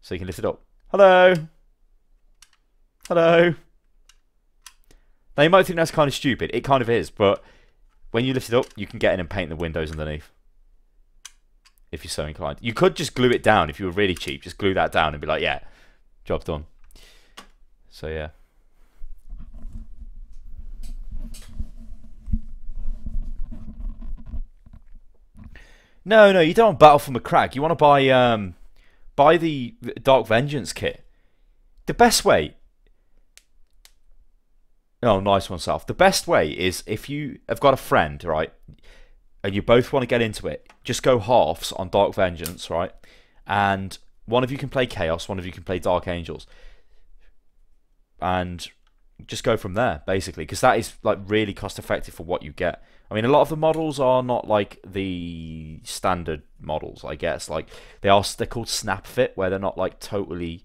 So you can lift it up. Hello! Hello! Now you might think that's kind of stupid. It kind of is, but when you lift it up, you can get in and paint the windows underneath. if you're so inclined. You could just glue it down if you were really cheap. Just glue that down and be like, yeah, job done. So yeah. No, no, you don't want Battle for Macragge. You want to buy um, buy the Dark Vengeance kit. The best way. Oh, nice one, Self. The best way is if you have got a friend, right, and you both want to get into it, just go halves on Dark Vengeance, right? And one of you can play Chaos, one of you can play Dark Angels. And just go from there, basically, because that is like really cost effective for what you get. I mean, a lot of the models are not like the standard models, I guess. Like they are, they're called snap fit, where they're not like totally.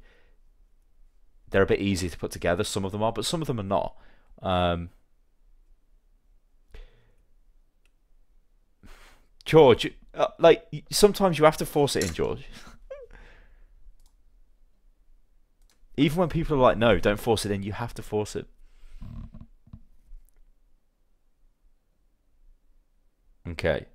They're a bit easy to put together. Some of them are, but some of them are not. Um, George, uh, like sometimes you have to force it in, George. [LAUGHS] Even when people are like, "No, don't force it in," you have to force it. Okay.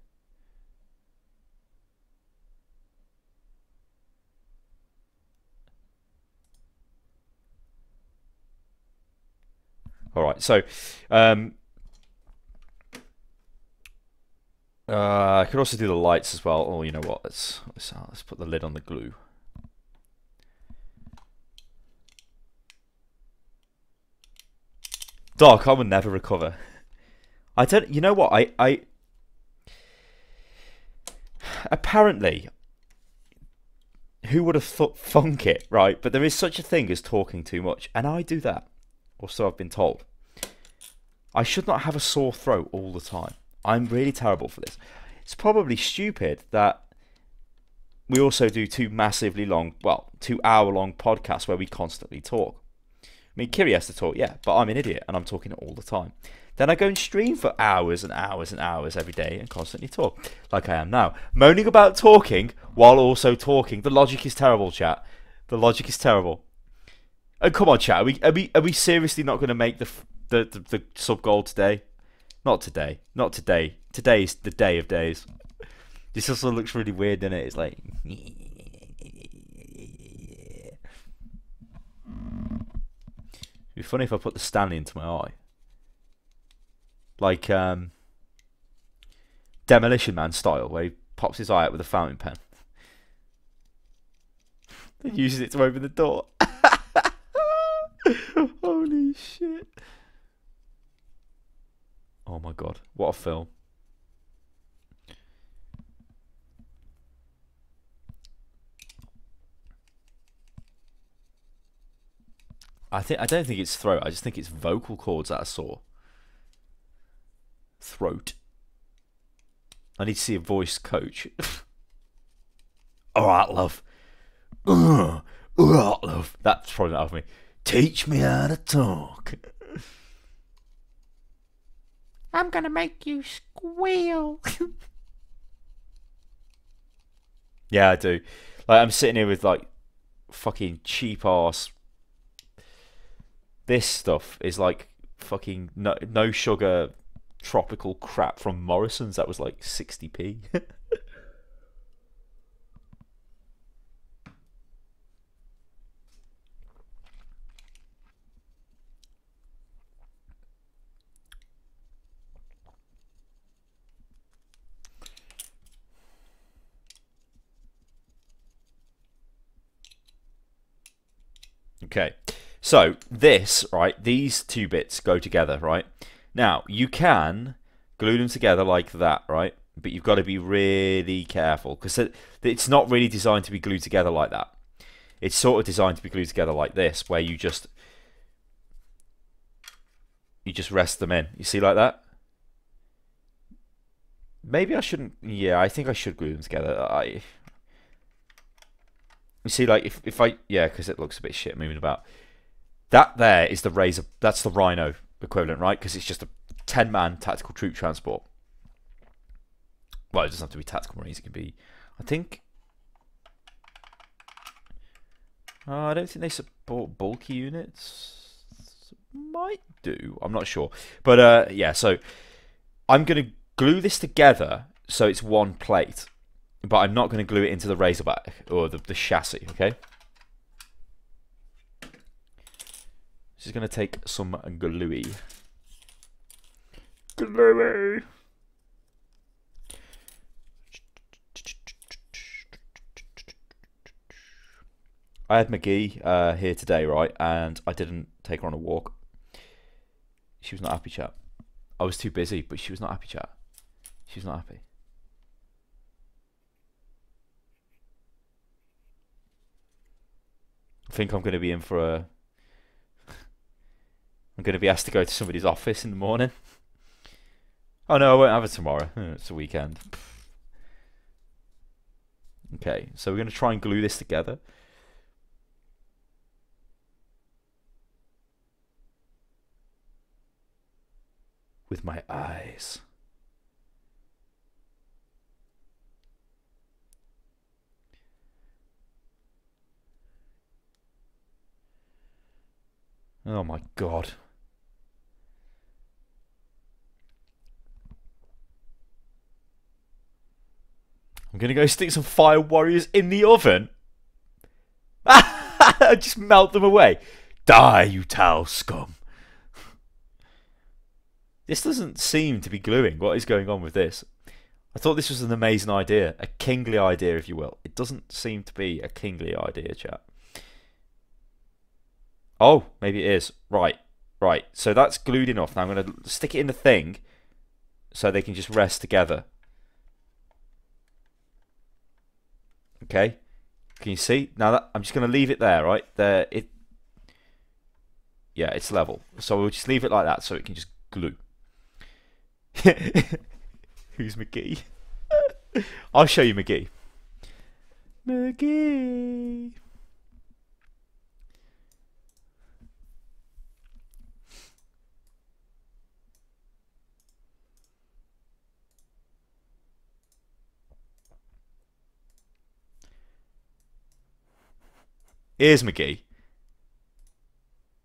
All right. So, um, uh, I could also do the lights as well. Oh, you know what? Let's let's, uh, let's put the lid on the glue. Dark, I will never recover. I don't. You know what? I I apparently, who would have thought funk it, right? But there is such a thing as talking too much, and I do that, or so I've been told. I should not have a sore throat all the time. I'm really terrible for this. It's probably stupid that we also do two massively long, well, two hour long podcasts where we constantly talk. I mean, Kiri has to talk, yeah, but I'm an idiot and I'm talking all the time. Then I go and stream for hours and hours and hours every day and constantly talk, like I am now. Moaning about talking while also talking. The logic is terrible, chat. The logic is terrible. And come on, chat. Are we are we are we seriously not going to make the, the the the sub goal today? Not today. Not today. Today is the day of days. This also looks really weird, doesn't it? It's like. It'd be funny if I put the Stanley into my eye like um, Demolition Man style, where he pops his eye out with a fountain pen. [LAUGHS] then uses it to open the door. [LAUGHS] [LAUGHS] Holy shit. Oh my god, what a film. I think I don't think it's throat. I just think it's vocal cords that I saw throat. I need to see a voice coach. [LAUGHS] All right, love. [CLEARS THROAT] All right, love. That's probably not of me. Teach me how to talk. I'm gonna make you squeal. yeah, I do. Like I'm sitting here with like fucking cheap ass. This stuff is like fucking no no sugar tropical crap from Morrison's that was like 60p. [LAUGHS] Okay, so this, right, these two bits go together, right? Now, you can glue them together like that, right? But you've got to be really careful because it's not really designed to be glued together like that. It's sort of designed to be glued together like this, where you just you just rest them in. You see like that? Maybe I shouldn't. Yeah, I think I should glue them together. I. You see, like if if I yeah, because it looks a bit shit moving about. That there is the razor. That's the rhino equivalent, right? Because it's just a 10 man tactical troop transport. Well, it doesn't have to be tactical marines, it can be, I think. Uh, I don't think they support bulky units. Might do, I'm not sure. But uh, yeah, so I'm to glue this together so it's one plate. But I'm not going to glue it into the Razorback or the, the chassis, okay? This is going to take some gluey. Gluey! I had McGee uh, here today, right? And I didn't take her on a walk. She was not happy, chat. I was too busy, but she was not happy, chat. She was not happy. I think I'm going to be in for a. I'm going to be asked to go to somebody's office in the morning. Oh no, I won't have it tomorrow. [LAUGHS] It's a weekend. Okay, so we're going to try and glue this together. With my eyes. Oh my god. I'm gonna go stick some fire warriors in the oven. [LAUGHS] Just melt them away. Die, you towel scum. This doesn't seem to be gluing. What is going on with this? I thought this was an amazing idea. A kingly idea, if you will. It doesn't seem to be a kingly idea, chat. Oh, maybe it is. Right, right. So that's glued enough. Now I'm going to stick it in the thing so they can just rest together. Okay. Can you see? Now that I'm just going to leave it there, right? There it Yeah, it's level. So we'll just leave it like that so it can just glue. [LAUGHS] Who's McGee? [LAUGHS] I'll show you McGee. McGee. Here's McGee.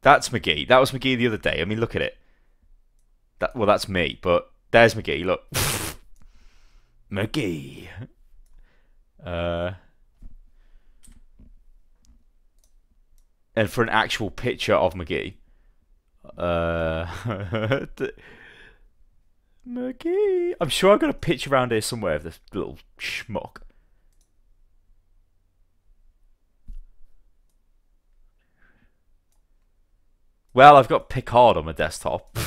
That's McGee. That was McGee the other day. I mean, look at it. That well, that's me, but there's McGee. Look, [LAUGHS] McGee. Uh, and for an actual picture of McGee, uh, [LAUGHS] McGee. I'm sure I've got a picture around here somewhere of this little schmuck. Well, I've got Picard on my desktop.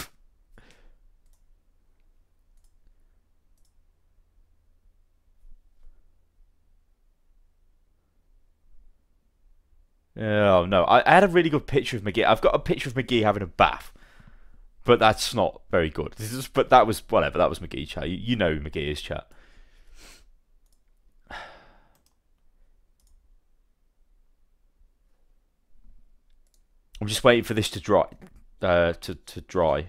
Oh no, I, I, had a really good picture of McGee. I've got a picture of McGee having a bath, but that's not very good. Is, but that was whatever. That was McGee chat. You, you know McGee is chat. I'm just waiting for this to dry. Uh, to to dry.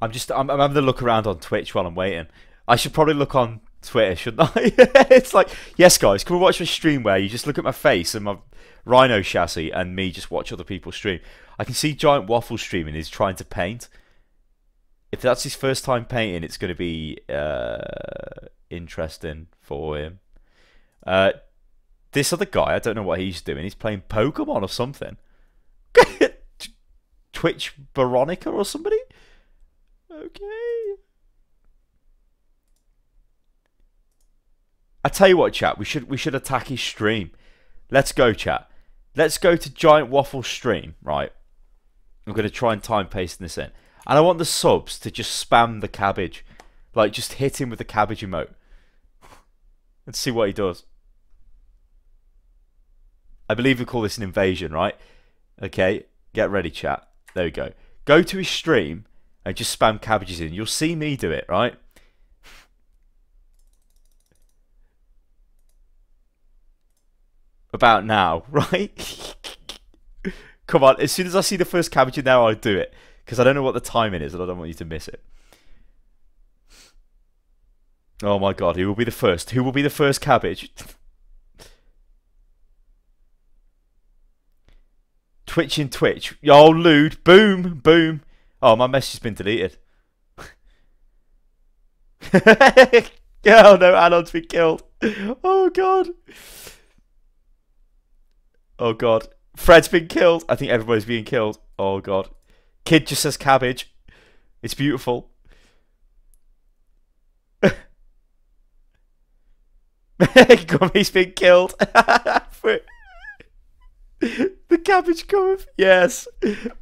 I'm just I'm, I'm having a look around on Twitch while I'm waiting. I should probably look on Twitter, shouldn't I? [LAUGHS] it's like, yes, guys, come and watch my stream where you just look at my face and my Rhino chassis and me just watch other people stream. I can see Giant Waffle streaming. He's trying to paint. If that's his first time painting, it's going to be uh, interesting for him. Uh, this other guy, I don't know what he's doing. He's playing Pokemon or something. [LAUGHS] Twitch Veronica or somebody? Okay. I tell you what, chat. We should we should attack his stream. Let's go, chat. Let's go to Giant Waffle stream. Right. I'm gonna try and time paste this in, and I want the subs to just spam the cabbage, like just hit him with the cabbage emote. [LAUGHS] Let's see what he does. I believe we call this an invasion, right? Okay, get ready, chat. There we go. Go to his stream and just spam cabbages in. You'll see me do it, right? About now, [LAUGHS] right? Come on, as soon as I see the first cabbage in there, I'll do it. Because I don't know what the timing is and I don't want you to miss it. Oh my god, who will be the first? Who will be the first cabbage? [LAUGHS] Twitching Twitch. Yo, lewd. Boom, boom. Oh, my message has been deleted. [LAUGHS] oh no, Anon's been killed. Oh god. Oh god. Fred's been killed. I think everybody's being killed. Oh god. Kid just says cabbage. It's beautiful. [LAUGHS] Gummy's been killed. [LAUGHS] the cabbage cometh. Yes.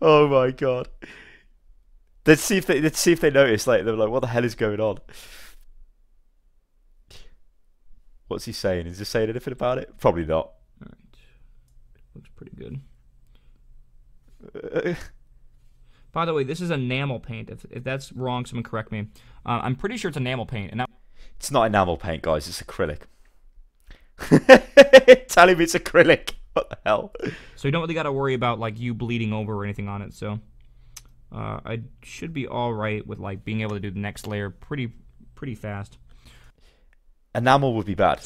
Oh my god. Let's see if they let's see if they notice. Like they're like, what the hell is going on? What's he saying? Is he saying anything about it? Probably not. Right. Looks pretty good. Uh, [LAUGHS] By the way, this is enamel paint. If, if that's wrong, someone correct me. Uh, I'm pretty sure it's enamel paint, and it's not enamel paint, guys. It's acrylic. [LAUGHS] Tell him it's acrylic. What the hell? so you don't really got to worry about like you bleeding over or anything on it. So uh, I should be all right with like being able to do the next layer pretty pretty fast. Enamel would be bad.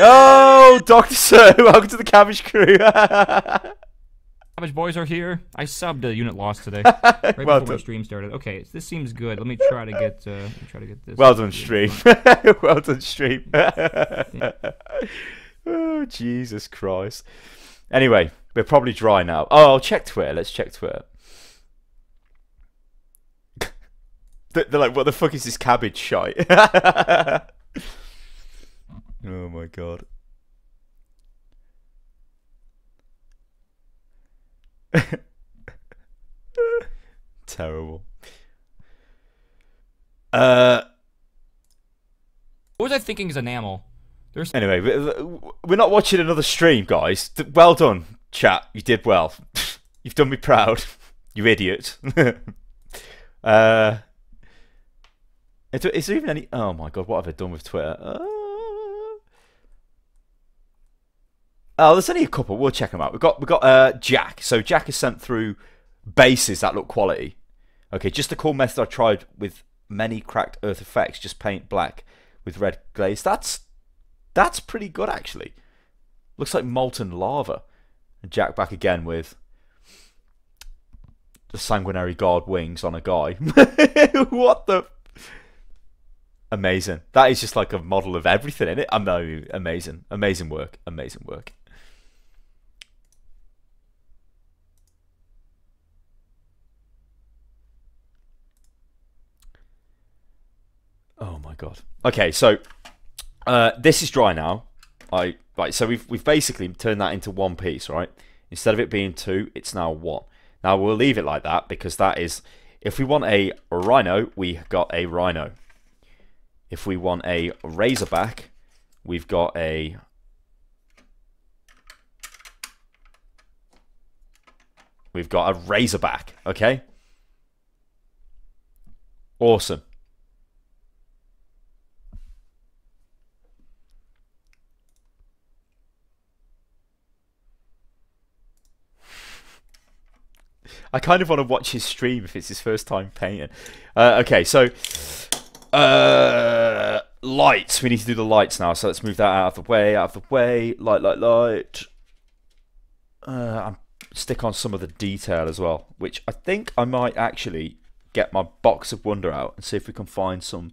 Oh, Doctor Sir, [LAUGHS] welcome to the Cabbage Crew. [LAUGHS] Cabbage boys are here. I subbed a unit lost today, [LAUGHS] right well before done. stream started. Okay, this seems good. Let me try to get. Uh, let me try to get this. Well done, stream. well done, stream. oh, Jesus Christ. Anyway, we're probably dry now. Oh, I'll check Twitter. Let's check Twitter. They're like, what the fuck is this cabbage shite? [LAUGHS] oh my god. [LAUGHS] Terrible. Uh, What was I thinking? Is enamel? There's Anyway, we- we're not watching another stream, guys. Well done, chat. You did well. [LAUGHS] You've done me proud. You idiot. uh, is there- is there even any? Oh my god, what have I done with Twitter? Uh, oh, there's only a couple. We'll check them out. We've got we got uh, Jack. So Jack has sent through bases that look quality. Okay, just a cool method I tried with many cracked earth effects. Just paint black with red glaze. That's that's pretty good actually. Looks like molten lava. And Jack back again with the sanguinary guard wings on a guy. [LAUGHS] what the? Amazing. That is just like a model of everything in it. I know. Amazing. Amazing work. Amazing work. Oh my god. Okay, so uh, this is dry now. I right. So we've we've basically turned that into one piece, right? Instead of it being two, it's now one. Now we'll leave it like that because that is. If we want a rhino, we got a rhino. If we want a razorback, we've got a. We've got a razorback. Okay. Awesome. I kind of want to watch his stream if it's his first time painting. Uh, okay, so uh, lights. We need to do the lights now. So let's move that out of the way. Out of the way. Light, light, light. Uh, stick on some of the detail as well, which I think I might actually get my box of wonder out and see if we can find some.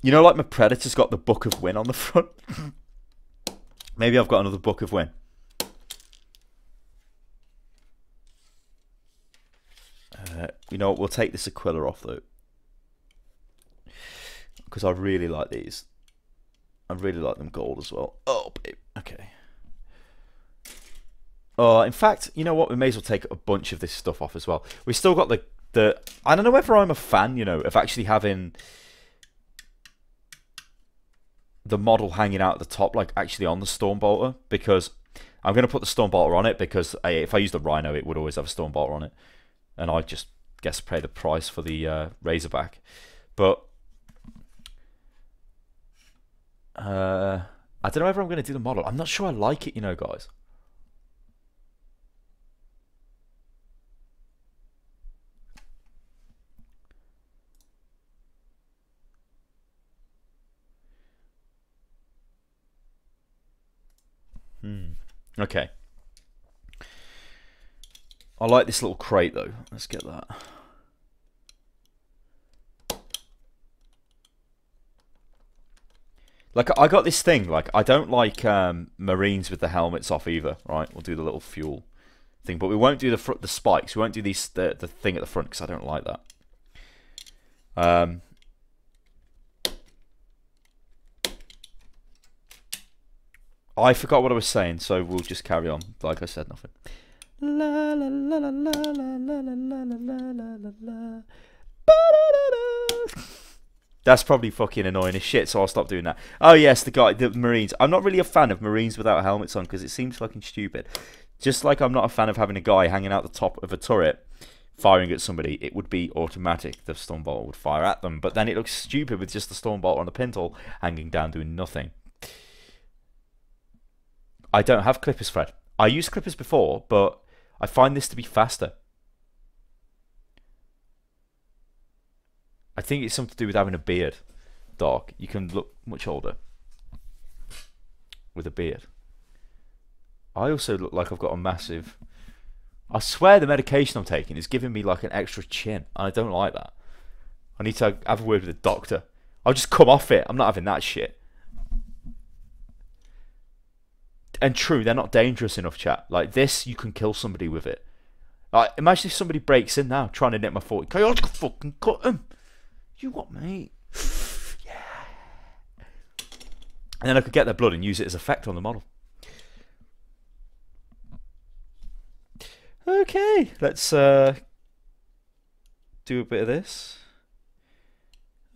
You know, like my Predator's got the Book of Win on the [LAUGHS] front. Maybe I've got another Book of Win. Uh, you know? We'll take this Aquila off though, because I really like these. I really like them gold as well. Oh, babe. Okay. Oh, in fact, you know what? We may as well take a bunch of this stuff off as well. We still got the the. I don't know whether I'm a fan, you know, of actually having the model hanging out at the top, like actually on the Stormbolter, because I'm going to put the Stormbolter on it because if I use the Rhino, it would always have a Stormbolter on it and I just guess pay the price for the uh, Razorback. But Uh, I don't know whether I'm going to do the model. I'm not sure I like it, you know, guys. Hmm. Okay. I like this little crate, though. Let's get that. Like I got this thing. Like I don't like um, Marines with the helmets off either. Right? We'll do the little fuel thing, but we won't do the fr- the spikes. We won't do these the the thing at the front because I don't like that. Um. I forgot what I was saying, so we'll just carry on. Like I said, nothing. La la la la la la la la la la la la. That's probably fucking annoying as shit, so I'll stop doing that. Oh yes, the guy, the Marines. I'm not really a fan of Marines without helmets on because it seems fucking stupid. Just like I'm not a fan of having a guy hanging out the top of a turret firing at somebody. It would be automatic. The Stormbolt would fire at them, but then it looks stupid with just the Stormbolt on the pintle hanging down doing nothing. I don't have clippers, Fred. I used clippers before, but I find this to be faster. I think it's something to do with having a beard, Dark. You can look much older with a beard. I also look like I've got a massive. I swear the medication I'm taking is giving me like an extra chin. And I don't like that. I need to have a word with the doctor. I'll just come off it. I'm not having that shit. And true, they're not dangerous enough, chat. Like this, you can kill somebody with it. Like, imagine if somebody breaks in now trying to nip my foot. Can I just fucking cut him? You what, mate? [SIGHS] yeah. And then I could get their blood and use it as effect on the model. Okay, let's uh, do a bit of this.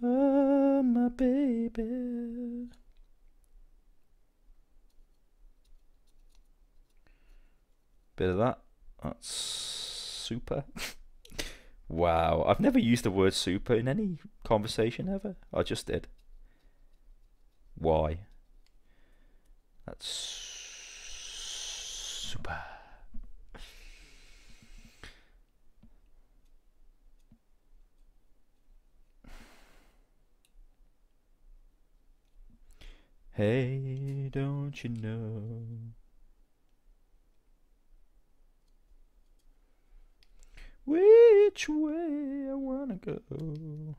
Oh, my baby. Bit of that. That's super. [LAUGHS] wow, I've never used the word super in any conversation ever. I just did. Why? That's super. Hey, don't you know? Which way I wanna go?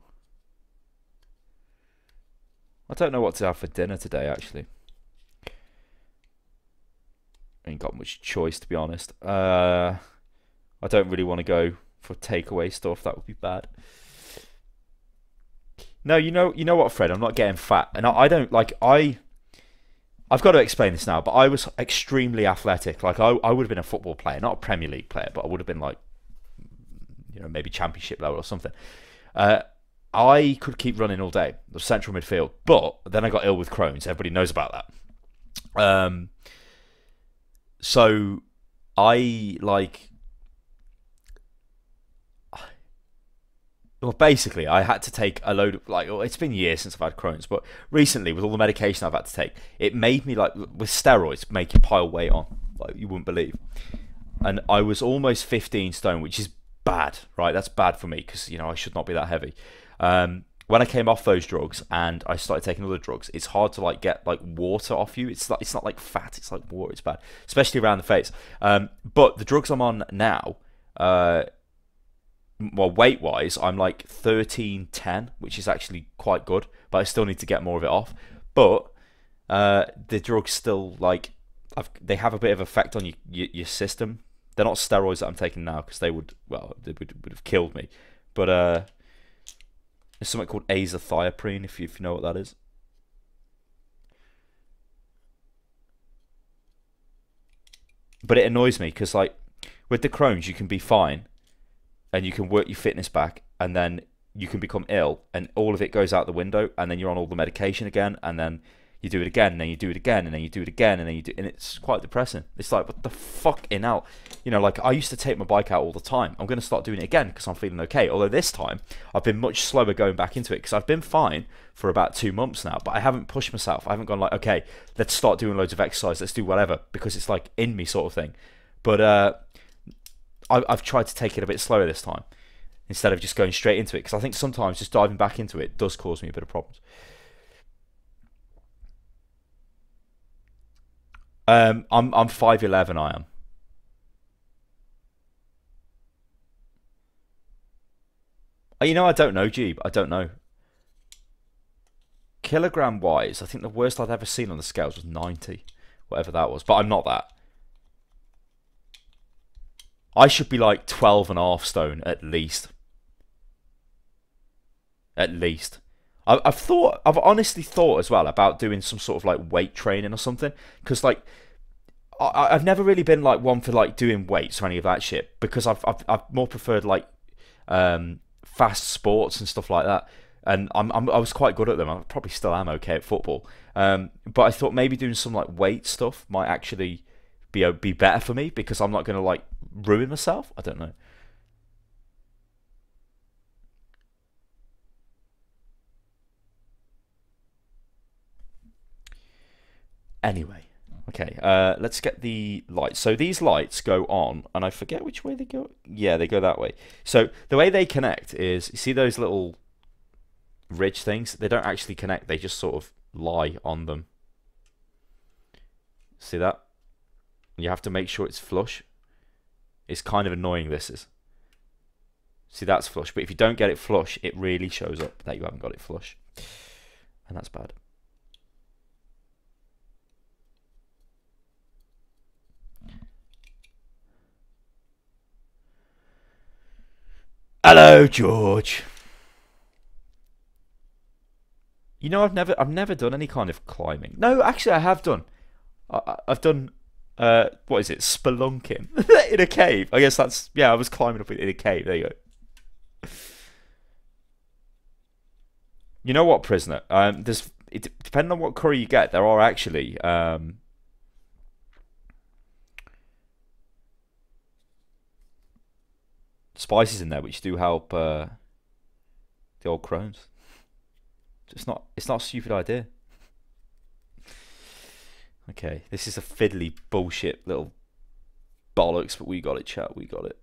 I don't know what to have for dinner today, actually. Ain't got much choice, to be honest. Uh, I don't really want to go for takeaway stuff. That would be bad. No, you know, you know what, Fred? I'm not getting fat, and I, I don't like. I, I've got to explain this now, but I was extremely athletic. Like I, I would have been a football player, not a Premier League player, but I would have been like, you know, maybe Championship level or something. Uh, I could keep running all day, the central midfield, but then I got ill with Crohn's. Everybody knows about that. Um, so I like well basically I had to take a load of like it's been years since I've had Crohn's but recently with all the medication I've had to take it made me like with steroids make you pile weight on like you wouldn't believe and I was almost 15 stone which is bad right that's bad for me because you know I should not be that heavy um, when I came off those drugs and I started taking other drugs, it's hard to like get like water off you. It's like it's not like fat; it's like water. It's bad, especially around the face. Um, but the drugs I'm on now, uh, well, weight wise, I'm like thirteen ten, which is actually quite good. But I still need to get more of it off. But uh, the drugs still like I've, they have a bit of effect on your, your, your system. They're not steroids that I'm taking now because they would well they would, would have killed me. But uh, there's something called azathioprine, if you, if you know what that is. But it annoys me because, like, with the Crohn's, you can be fine and you can work your fitness back, and then you can become ill, and all of it goes out the window, and then you're on all the medication again, and then you do it again, and then you do it again, and then you do it again, and then you do, and it's quite depressing. It's like, what the fuck in out? You know, like I used to take my bike out all the time. I'm going to start doing it again because I'm feeling okay. Although this time I've been much slower going back into it because I've been fine for about two months now, but I haven't pushed myself. I haven't gone like, okay, let's start doing loads of exercise, let's do whatever because it's like in me sort of thing. But uh, I, I've tried to take it a bit slower this time instead of just going straight into it because I think sometimes just diving back into it does cause me a bit of problems. Um, I'm I'm five eleven. I am. Uh, You know, I don't know, Jeeb. I don't know. Kilogram wise, I think the worst I'd ever seen on the scales was 90, whatever that was. But I'm not that. I should be like 12 and a half stone at least. At least. I've thought, I've honestly thought as well about doing some sort of like weight training or something. Because like, I, I've never really been like one for like doing weights or any of that shit. Because I've, I've, I've more preferred like um, fast sports and stuff like that. And I'm, I'm I was quite good at them. I probably still am okay at football. Um, but I thought maybe doing some like weight stuff might actually be be better for me because I'm not going to like ruin myself. I don't know. Anyway, okay, uh, let's get the lights. So these lights go on, and I forget which way they go. Yeah, they go that way. So the way they connect is, you see those little ridge things? They don't actually connect. They just sort of lie on them. See that? You have to make sure it's flush. It's kind of annoying. This is. See, that's flush. But if you don't get it flush, it really shows up that you haven't got it flush, and that's bad. Hello, George. You know, I've never, I've never done any kind of climbing. No, actually, I have done. I, I've done, uh, what is it, spelunking [LAUGHS] in a cave. I guess that's yeah. I was climbing up in a cave. There you go. You know what, prisoner? Um, there's it, depending on what curry you get, there are actually um, spices in there which do help uh, the old Crohn's. It's not it's not a stupid idea. Okay, this is a fiddly bullshit little bollocks, but we got it, chat. We got it.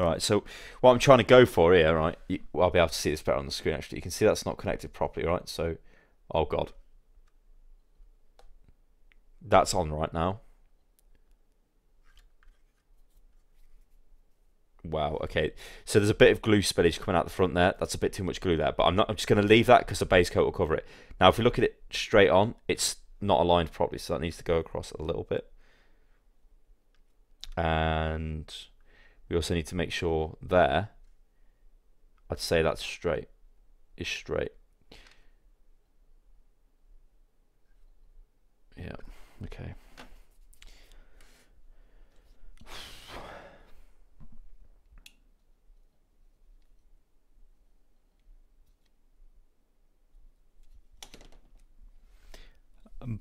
All right, so what I'm trying to go for here, right? You, well, I'll be able to see this better on the screen. Actually, you can see that's not connected properly, right? So, oh god, that's on right now. Wow. Okay. So there's a bit of glue spillage coming out the front there. That's a bit too much glue there, but I'm not. I'm just going to leave that because the base coat will cover it. Now, if we look at it straight on, it's not aligned properly, so that needs to go across a little bit. And we also need to make sure there. I'd say that's straight. Is straight. Yeah. Okay.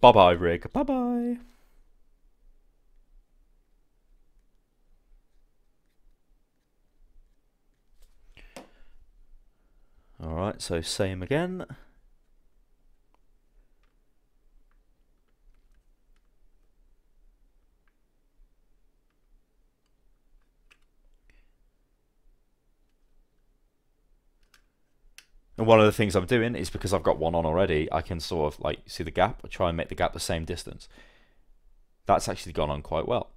Bye bye, Rig. Bye bye. Alright, so same again. And one of the things I'm doing is because I've got one on already, I can sort of like see the gap, try and make the gap the same distance. That's actually gone on quite well.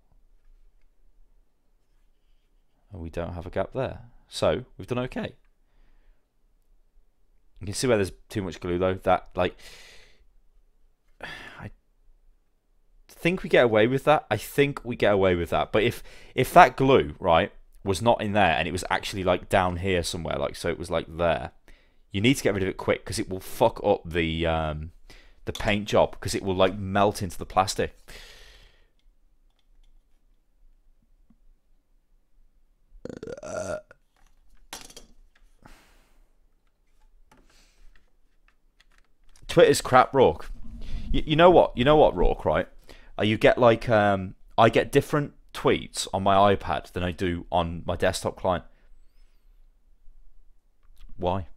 And we don't have a gap there. So we've done okay. You can see where there's too much glue though. That like I think we get away with that. I think we get away with that. But if if that glue, right, was not in there and it was actually like down here somewhere, like so it was like there, you need to get rid of it quick because it will fuck up the um the paint job because it will like melt into the plastic. Twitter's crap, Rourke. You, you know what? You know what, Rourke, right? Uh, you get like um, I get different tweets on my iPad than I do on my desktop client. Why?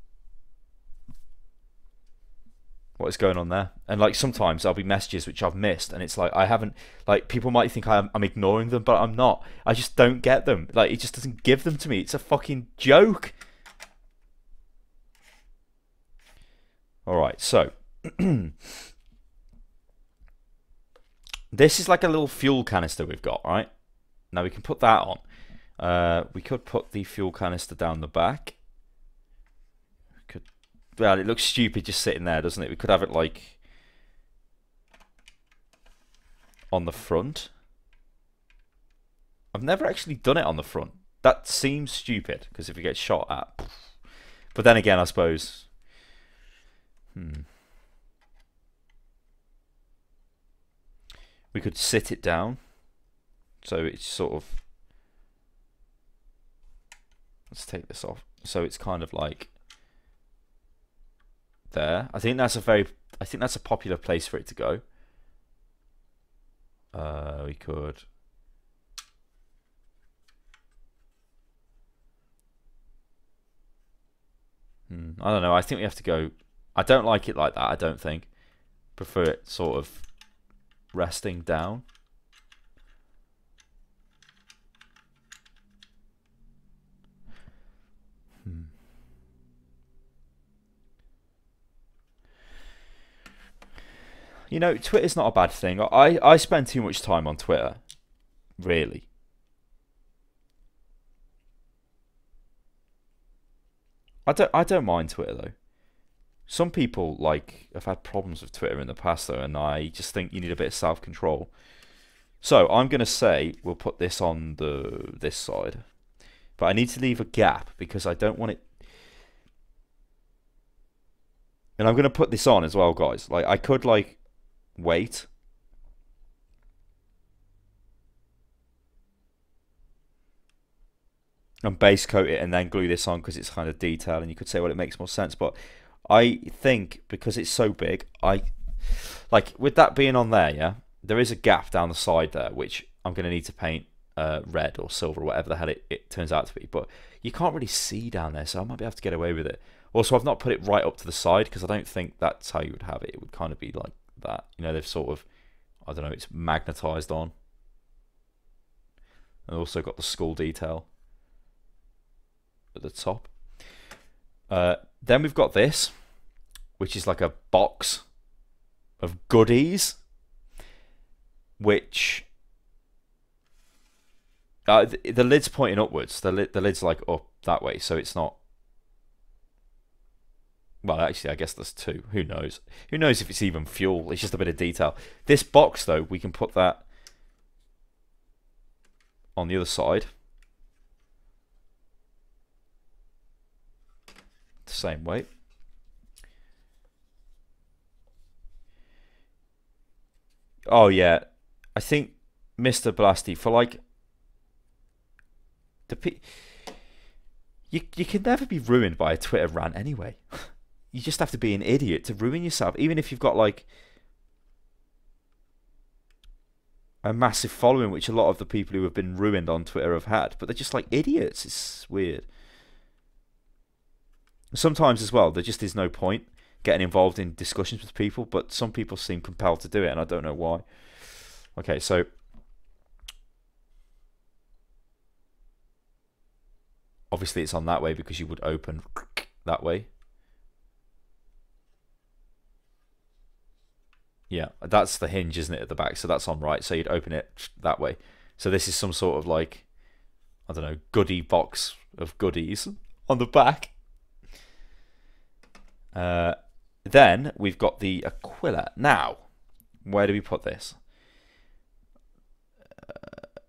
what is going on there. And like sometimes there'll be messages which I've missed, and it's like I haven't like people might think I'm, I'm ignoring them, but I'm not. I just don't get them. Like it just doesn't give them to me. It's a fucking joke. All right, so [CLEARS THROAT] this is like a little fuel canister we've got, right? Now we can put that on. Uh, we could put the fuel canister down the back. Could well, it looks stupid just sitting there, doesn't it? We could have it like on the front. I've never actually done it on the front. That seems stupid because if you get shot at, but then again, I suppose. Hmm. We could sit it down, so it's sort of. Let's take this off. So it's kind of like there. I think that's a very. I think that's a popular place for it to go. Uh, we could. Hmm, I don't know. I think we have to go. I don't like it like that. I don't think. Prefer it sort of resting down. Hmm. You know, Twitter's not a bad thing. I, I spend too much time on Twitter. Really. I don't I don't mind Twitter though. Some people like have had problems with Twitter in the past though, and I just think you need a bit of self control. So I'm gonna say we'll put this on the this side. But I need to leave a gap because I don't want it and I'm gonna put this on as well, guys. Like I could like wait. And base coat it and then glue this on because it's kind of detail and you could say well it makes more sense but I think because it's so big I like with that being on there yeah there is a gap down the side there which I'm going to need to paint uh, red or silver or whatever the hell it, it turns out to be but you can't really see down there so I might be able to get away with it also I've not put it right up to the side because I don't think that's how you would have it it would kind of be like that. You know, they've sort of, I don't know, it's magnetized on. And also got the skull detail at the top. Uh, then we've got this, which is like a box of goodies, which uh, the, the lid's pointing upwards. The lid, the lid's like up that way, so it's not well, actually, I guess there's two. Who knows? Who knows if it's even fuel? It's just a bit of detail. This box, though, we can put that on the other side. The same way. Oh, yeah. I think Mr. Blasty, for like... the pe- you, you can never be ruined by a Twitter rant anyway. [LAUGHS] you just have to be an idiot to ruin yourself, even if you've got like a massive following, which a lot of the people who have been ruined on Twitter have had. But they're just like idiots. It's weird. Sometimes as well, there just is no point getting involved in discussions with people, but some people seem compelled to do it, and I don't know why. Okay, so obviously it's on that way because you would open that way. Yeah, that's the hinge, isn't it, at the back? So that's on right. So you'd open it that way. So this is some sort of like, I don't know, goodie box of goodies on the back. Uh, then we've got the Aquila. Now, where do we put this? Uh,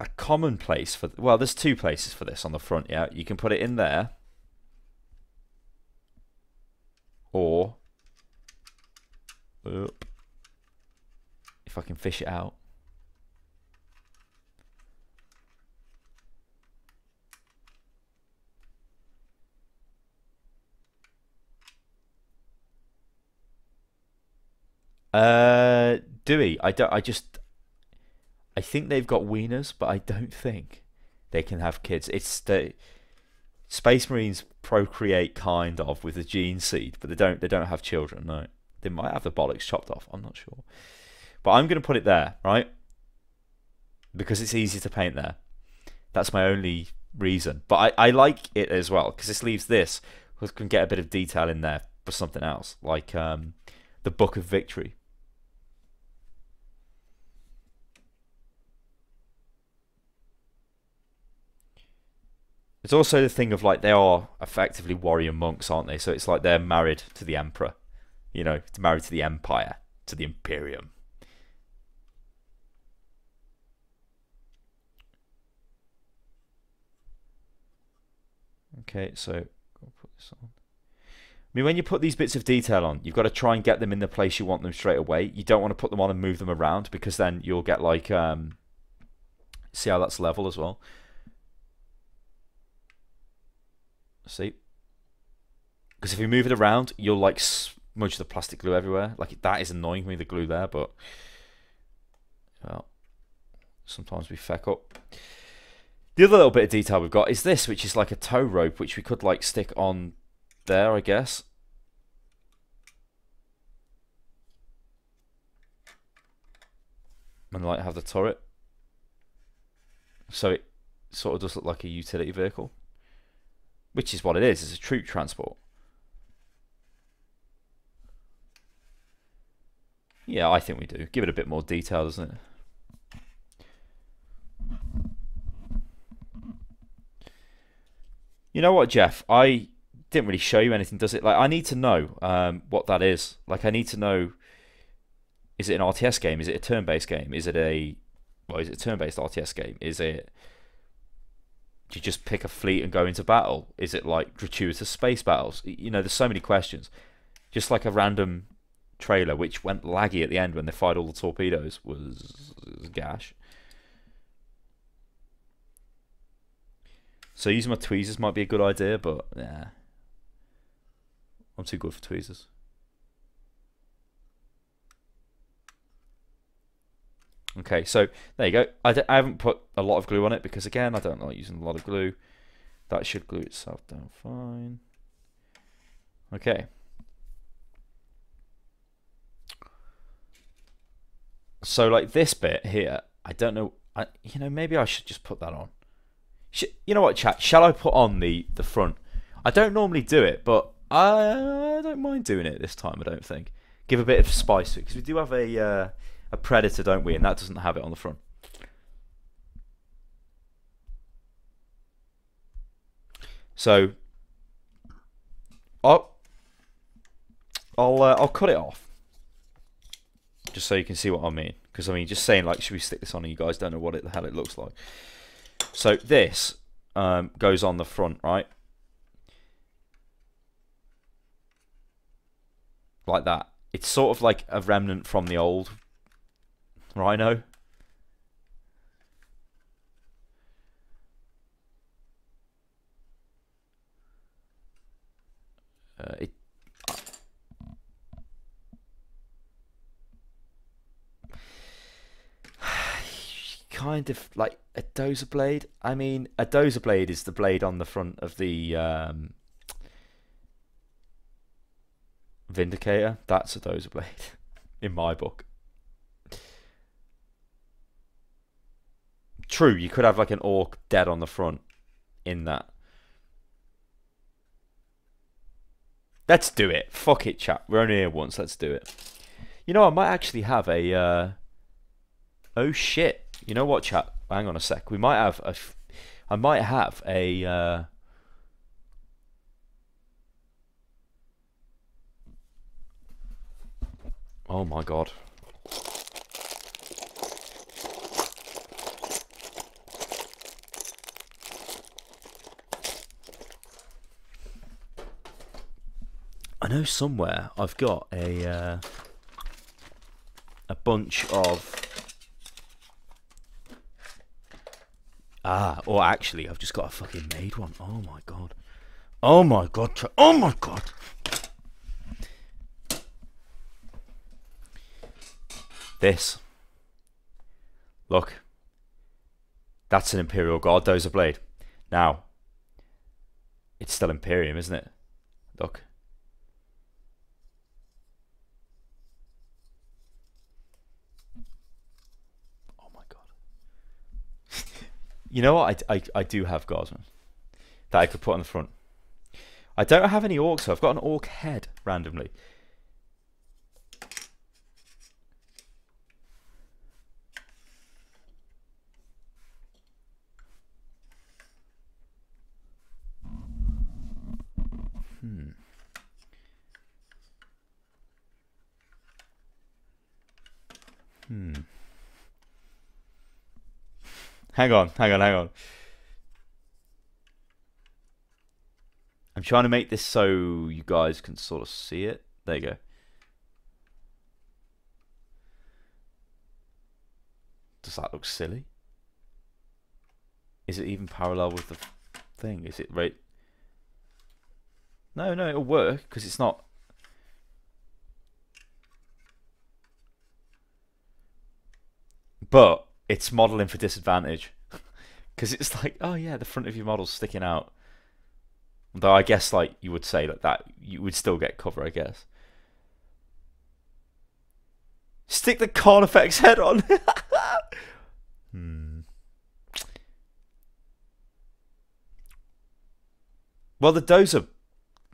a common place for well, there's two places for this on the front. Yeah, you can put it in there, or Oop. If I can fish it out. Uh, Dewey, I don't. I just. I think they've got wieners, but I don't think they can have kids. It's the Space Marines procreate kind of with the gene seed, but they don't. They don't have children. No. they might have the bollocks chopped off. I'm not sure, but I'm going to put it there, right? Because it's easy to paint there. That's my only reason. But I, I like it as well because this leaves this. We can get a bit of detail in there for something else, like um, the Book of Victory. It's also the thing of like they are effectively warrior monks, aren't they? So it's like they're married to the emperor, you know, married to the empire, to the imperium. Okay, so I'll put this on. I mean, when you put these bits of detail on, you've got to try and get them in the place you want them straight away. You don't want to put them on and move them around because then you'll get like, um, see how that's level as well. See? Because if you move it around, you'll like smudge the plastic glue everywhere. Like that is annoying me, the glue there, but well, sometimes we feck up. The other little bit of detail we've got is this, which is like a tow rope, which we could like stick on there, I guess. And like have the turret. So it sort of does look like a utility vehicle which is what it is. It's a troop transport. Yeah, I think we do. Give it a bit more detail, doesn't it? You know what, Jeff? I didn't really show you anything, does it? Like, I need to know um, what that is. Like, I need to know: is it an RTS game? Is it a turn-based game? Is it a well? Is it a turn-based RTS game? Is it do you just pick a fleet and go into battle? Is it like gratuitous space battles? You know, there's so many questions. Just like a random trailer, which went laggy at the end when they fired all the torpedoes, was, was gash. So using my tweezers might be a good idea, but yeah, I'm too good for tweezers. Okay, so there you go. I d I haven't put a lot of glue on it because, again, I don't like using a lot of glue. That should glue itself down fine. Okay. So, like this bit here, I don't know. I, you know, maybe I should just put that on. Sh you know what, chat? Shall I put on the the front? I don't normally do it, but I, I don't mind doing it this time. I don't think. Give a bit of spice to it because we do have a. Uh, a Predator, don't we? And that doesn't have it on the front. So I'll I'll uh, I'll cut it off just so you can see what I mean. Because I mean, just saying like, should we stick this on? And you guys don't know what it, the hell it looks like. So this um, goes on the front, right? Like that. It's sort of like a remnant from the old Rhino. Uh, it [SIGHS] kind of like a dozer blade. I mean, a dozer blade is the blade on the front of the um, Vindicator. That's a dozer blade [LAUGHS] in my book. True, you could have like an orc dead on the front in that. Let's do it. Fuck it, chat. We're only here once. Let's do it. You know, I might actually have a. Uh... Oh shit! You know what, chat? Hang on a sec. We might have a. I might have a. Uh... Oh my god. I know somewhere I've got a uh, a bunch of ah, or actually I've just got a fucking made one. Oh my god! Oh my god! Oh my god! This. Look. That's an Imperial Guard Dozer Blade. Now, it's still Imperium, isn't it? Look. You know what? I, I, I do have guardsmen that I could put on the front. I don't have any orcs, so I've got an orc head randomly. Hmm. Hmm. Hang on, hang on, hang on. I'm trying to make this so you guys can sort of see it. There you go. Does that look silly? Is it even parallel with the thing? Is it right? No, no, it'll work because it's not. But it's modeling for disadvantage [LAUGHS] because it's like, oh yeah, the front of your model's sticking out. Though I guess like you would say that that, you would still get cover, I guess. Stick the Carnifex head on. [LAUGHS] hmm. Well, the dozer,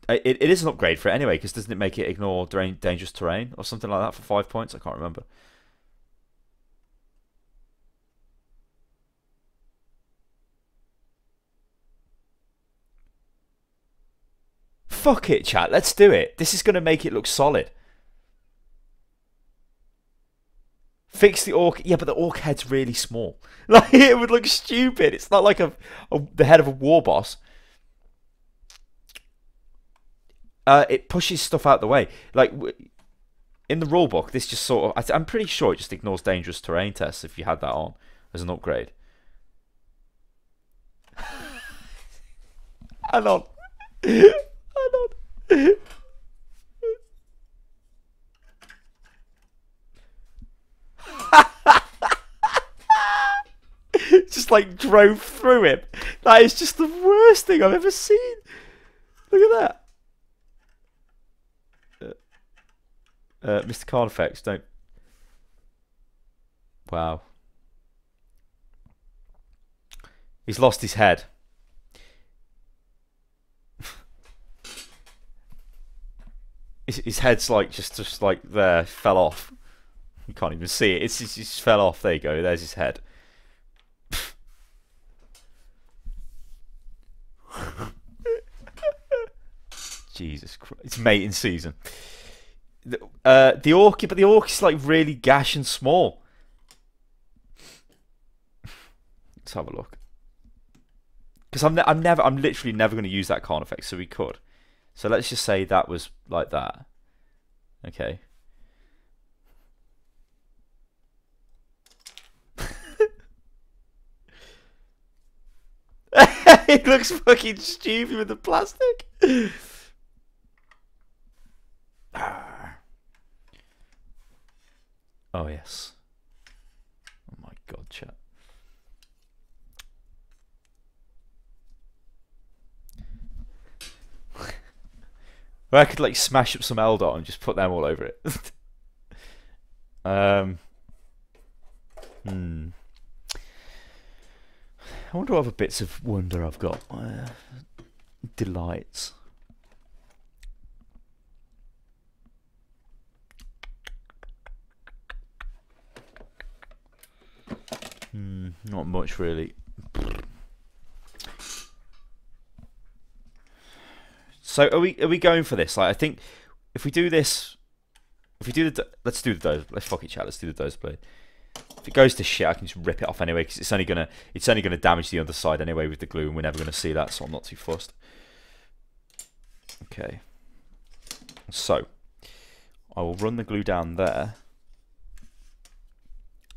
it, it is an upgrade for it anyway, because doesn't it make it ignore dangerous terrain or something like that for five points? I can't remember. Fuck it, chat. Let's do it. This is going to make it look solid. Fix the orc. Yeah, but the orc head's really small. [LAUGHS] Like it would look stupid. It's not like a, a the head of a war boss. Uh, it pushes stuff out the way. Like in the rulebook, this just sort of. I'm pretty sure it just ignores dangerous terrain tests if you had that on as an upgrade. [LAUGHS] Hang on. [LAUGHS] [LAUGHS] just like drove through him. That is just the worst thing I've ever seen. Look at that. Uh, uh, Mr. Carnifex, don't. Wow. He's lost his head. His, head's like just just like there, fell off. You can't even see it. It's just, fell off. There you go. There's his head. [LAUGHS] Jesus Christ! It's mating season. The, uh, the orc, but the orc is like really gash and small. Let's have a look. Because I'm, ne I'm never, I'm literally never going to use that Carnifex, so we could. So let's just say that was like that. Okay. [LAUGHS] it looks fucking stupid with the plastic. Ah. oh yes. Oh my god, chat. I could like smash up some Eldar and just put them all over it. [LAUGHS] um. Hmm. I wonder what other bits of wonder I've got. Uh, delights. Hmm, not much really. So are we are we going for this? Like I think if we do this, if we do the let's do the doze. Let's fuck each other. Let's do the doze blade. If it goes to shit, I can just rip it off anyway because it's only gonna it's only gonna damage the other side anyway with the glue, and we're never gonna see that. So I'm not too fussed. Okay. So I will run the glue down there,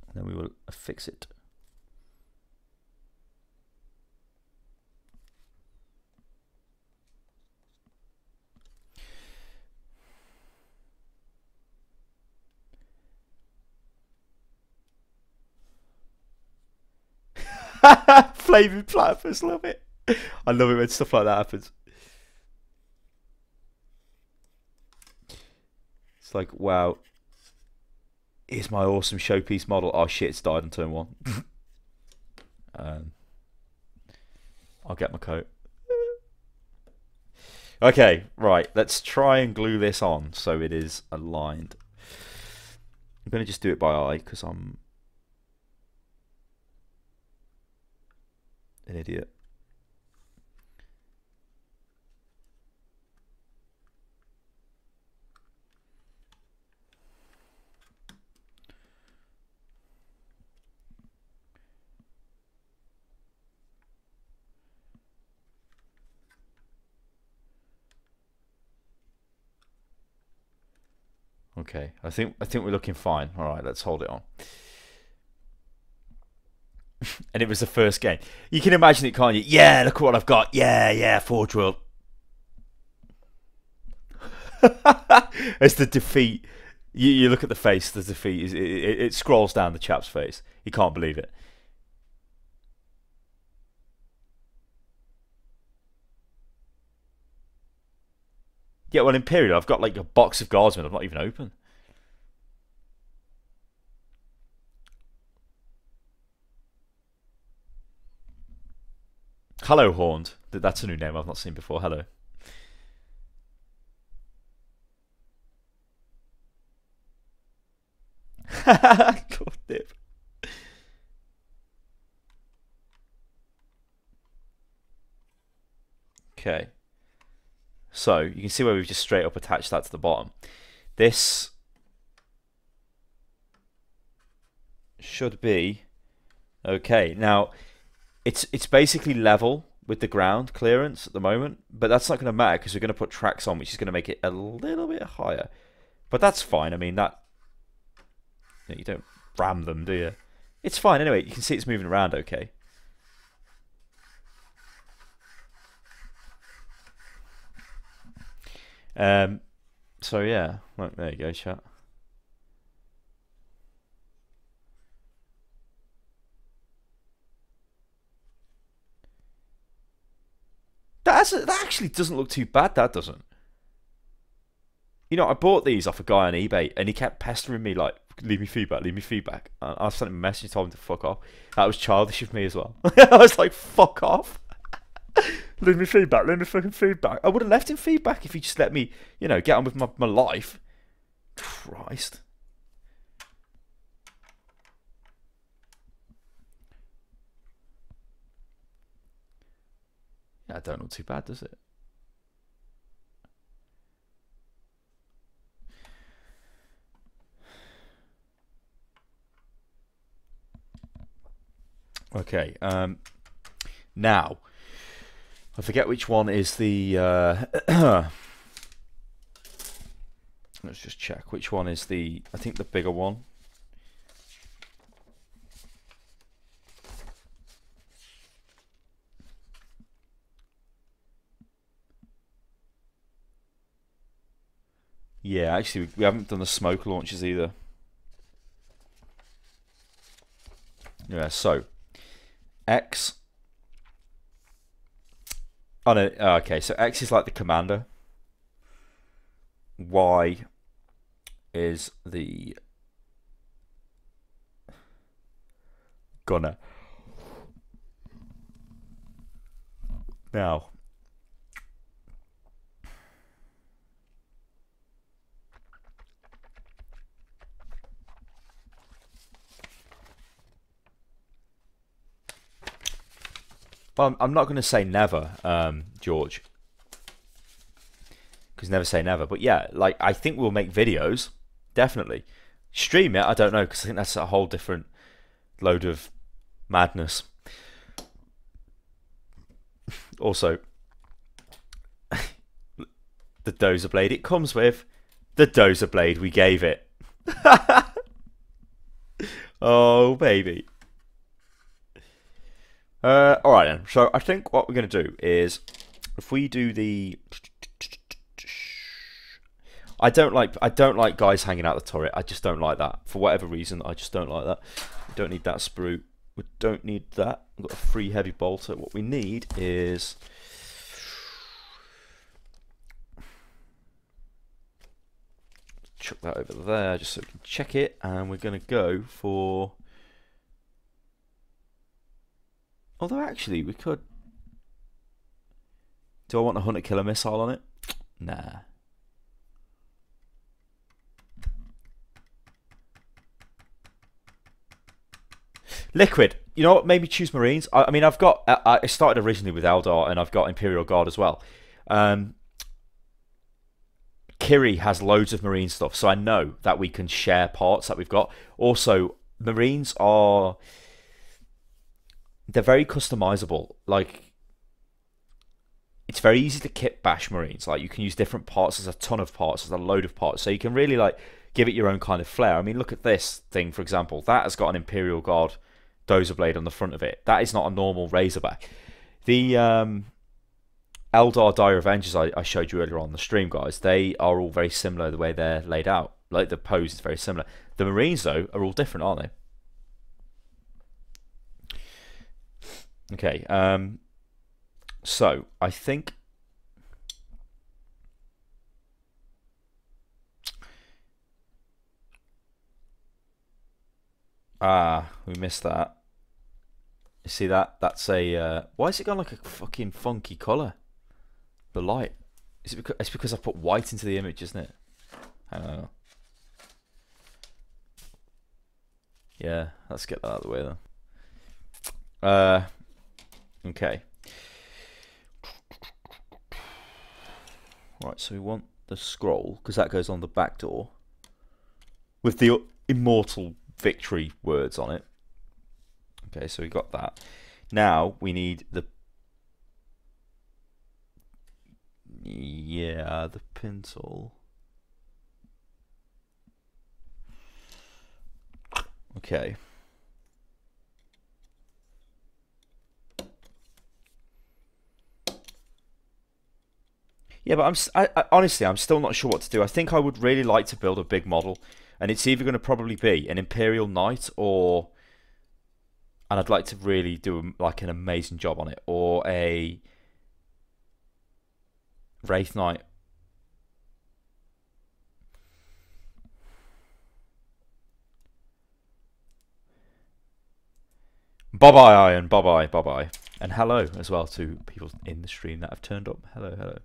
and then we will affix it. [LAUGHS] Flaming platypus, love it. I love it when stuff like that happens. It's like, wow. Here's my awesome showpiece model. Oh shit, it's died on turn one. [LAUGHS] um, I'll get my coat. Okay, right. Let's try and glue this on so it is aligned. I'm going to just do it by eye because I'm an idiot. Okay, I think I think we're looking fine. All right, let's hold it on. [LAUGHS] and it was the first game. You can imagine it, can't you? Yeah, look what I've got. Yeah, yeah, Forge World. [LAUGHS] As the defeat, you, you look at the face. The defeat it, it, it scrolls down the chap's face. He can't believe it. Yeah, well, Imperial, I've got like a box of guardsmen I've not even opened. Hello, Horned. That's a new name I've not seen before. Hello. [LAUGHS] God, dip. Okay. So you can see where we've just straight up attached that to the bottom. This should be okay. Now it's it's basically level with the ground clearance at the moment, but that's not going to matter because we're going to put tracks on, which is going to make it a little bit higher. But that's fine. I mean that you, know, you don't ram them, do you? It's fine anyway. You can see it's moving around okay. Um, so yeah, there you go, chat. That's, that actually doesn't look too bad. That doesn't. You know, I bought these off a guy on eBay, and he kept pestering me like, "Leave me feedback, leave me feedback." And I sent him a message, told him to fuck off. That was childish of me as well. [LAUGHS] I was like, "Fuck off." [LAUGHS] leave me feedback, leave me fucking feedback. I would have left him feedback if he just let me, you know, get on with my, my life. Christ. I don't look too bad, does it? Okay, um, now I forget which one is the. Uh, [CLEARS THROAT] let's just check which one is the. I think the bigger one. Yeah, actually, we haven't done the smoke launches either. Yeah, so X Oh no. Oh, okay, so X is like the commander. Y is the gunner. Now, Well, I'm not going to say never, um, George, because never say never. But yeah, like I think we'll make videos, definitely. Stream it, I don't know, because I think that's a whole different load of madness. [LAUGHS] also, [LAUGHS] the dozer blade it comes with, the dozer blade we gave it. [LAUGHS] oh baby. Uh, all right then. So I think what we're going to do is, if we do the, I don't like I don't like guys hanging out the turret. I just don't like that for whatever reason. I just don't like that. We don't need that sprue. We don't need that. We've got a free heavy bolter. What we need is. Chuck that over there just so we can check it, and we're going to go for Although actually we could Do I want a hunter killer missile on it? Nah. Liquid. You know what made me choose Marines? I, I mean, I've got. I, I started originally with Eldar, and I've got Imperial Guard as well. Um, Kiri has loads of Marine stuff, so I know that we can share parts that we've got. Also, Marines are. They're very customizable. Like, it's very easy to kit bash Marines. Like, you can use different parts. There's a ton of parts. There's a load of parts. So you can really, like, give it your own kind of flair. I mean, look at this thing, for example. That has got an Imperial Guard dozer blade on the front of it. That is not a normal Razorback. The um, Eldar Dire Avengers I, I showed you earlier on the stream, guys, they are all very similar the way they're laid out. Like the pose is very similar. The Marines, though, are all different, aren't they? Okay, um, so I think Ah, we missed that. You see that? That's a. Uh, why is it gone like a fucking funky colour? The light. Is it because it's because I put white into the image, isn't it? I don't know. Yeah, let's get that out of the way then. Uh, okay. Right, so we want the scroll because that goes on the back door with the immortal victory words on it. Okay, so we got that. Now we need the yeah, the pencil. Okay. Yeah, but I'm I, I, honestly I'm still not sure what to do. I think I would really like to build a big model, and it's either going to probably be an Imperial Knight or, and I'd like to really do um, like an amazing job on it, or a Wraith Knight. Bye bye, Iron. Bye bye, bye bye. And hello as well to people in the stream that have turned up. Hello, hello.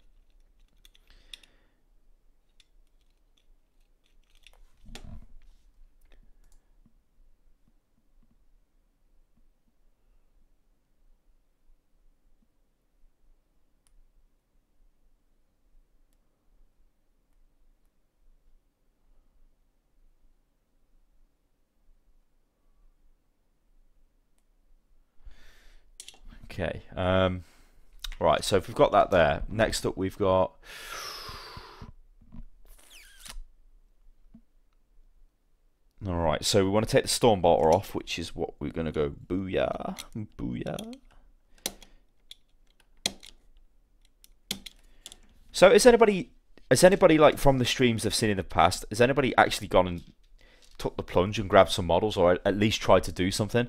Okay. Um, right. So if we've got that there, next up we've got. All right. So we want to take the Stormbolter off, which is what we're going to go booyah, booyah. So is anybody, has anybody like from the streams I've seen in the past, has anybody actually gone and took the plunge and grabbed some models, or at least tried to do something?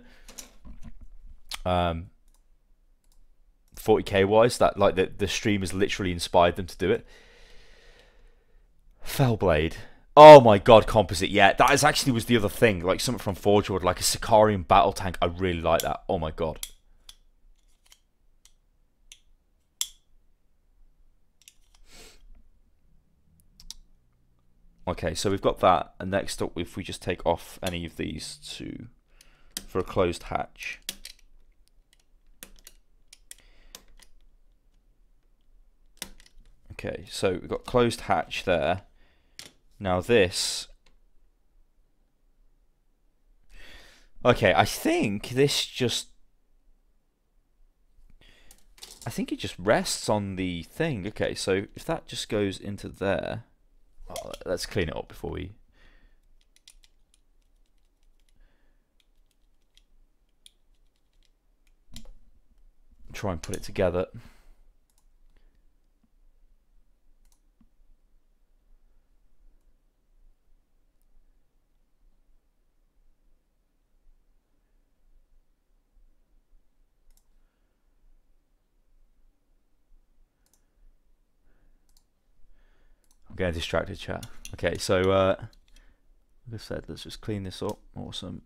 Um, 40k wise that like the, the stream has literally inspired them to do it. Fellblade. Oh my god composite. Yeah that is actually was the other thing like something from Forge World like a Sicarian battle tank. I really like that. Oh my god. Okay so we've got that. And next up if we just take off any of these two for a closed hatch Okay, so we've got closed hatch there. Now this... Okay, I think this just... I think it just rests on the thing. Okay, so if that just goes into there... Oh, let's clean it up before we... Try and put it together. Getting distracted, chat. Okay, so uh, like I said, let's just clean this up. Awesome.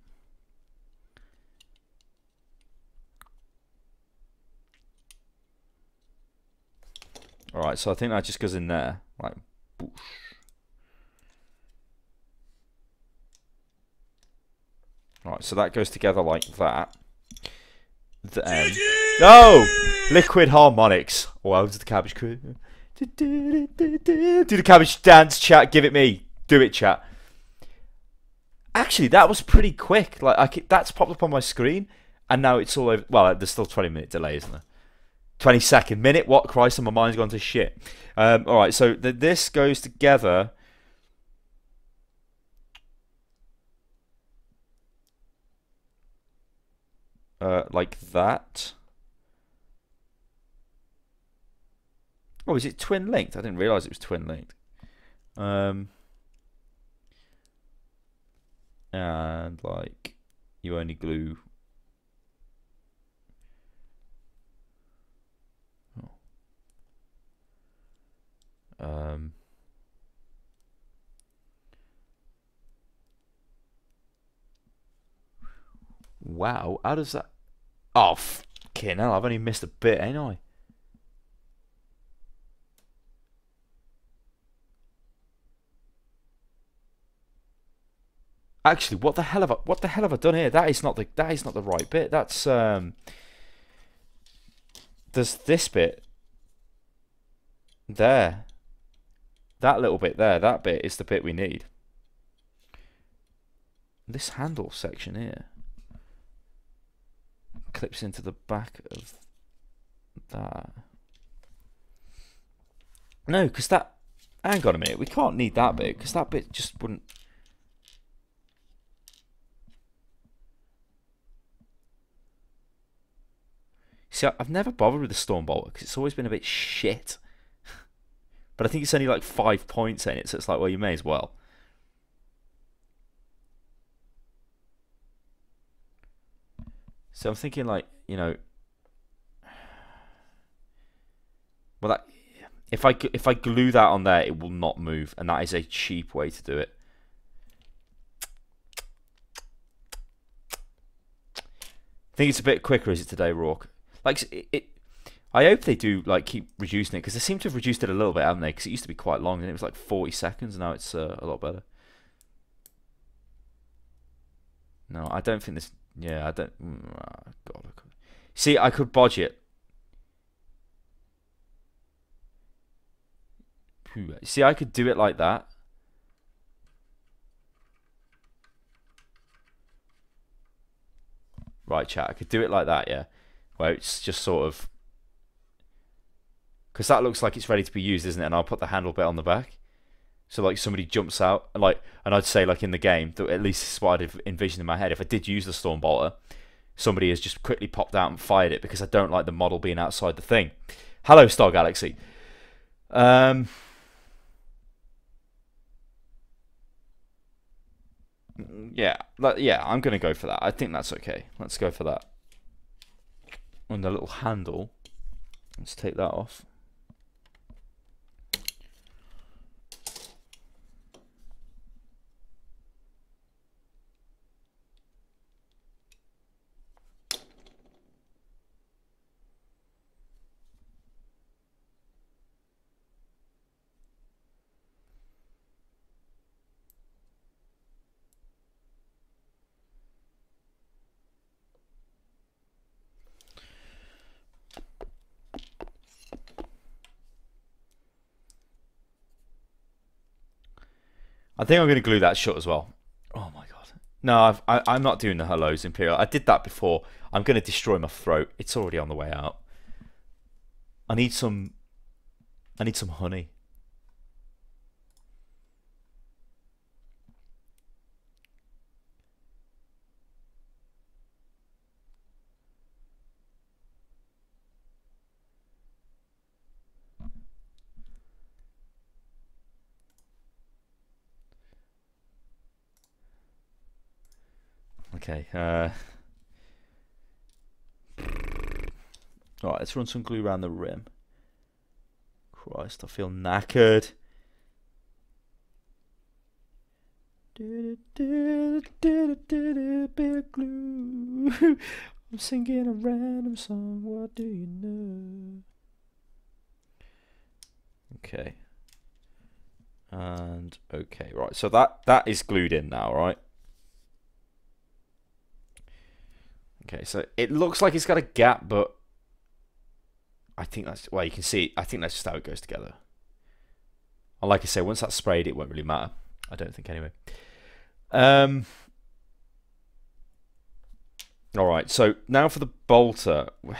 Alright, so I think that just goes in there. Like, boosh. Right, so that goes together like that. Then, no, liquid harmonics. Well, to the cabbage crew. Do the cabbage dance, chat. Give it me. Do it, chat. Actually, that was pretty quick. Like, I could, that's popped up on my screen, and now it's all over. Well, there's still 20 minute delay, isn't there? 20 second minute. What Christ? And my mind's gone to shit. Um, all right, so the, this goes together. Uh, like that. Oh, is it twin linked? I didn't realize it was twin linked. Um, and like you only glue. Oh. Um. Wow, how does that? Oh, fucking hell! I've only missed a bit, ain't I? Actually, what the hell have I, what the hell have I done here? That is not the that is not the right bit. That's um. There's this bit. There. That little bit there. That bit is the bit we need. This handle section here clips into the back of that. No, because that. Hang on a minute. We can't need that bit because that bit just wouldn't. See, I've never bothered with the Stormbolt because it's always been a bit shit. [LAUGHS] but I think it's only like five points in it, so it's like, well, you may as well. So I'm thinking like, you know, [SIGHS] well that if I if I glue that on there, it will not move, and that is a cheap way to do it. I think it's a bit quicker, is it today, Rourke? Like it, it I hope they do like keep reducing it because they seem to have reduced it a little bit, haven't they? Because it used to be quite long, and it was like 40 seconds. Now it's uh, a lot better. No, I don't think this yeah, I don't. Oh God, I could. See, I could bodge it. See, I could do it like that. Right, chat. I could do it like that, yeah. Where it's just sort of. Because that looks like it's ready to be used, isn't it? And I'll put the handle bit on the back. So like somebody jumps out, and like, and I'd say like in the game, that at least this is what I'd envisioned in my head. If I did use the storm bolter, somebody has just quickly popped out and fired it because I don't like the model being outside the thing. Hello, Star Galaxy. Um, yeah, yeah, I'm gonna go for that. I think that's okay. Let's go for that. And the little handle. Let's take that off. I think I'm going to glue that shut as well. Oh my god. No, I've, I, i am not doing the hellos Imperial. I did that before. I'm going to destroy my throat. It's already on the way out. I need some. I need some honey. Okay. Uh, Alright, let's run some glue around the rim. Christ, I feel knackered. Bit glue. [LAUGHS] I'm singing a random song. What do you know? Okay. And okay, right. So that that is glued in now, right? Okay, so it looks like it's got a gap, but I think that's well, you can see. I think that's just how it goes together. And like I say, once that's sprayed, it won't really matter. I don't think anyway. Um. All right, so now for the bolter. [SIGHS]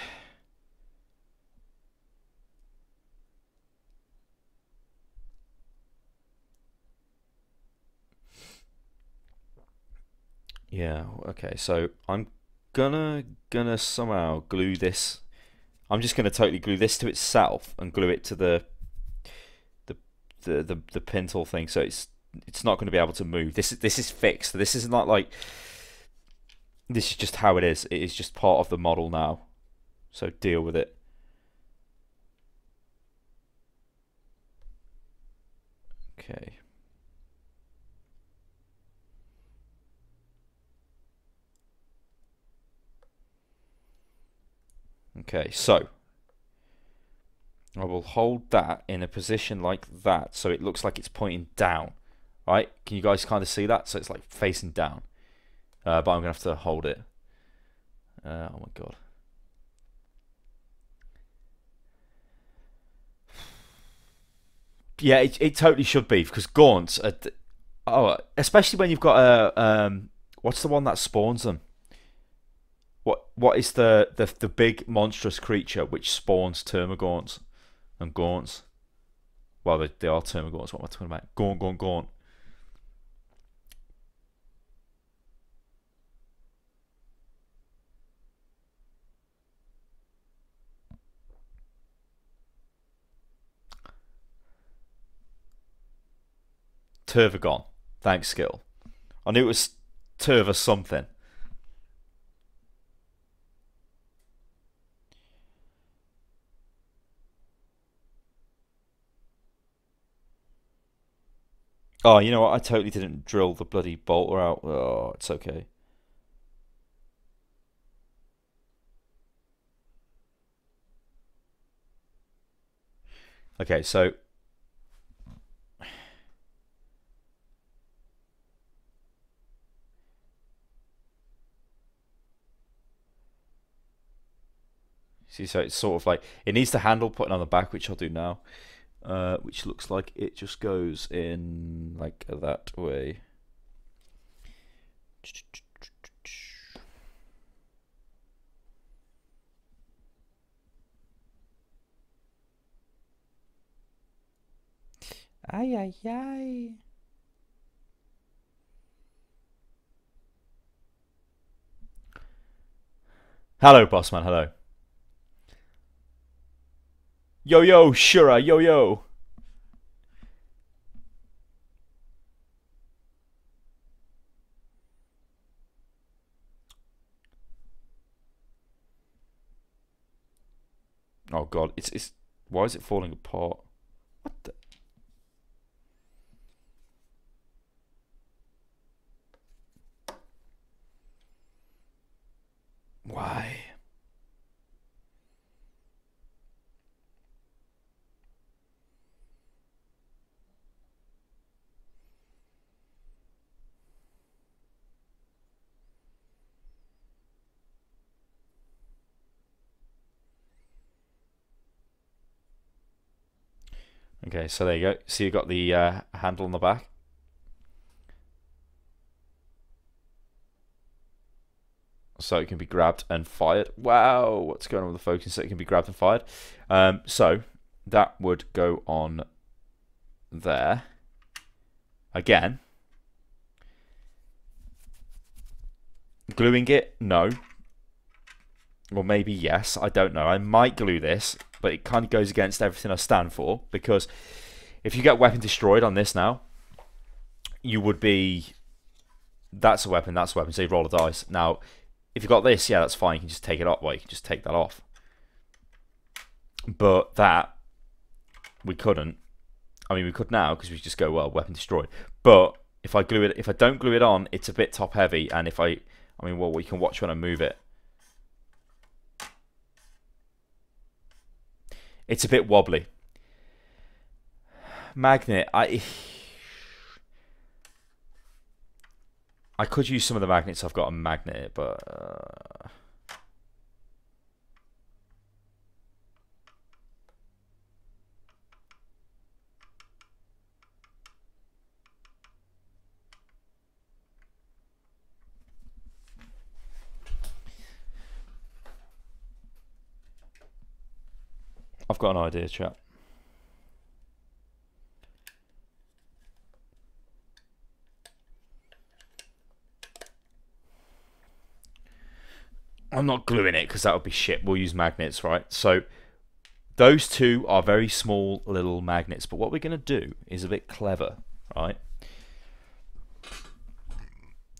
Yeah, okay, so I'm gonna gonna somehow glue this I'm just gonna totally glue this to itself and glue it to the the the the, the pintle thing so it's it's not going to be able to move. This is this is fixed. This is not like this is just how it is. It is just part of the model now. So deal with it. Okay. Okay, so I will hold that in a position like that so it looks like it's pointing down. Right? Can you guys kind of see that? So it's like facing down. Uh, but I'm going to have to hold it. Uh, oh my god. Yeah, it, it totally should be because gaunts. Are, oh, especially when you've got a um, what's the one that spawns them? What what is the the the big monstrous creature which spawns termagants and gaunts? Well, they, they are termagants. What am I talking about? Gaunt, gaunt, gaunt. Tervigon. Thanks, skill. I knew it was Turva something. Oh, you know what? I totally didn't drill the bloody bolter out. Oh, it's okay. Okay, so See, so it's sort of like it needs to handle putting on the back, which I'll do now. Uh, which looks like it just goes in like that way. Ay, ay, ay. Hello, Bossman. Hello. Yo yo, Shura, yo yo. Oh god, it's it's why is it falling apart? What the Why? Okay, so there you go. So you've got the uh, handle on the back. So it can be grabbed and fired. Wow, what's going on with the focus? So it can be grabbed and fired. Um, so that would go on there. Again. Gluing it? No. Or maybe yes. I don't know. I might glue this but it kind of goes against everything I stand for because if you get weapon destroyed on this now, you would be that's a weapon, that's a weapon, so you roll a dice. Now, if you've got this, yeah, that's fine, you can just take it off, well, you can just take that off. But that, we couldn't. I mean, we could now, because we just go, well, weapon destroyed. But, if I glue it, if I don't glue it on, it's a bit top heavy, and if I, I mean, well, we can watch when I move it. It's a bit wobbly. magnet. I I could use some of the magnets I've got on magnet, but uh, I've got an idea, chap. I'm not gluing it because that would be shit. We'll use magnets, right? So those two are very small little magnets. But what we're going to do is a bit clever, right?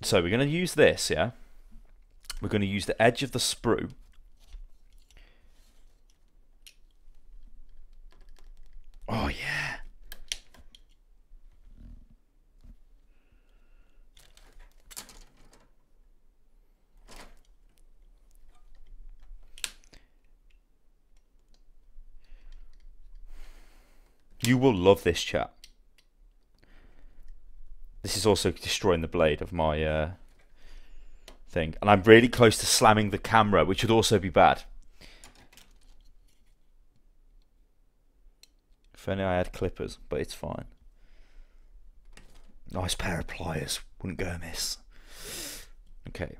So we're going to use this, yeah? We're going to use the edge of the sprue. Oh, yeah. You will love this chat. This is also destroying the blade of my uh, thing. And I'm really close to slamming the camera, which would also be bad. If only I had clippers, but it's fine. Nice pair of pliers. Wouldn't go amiss. Okay.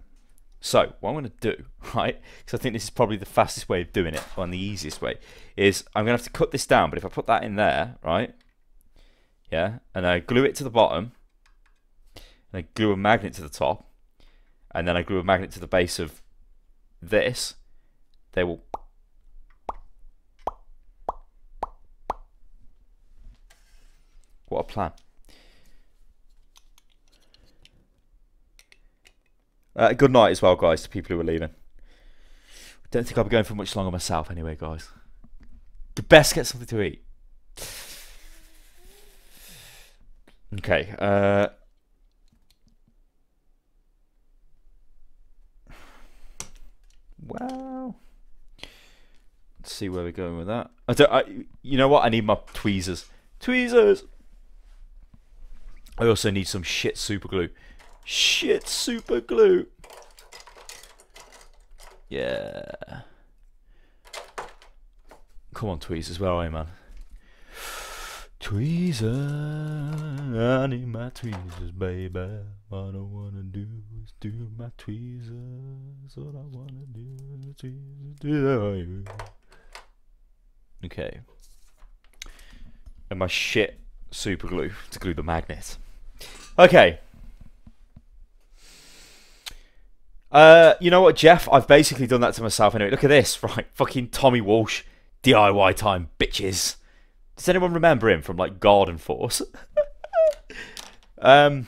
So, what I'm going to do, [LAUGHS] right, because I think this is probably the fastest way of doing it, and the easiest way, is I'm going to have to cut this down, but if I put that in there, right, yeah, and I glue it to the bottom, and I glue a magnet to the top, and then I glue a magnet to the base of this, they will What a plan. Uh, good night as well, guys, to people who are leaving. Don't think I'll be going for much longer myself anyway, guys. The best get something to eat. Okay. Uh, well, let's see where we're going with that. I don't. I, you know what? I need my tweezers. Tweezers. I also need some shit super glue. Shit super glue. Yeah. Come on, tweezers. Where are you, man? Tweezers. I need my tweezers, baby. What I wanna do is do my tweezers. What I wanna do is tweezers. Do Okay. And my shit super glue to glue the magnet. Okay. Uh, you know what, Jeff? I've basically done that to myself anyway. Look at this, [LAUGHS] right? Fucking Tommy Walsh, DIY time, bitches. Does anyone remember him from like Garden Force? [LAUGHS] um,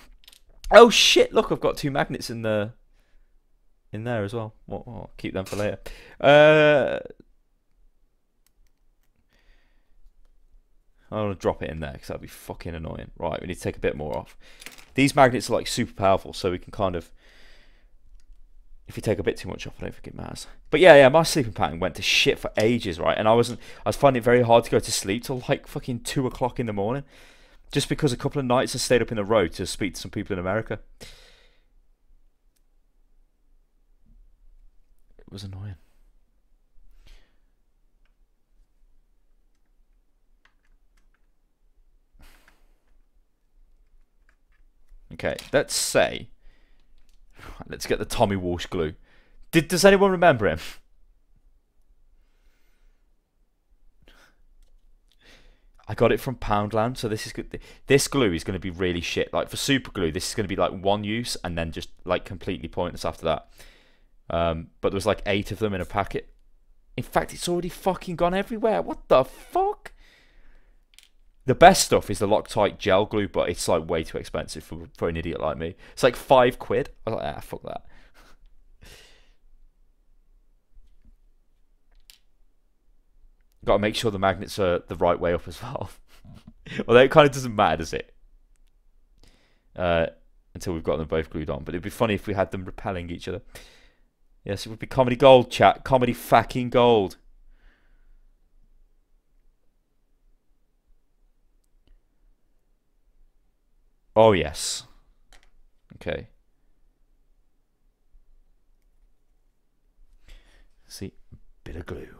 oh shit! Look, I've got two magnets in the in there as well. I'll keep them for later. Uh, I want to drop it in there because that'd be fucking annoying. Right, we need to take a bit more off. These magnets are like super powerful, so we can kind of if you take a bit too much off, I don't think it matters. But yeah, yeah, my sleeping pattern went to shit for ages, right? And I wasn't, I was finding it very hard to go to sleep till like fucking two o'clock in the morning, just because a couple of nights I stayed up in the road to speak to some people in America. It was annoying. Okay, let's say Let's get the Tommy Walsh glue. Did does anyone remember him? I got it from Poundland, so this is good. This glue is going to be really shit. Like for super glue, this is going to be like one use and then just like completely pointless after that. Um, but there was like eight of them in a packet. In fact, it's already fucking gone everywhere. What the fuck? The best stuff is the Loctite gel glue, but it's like way too expensive for, for an idiot like me. It's like five quid. I was like, ah, fuck that. [LAUGHS] Got to make sure the magnets are the right way up as well. [LAUGHS] Although it kind of doesn't matter, does it? Uh, until we've got them both glued on. But it'd be funny if we had them repelling each other. Yes, it would be comedy gold, chat. Comedy fucking gold. Oh, yes. Okay. See, bit of glue.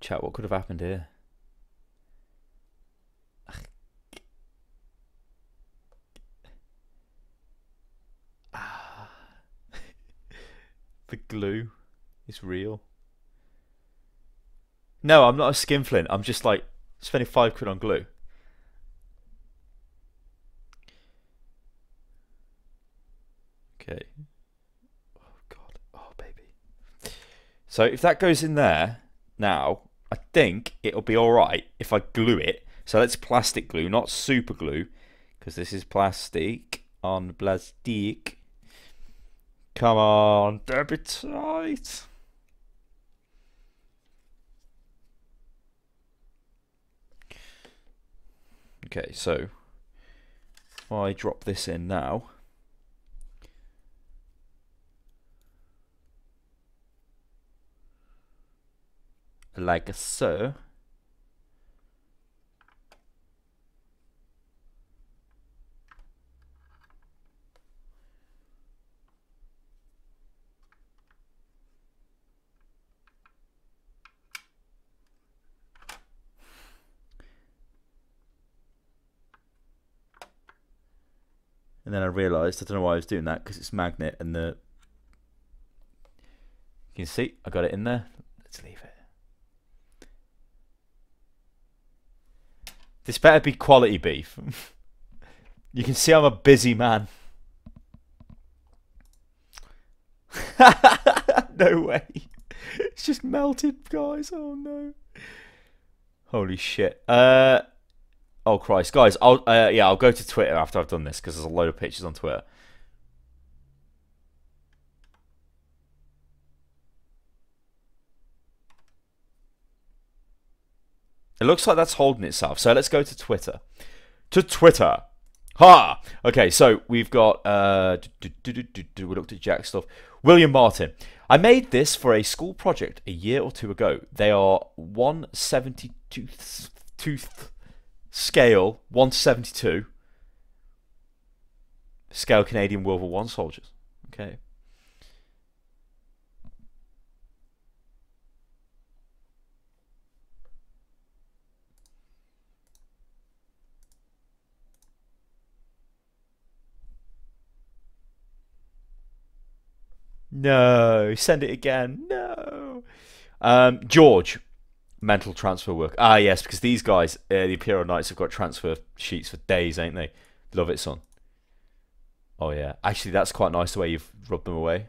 Chat, what could have happened here? Ah. the glue is real. No, I'm not a skinflint. I'm just like spending five quid on glue. Okay. Oh god. Oh baby. So if that goes in there now, I think it'll be alright if I glue it. So let's plastic glue, not super glue, because this is plastic on plastic. Come on, don't tight. Okay, so I drop this in now. Like so. And then I realised, I don't know why I was doing that, because it's magnet and the... You can see, I got it in there. Let's leave it. This better be quality beef. [LAUGHS] you can see I'm a busy man. [LAUGHS] no way. It's just melted, guys. Oh no. Holy shit. Uh Oh Christ, guys. I'll uh, yeah, I'll go to Twitter after I've done this because there's a load of pictures on Twitter. It looks like that's holding itself. So let's go to Twitter. To Twitter. Ha! Okay, so we've got, uh, we looked at Jack stuff. William Martin. I made this for a school project a year or two ago. They are 172 tooth scale, 172 scale Canadian World War One soldiers. Okay. No, send it again. No. Um, George, mental transfer work. Ah, yes, because these guys, uh, the Imperial Knights, have got transfer sheets for days, ain't they? Love it, son. Oh, yeah. Actually, that's quite nice the way you've rubbed them away.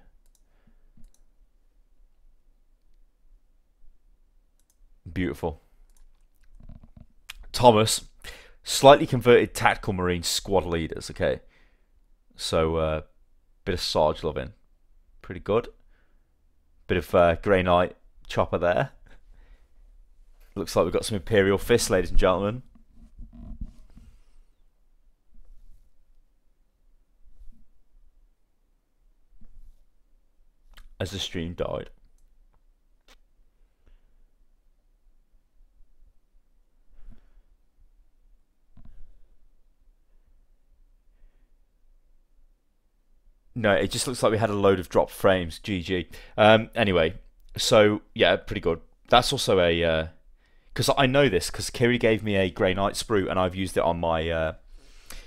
Beautiful. Thomas, slightly converted tactical marine squad leaders, okay? So, uh, bit of Sarge loving pretty good. Bit of uh, Grey Knight chopper there. Looks like we've got some Imperial fists, ladies and gentlemen. As the stream died. No, it just looks like we had a load of dropped frames. GG. Um, anyway, so yeah, pretty good. That's also a because uh, I know this because Kiri gave me a Grey Knight sprue and I've used it on my uh,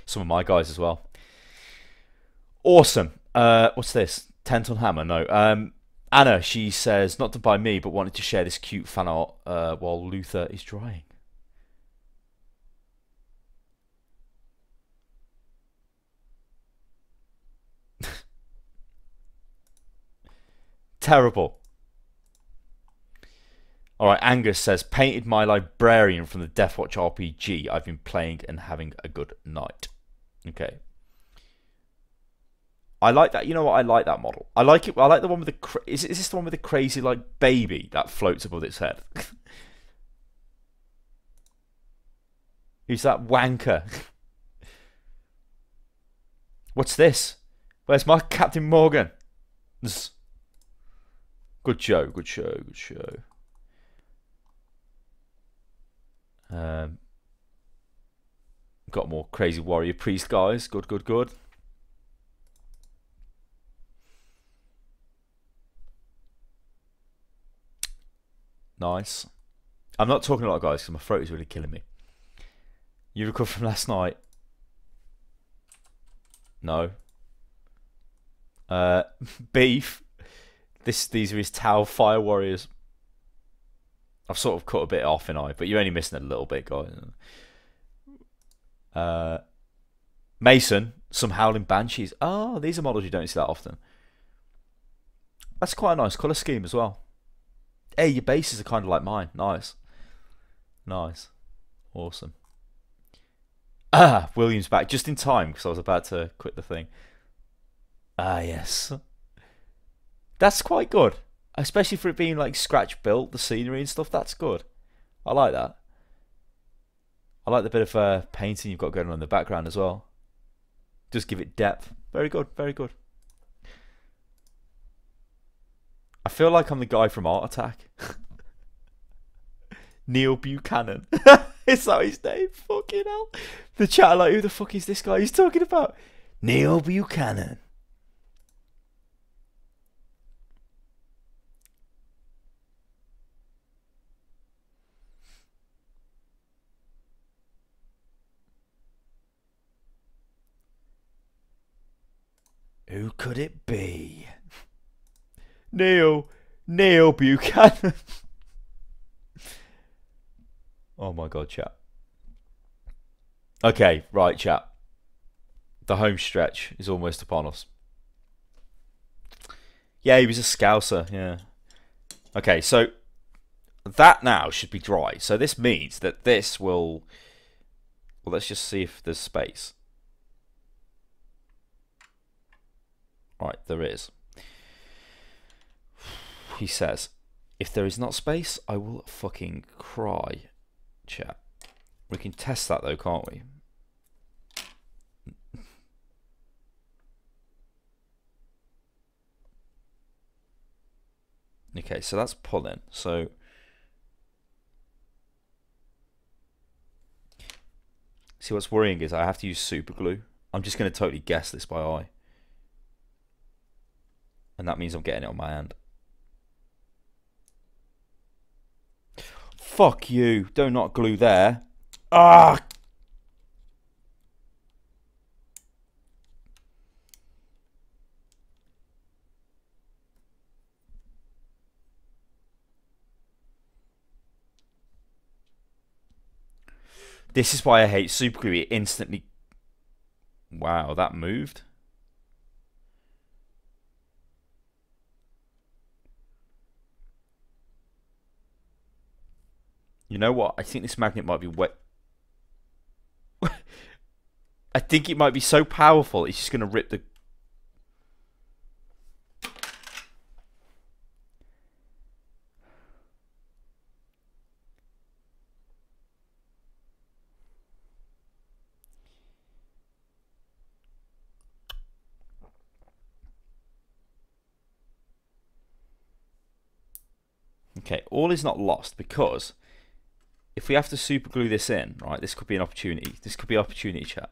some of my guys as well. Awesome. Uh, what's this? Tent on hammer? No. Um, Anna, she says not to buy me, but wanted to share this cute fan art uh, while Luther is drying. Terrible. Alright, Angus says, painted my librarian from the Deathwatch RPG. I've been playing and having a good night. Okay. I like that. You know what? I like that model. I like it. I like the one with the. Is, is this the one with the crazy like baby that floats above its head? [LAUGHS] Who's that wanker? [LAUGHS] What's this? Where's my Captain Morgan? Good show. Good show. Good show. Um, got more crazy warrior priest guys. Good. Good. Good. Nice. I'm not talking a lot, guys, because my throat is really killing me. You recovered from last night? No. Uh, [LAUGHS] beef. This these are his Tau Fire Warriors. I've sort of cut a bit off in I, but you're only missing a little bit, guys. Uh, Mason, some Howling Banshees. Oh, these are models you don't see that often. That's quite a nice colour scheme as well. Hey, your bases are kind of like mine. Nice. Nice. Awesome. Ah, Williams back just in time because I was about to quit the thing. Ah, yes. That's quite good. Especially for it being like scratch built, the scenery and stuff. That's good. I like that. I like the bit of uh, painting you've got going on in the background as well. Just give it depth. Very good, very good. I feel like I'm the guy from Art Attack. [LAUGHS] Neil Buchanan. [LAUGHS] is that his name? Fucking hell. The chat like, who the fuck is this guy he's talking about? Neil Buchanan. Who could it be? Neil. Neil Buchanan. oh my god, chat. Okay, right, chat. The home stretch is almost upon us. Yeah, he was a scouser, yeah. Okay, so that now should be dry. So this means that this will. Well, let's just see if there's space. Right, there is. He says, if there is not space, I will fucking cry. Chat. We can test that though, can't we? Okay, so that's pulling. So see what's worrying is I have to use super glue. I'm just going to totally guess this by eye. And that means I'm getting it on my hand. Fuck you. Do not glue there. Ah! This is why I hate super glue. It instantly. Wow, that moved. You know what? I think this magnet might be wet. [LAUGHS] I think it might be so powerful, it's just going to rip the. Okay, all is not lost because if we have to super glue this in, right, this could be an opportunity. This could be opportunity chat.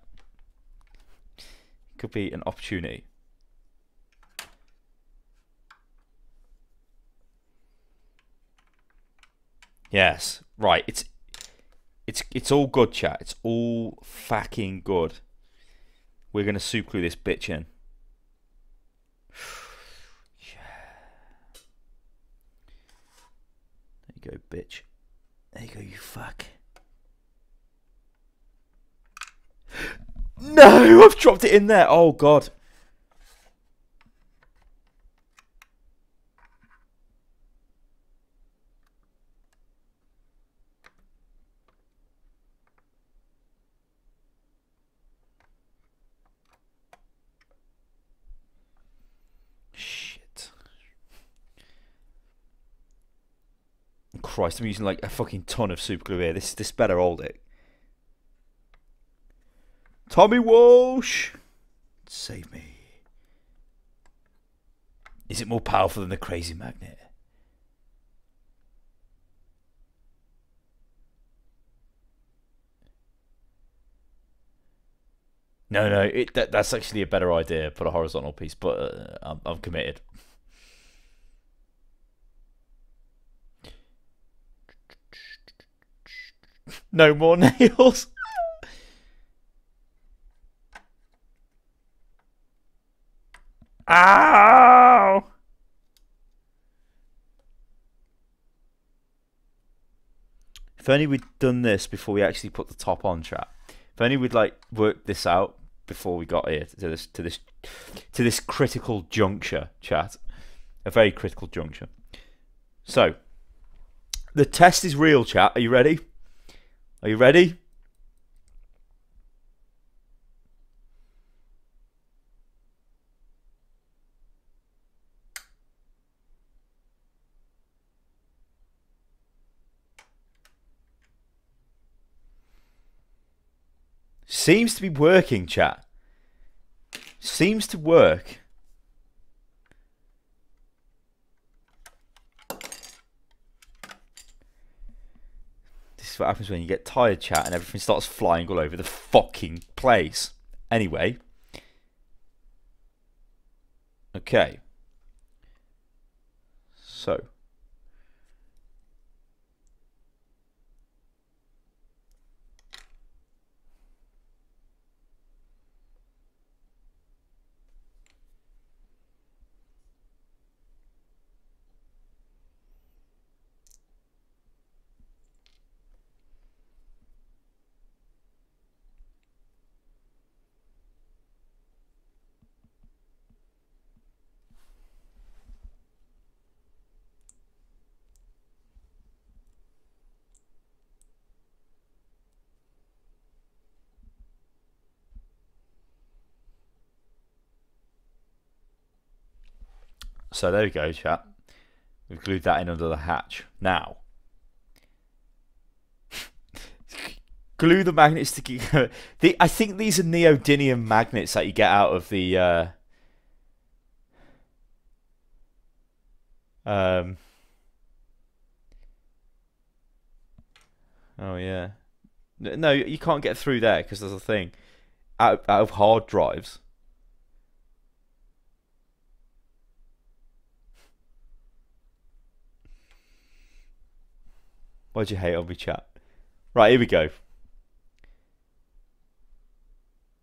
Could be an opportunity. Yes, right. It's it's it's all good, chat. It's all fucking good. We're gonna super glue this bitch in. [SIGHS] yeah. There you go, bitch. There you go, you fuck. [GASPS] No, I've dropped it in there. Oh god. Christ, I'm using like a fucking ton of super glue here. This this better hold it. Tommy Walsh, save me. Is it more powerful than the crazy magnet? No, no, it, that, that's actually a better idea. Put a horizontal piece, but uh, I'm, I'm committed. No more [LAUGHS] nails. Ow! If only we'd done this before we actually put the top on, chat. If only we'd like worked this out before we got here to this to this to this critical juncture, chat. A very critical juncture. So, the test is real, chat. Are you ready? Are you ready? Seems to be working, chat. Seems to work. Is what happens when you get tired, chat, and everything starts flying all over the fucking place. Anyway. Okay. So. So there we go, chat. We've glued that in under the hatch. Now, [LAUGHS] glue the magnets together. the, I think these are neodymium magnets that you get out of the. Uh, um. Oh yeah. No, you can't get through there because there's a thing. Out, out of hard drives. Why'd you hate on me, chat? Right, here we go.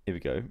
Here we go.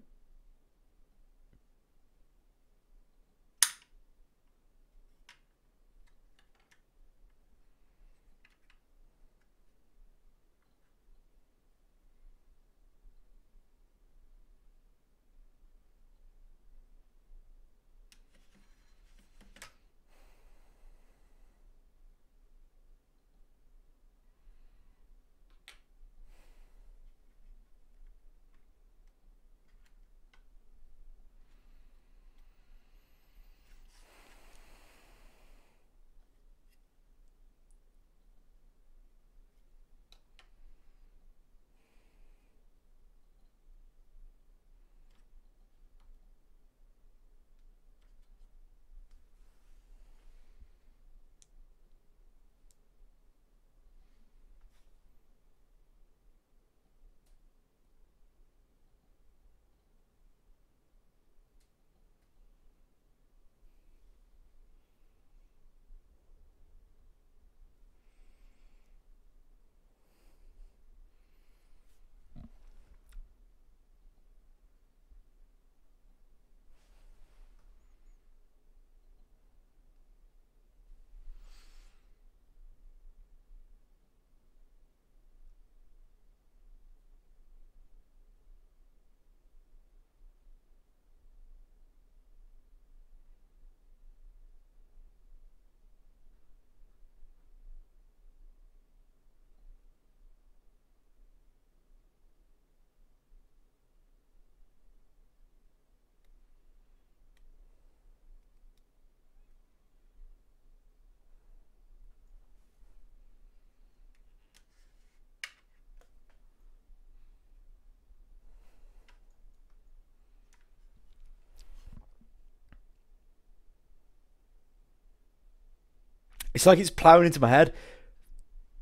It's like it's ploughing into my head.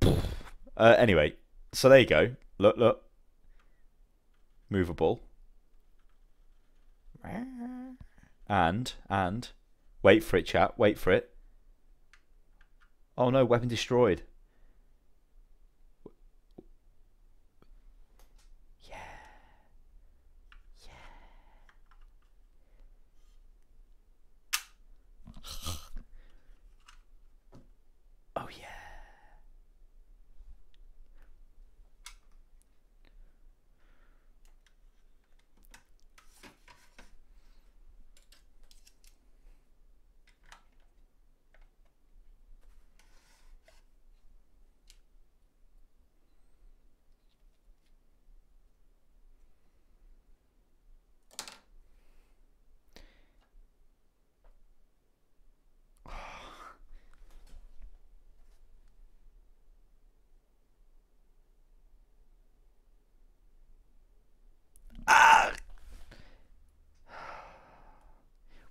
Uh, anyway, so there you go. Look, look. Movable. And, and, wait for it, chat. Wait for it. Oh no, weapon destroyed. Oh yeah.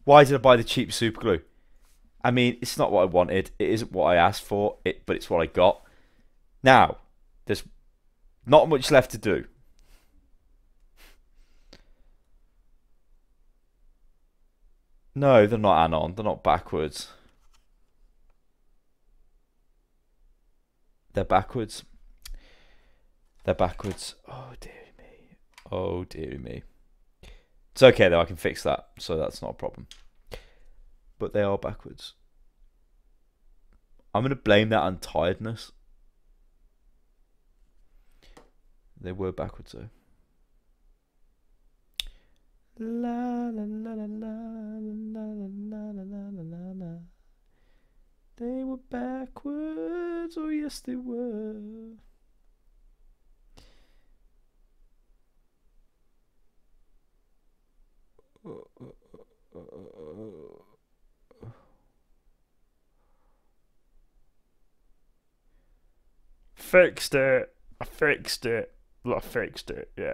Why did I buy the cheap super glue? I mean, it's not what I wanted. It isn't what I asked for. It, but it's what I got. Now, there's not much left to do. No, they're not anon. They're not backwards. They're backwards. They're backwards. Oh dear me. Oh dear me. It's okay though. I can fix that, so that's not a problem. But they are backwards. I'm gonna blame that on tiredness. They were backwards though. La la la la la la la la la la la. They were backwards, oh yes they were. Fixed it. I fixed it. I fixed it. Yeah.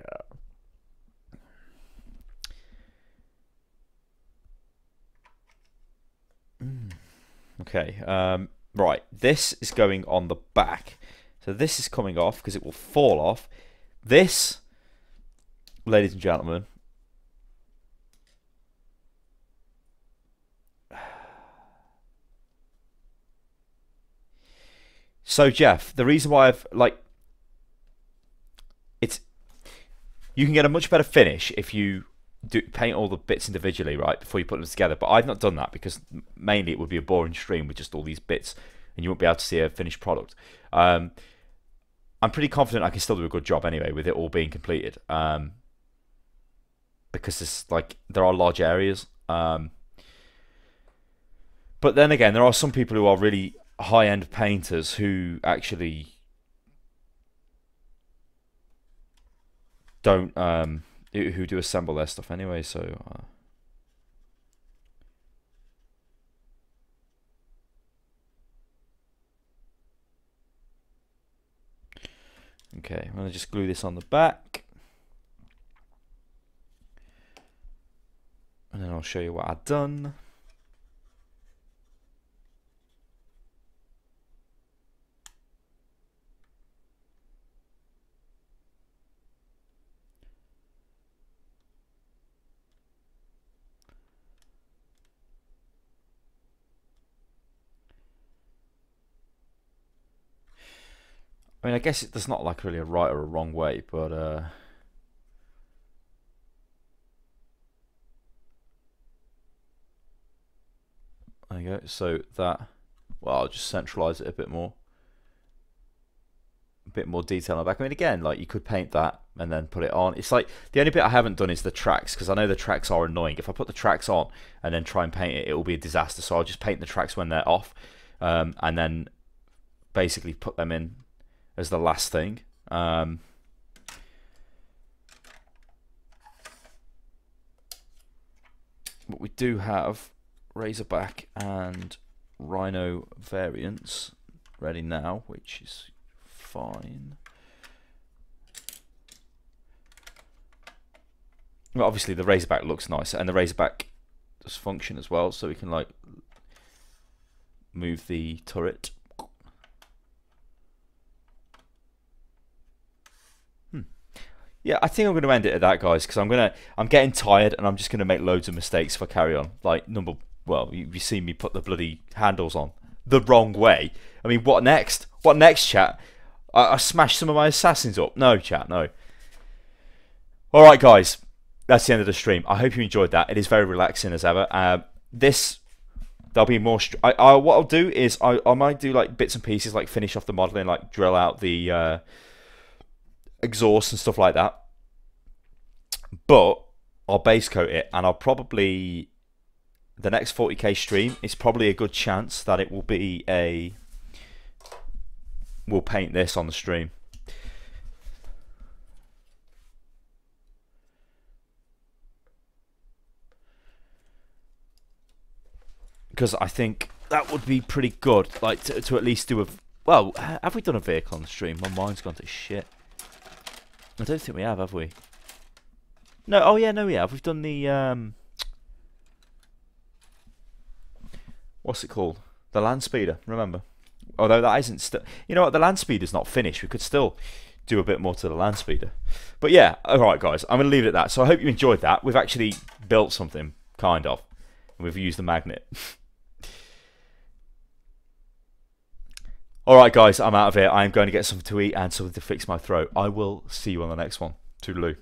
Okay, um, right. This is going on the back. So this is coming off because it will fall off. This, ladies and gentlemen, So Jeff, the reason why I've like it's you can get a much better finish if you do paint all the bits individually, right, before you put them together. But I've not done that because mainly it would be a boring stream with just all these bits, and you won't be able to see a finished product. Um, I'm pretty confident I can still do a good job anyway with it all being completed. Um, because it's like there are large areas. Um, but then again, there are some people who are really high end painters who actually don't um who do assemble their stuff anyway so uh, okay I'm gonna just glue this on the back. And then I'll show you what I've done I mean, I guess it, there's not like really a right or a wrong way, but uh, there you go. So that, well, I'll just centralize it a bit more, a bit more detail on the back. I mean, again, like you could paint that and then put it on. It's like the only bit I haven't done is the tracks because I know the tracks are annoying. If I put the tracks on and then try and paint it, it will be a disaster. So I'll just paint the tracks when they're off, um, and then basically put them in as the last thing. Um, but we do have Razorback and Rhino variants ready now, which is fine. Well, obviously the Razorback looks nice, and the Razorback does function as well, so we can like move the turret. Yeah, I think I'm going to end it at that, guys, because I'm gonna I'm getting tired and I'm just going to make loads of mistakes if I carry on. Like number, well, you, you see me put the bloody handles on the wrong way. I mean, what next? What next, chat? I, I smashed some of my assassins up. No, chat, no. All right, guys, that's the end of the stream. I hope you enjoyed that. It is very relaxing as ever. Uh, this there'll be more. I, I what I'll do is I, I might do like bits and pieces, like finish off the modeling, like drill out the uh, exhaust and stuff like that. But I'll base coat it, and I'll probably the next 40k stream is probably a good chance that it will be a. We'll paint this on the stream. because I think that would be pretty good. Like to, to at least do a. Well, have we done a vehicle on the stream? My mind's gone to shit. I don't think we have, have we? No. Oh yeah, no, we have. We've done the um. What's it called? The land speeder. Remember? Although that isn't still. You know what? The land speeder's not finished. We could still do a bit more to the land speeder. But yeah, all right, guys. I'm gonna leave it at that. So I hope you enjoyed that. We've actually built something, kind of. And we've used the magnet. [LAUGHS] Alright, guys, I'm out of here. I'm going to get something to eat and something to fix my throat. I will see you on the next one. Toodaloo.